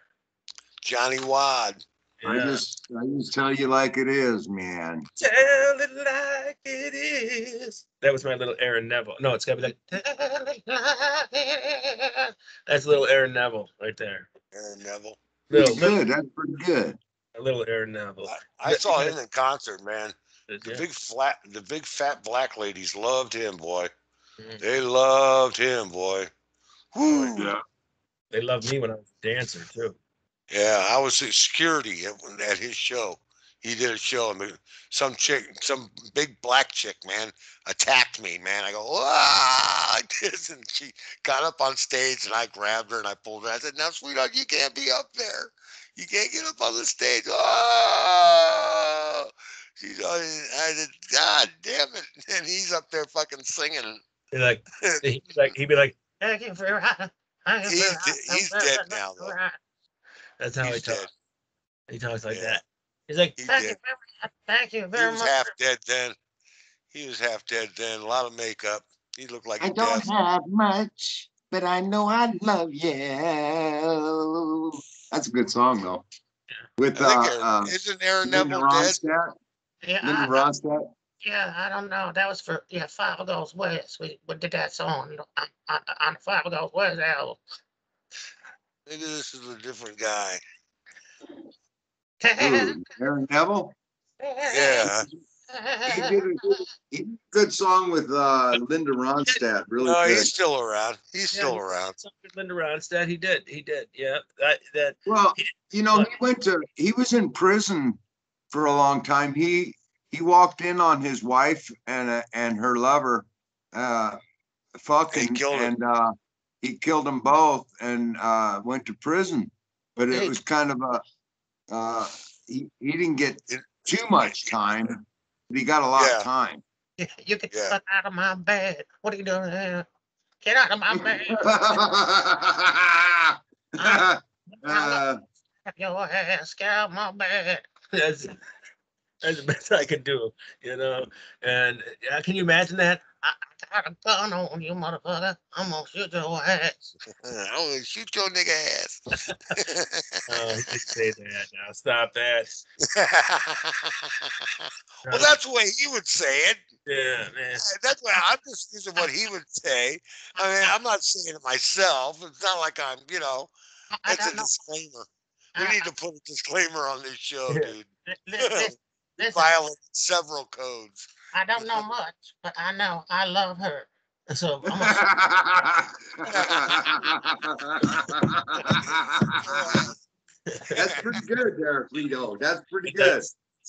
Johnny Wad. I just, I just tell you like it is, man. tell it like it is. That was my little Aaron Neville. No, it's got to be like tell it like it is. That's little Aaron Neville right there. Aaron Neville. Little, Pretty little, good, that's pretty good. A little Aaron Neville. I, I saw him in concert, man. The Yeah. big flat, the big fat black ladies loved him, boy. Mhm. They loved him, boy. Woo. Yeah. They loved me when I was a dancer too. Yeah, I was at security at, at his show. He did a show, and some chick, some big black chick, man, attacked me, man. I go, ah, this, and she got up on stage, and I grabbed her and I pulled her. I said, "Now, sweetheart, you can't be up there. You can't get up on the stage." Oh, she's, I said, "God damn it!" And he's up there fucking singing. He's like, he'd be like, he'd be like, thank you for. thank He's de- he's dead now, though. That's how he He's dead. talks. He talks like Yeah. that. He's like, He thank you very much. Thank you He was much. half dead then. He was half dead then. A lot of makeup. He looked like I a don't death. have much, but I know I love you. That's a good song though. With I uh, think Aaron, uh, isn't Aaron Linda Neville dead? Ronstadt. Yeah, Linda I, Ronstadt. yeah, I don't know. That was for yeah, Five Goes West. We, we did that song on, on, on the Five Goes West album. Maybe this is a different guy. Ooh, Aaron Neville. Yeah. He did a good, he did a good song with uh, Linda Ronstadt. Really No, good. he's still around. He's Yeah, still he- around. Linda Ronstadt, he did. He did. Yeah, that that Well, you know, What? he went to he was in prison for a long time. He he walked in on his wife and uh, and her lover uh fucking killed and uh he killed them both and uh went to prison. But it was kind of a uh he, he didn't get too much time, but he got a lot Yeah. of time. you get the Yeah. fuck out of my bed. What are you doing here? Get out of my bed. Uh, your ass, get out of my bed. That's, that's the best I could do, you know. And uh, can you imagine that? I, I got a gun on you, motherfucker. I'm gonna shoot your ass. I'm gonna shoot your nigga ass. Oh, you could say that now. Stop that. well, that's the way he would say it. Yeah, man. That's why I'm just using what he would say. I mean, I'm not saying it myself. It's not like I'm, you know, I, I that's a don't know. disclaimer. We need to put a disclaimer on this show, Yeah. dude. Listen, Violated several codes. I don't know much, but I know I love her. So I'm gonna, That's pretty good, Derek Lito. That's pretty good.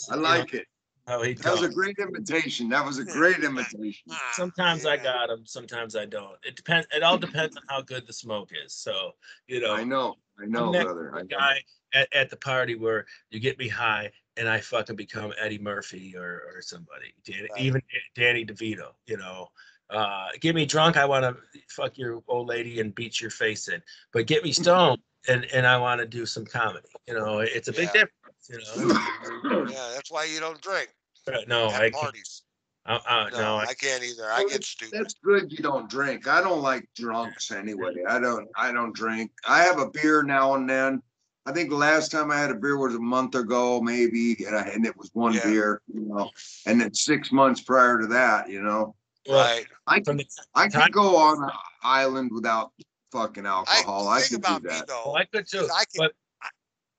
I like it. How he That was a great invitation. That was a great invitation. Sometimes I got them, sometimes I don't. It depends. It all depends on how good the smoke is. So, you know, I know, I know, brother. I know. guy at, at the party where you get me high and I fucking become Eddie Murphy or, or somebody, Danny, Right. even Danny DeVito, you know. Uh, get me drunk, I want to fuck your old lady and beat your face in. But get me stoned and, and I want to do some comedy. You know, it's a big Yeah. difference, you know. Yeah, that's why you don't drink Uh, No, I at can't. parties. Uh, uh, No, no, I, I can't either. I get stupid. That's good you don't drink. I don't like drunks anyway. I don't, I don't drink. I have a beer now and then. I think the last time I had a beer was a month ago, maybe, and I, and it was one Yeah. beer, you know. And then six months prior to that, you know, Right. I from could, the I time- go on an island without fucking alcohol. I think could do about me that. though. well, I could too, 'cause I can, but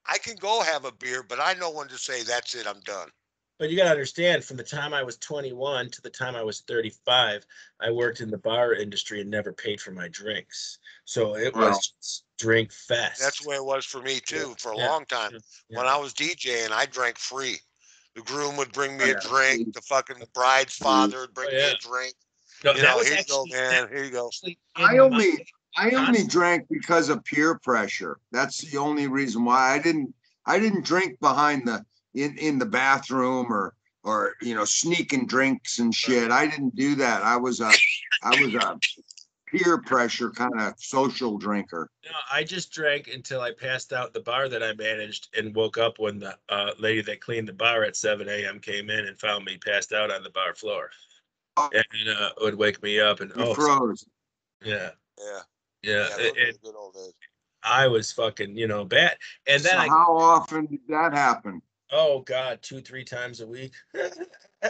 I can go have a beer, but I know when to say that's it. I'm done. But you gotta understand, from the time I was twenty-one to the time I was thirty-five, I worked in the bar industry and never paid for my drinks. So it Wow. was just drink fest. That's the way it was for me too, for a Yeah. long time. When I was DJing, I drank free. The groom would bring me Oh, a yeah. drink. The fucking bride's father would bring Oh, me a drink. No, You know, here you go, man. Here you go. I only, I only drank because of peer pressure. That's the only reason why I didn't, I didn't drink behind the, in, in the bathroom or, or, you know, sneaking drinks and shit. I didn't do that. I was a, I was a peer pressure kind of social drinker. No, I just drank until I passed out the bar that I managed and woke up when the uh, lady that cleaned the bar at seven AM came in and found me passed out on the bar floor. Oh. And uh, would wake me up and You oh froze. yeah, Yeah. yeah. Yeah. it- it- the good old days. I was fucking you know bad. And then So I how often did that happen? Oh god two three times a week.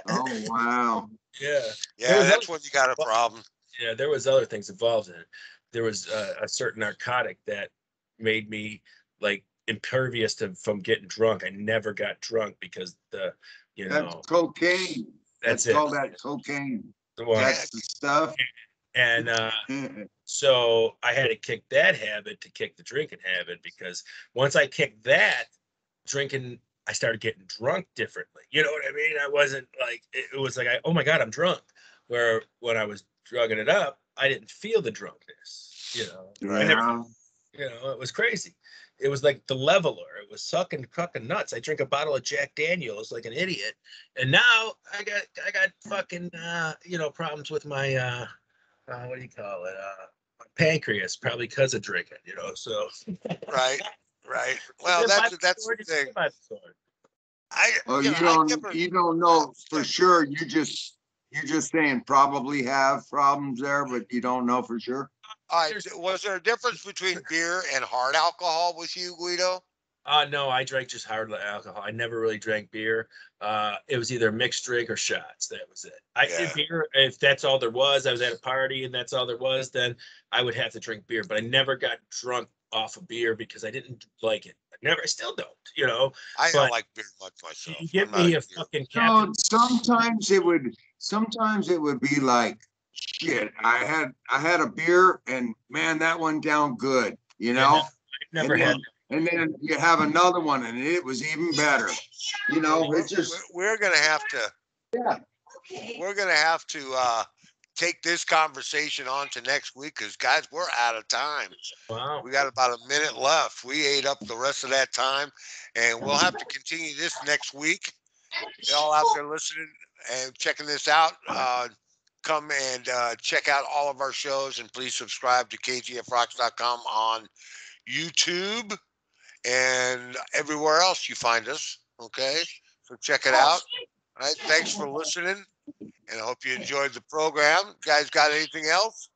Oh, wow. Yeah. Yeah, that's other- when you got a problem. Yeah, there was other things involved in it. There was uh, a certain narcotic that made me like impervious to from getting drunk. I never got drunk because the, you That's know, cocaine. that's That's it. called that cocaine. The That's the stuff. And uh, so I had to kick that habit to kick the drinking habit because once I kicked that, drinking, I started getting drunk differently. You know what I mean? I wasn't like it, it was like I, oh my god, I'm drunk. Where when I was drugging it up, I didn't feel the drunkenness. You know, I never You know, it was crazy. It was like the leveler. It was sucking fucking nuts. I drink a bottle of Jack Daniels like an idiot, and now I got I got fucking uh, you know problems with my uh, uh what do you call it uh my pancreas probably because of drinking. You know, so Right. Right. Well, that's that's sword, the you stay thing. by the sword. I Oh, you you know, I don't, never- you don't know for sure. You just, you're just saying probably have problems there, but you don't know for sure. All right, was there a difference between beer and hard alcohol with you, Guido? Uh no, I drank just hard alcohol. I never really drank beer. Uh it was either mixed drink or shots. That was it. I Yeah. beer if that's all there was, I was at a party and that's all there was, then I would have to drink beer. But I never got drunk off of beer because I didn't like it. I never I still don't, you know. I But don't like beer much myself. You give me a beer- fucking So captain. sometimes it would, sometimes it would be like, shit, I had, I had a beer and man, that went down good, you know? I've never and had then- And then you have another one and it was even better, you know, We're, it's just, we're- we're gonna have to, yeah. we're gonna have to, uh, take this conversation on to next week, cause guys, we're out of time. wow. We got about a minute left. We ate up the rest of that time and we'll have to continue this next week. Y'all out there listening and checking this out, uh, come and, uh, check out all of our shows and please subscribe to kgfrocks.com on YouTube and everywhere else you find us. Okay. So check it out. All right. Thanks for listening and I hope you enjoyed the program. Guys got anything else?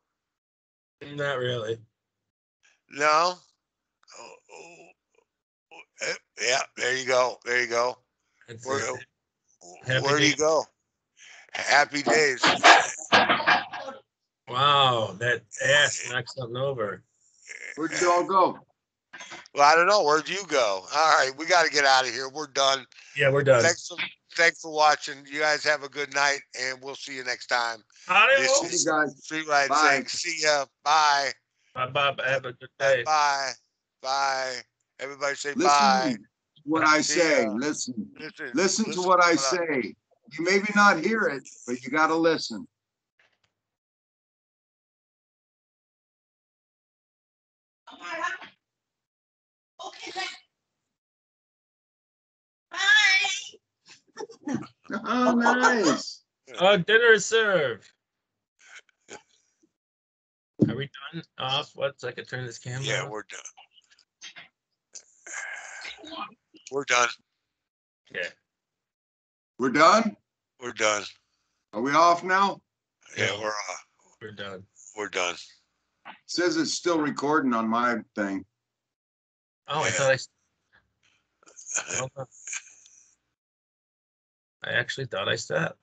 Not really. No. Oh, oh, oh, eh, Yeah, there you go. There you go. It's- Where, where do you go? Happy days. wow, that ass knocked something over. Where'd you all go? Well, I don't know. Where'd you go? All right, we got to get out of here. We're done. Yeah, we're done. Thanks for thanks for watching. You guys have a good night, and we'll see you next time. This See is you guys. Street Ride Bye. saying, see ya. Bye. Bye bye. Have a good day. Bye. Bye. Everybody say bye. Listen to what I See say. ya. Listen, Listen, listen to what I say. You maybe not hear it, but you gotta listen. Okay, then. Bye. Oh, nice. Uh, dinner is served. Are we done? Off? What? So I can turn this camera? Yeah, off? we're done. We're done. Yeah. We're done? We're done. Are we off now? Yeah, Yeah. we're off. We're done. we're done. Says it's still recording on my thing. Oh, I Yeah. thought I. I actually thought I stopped.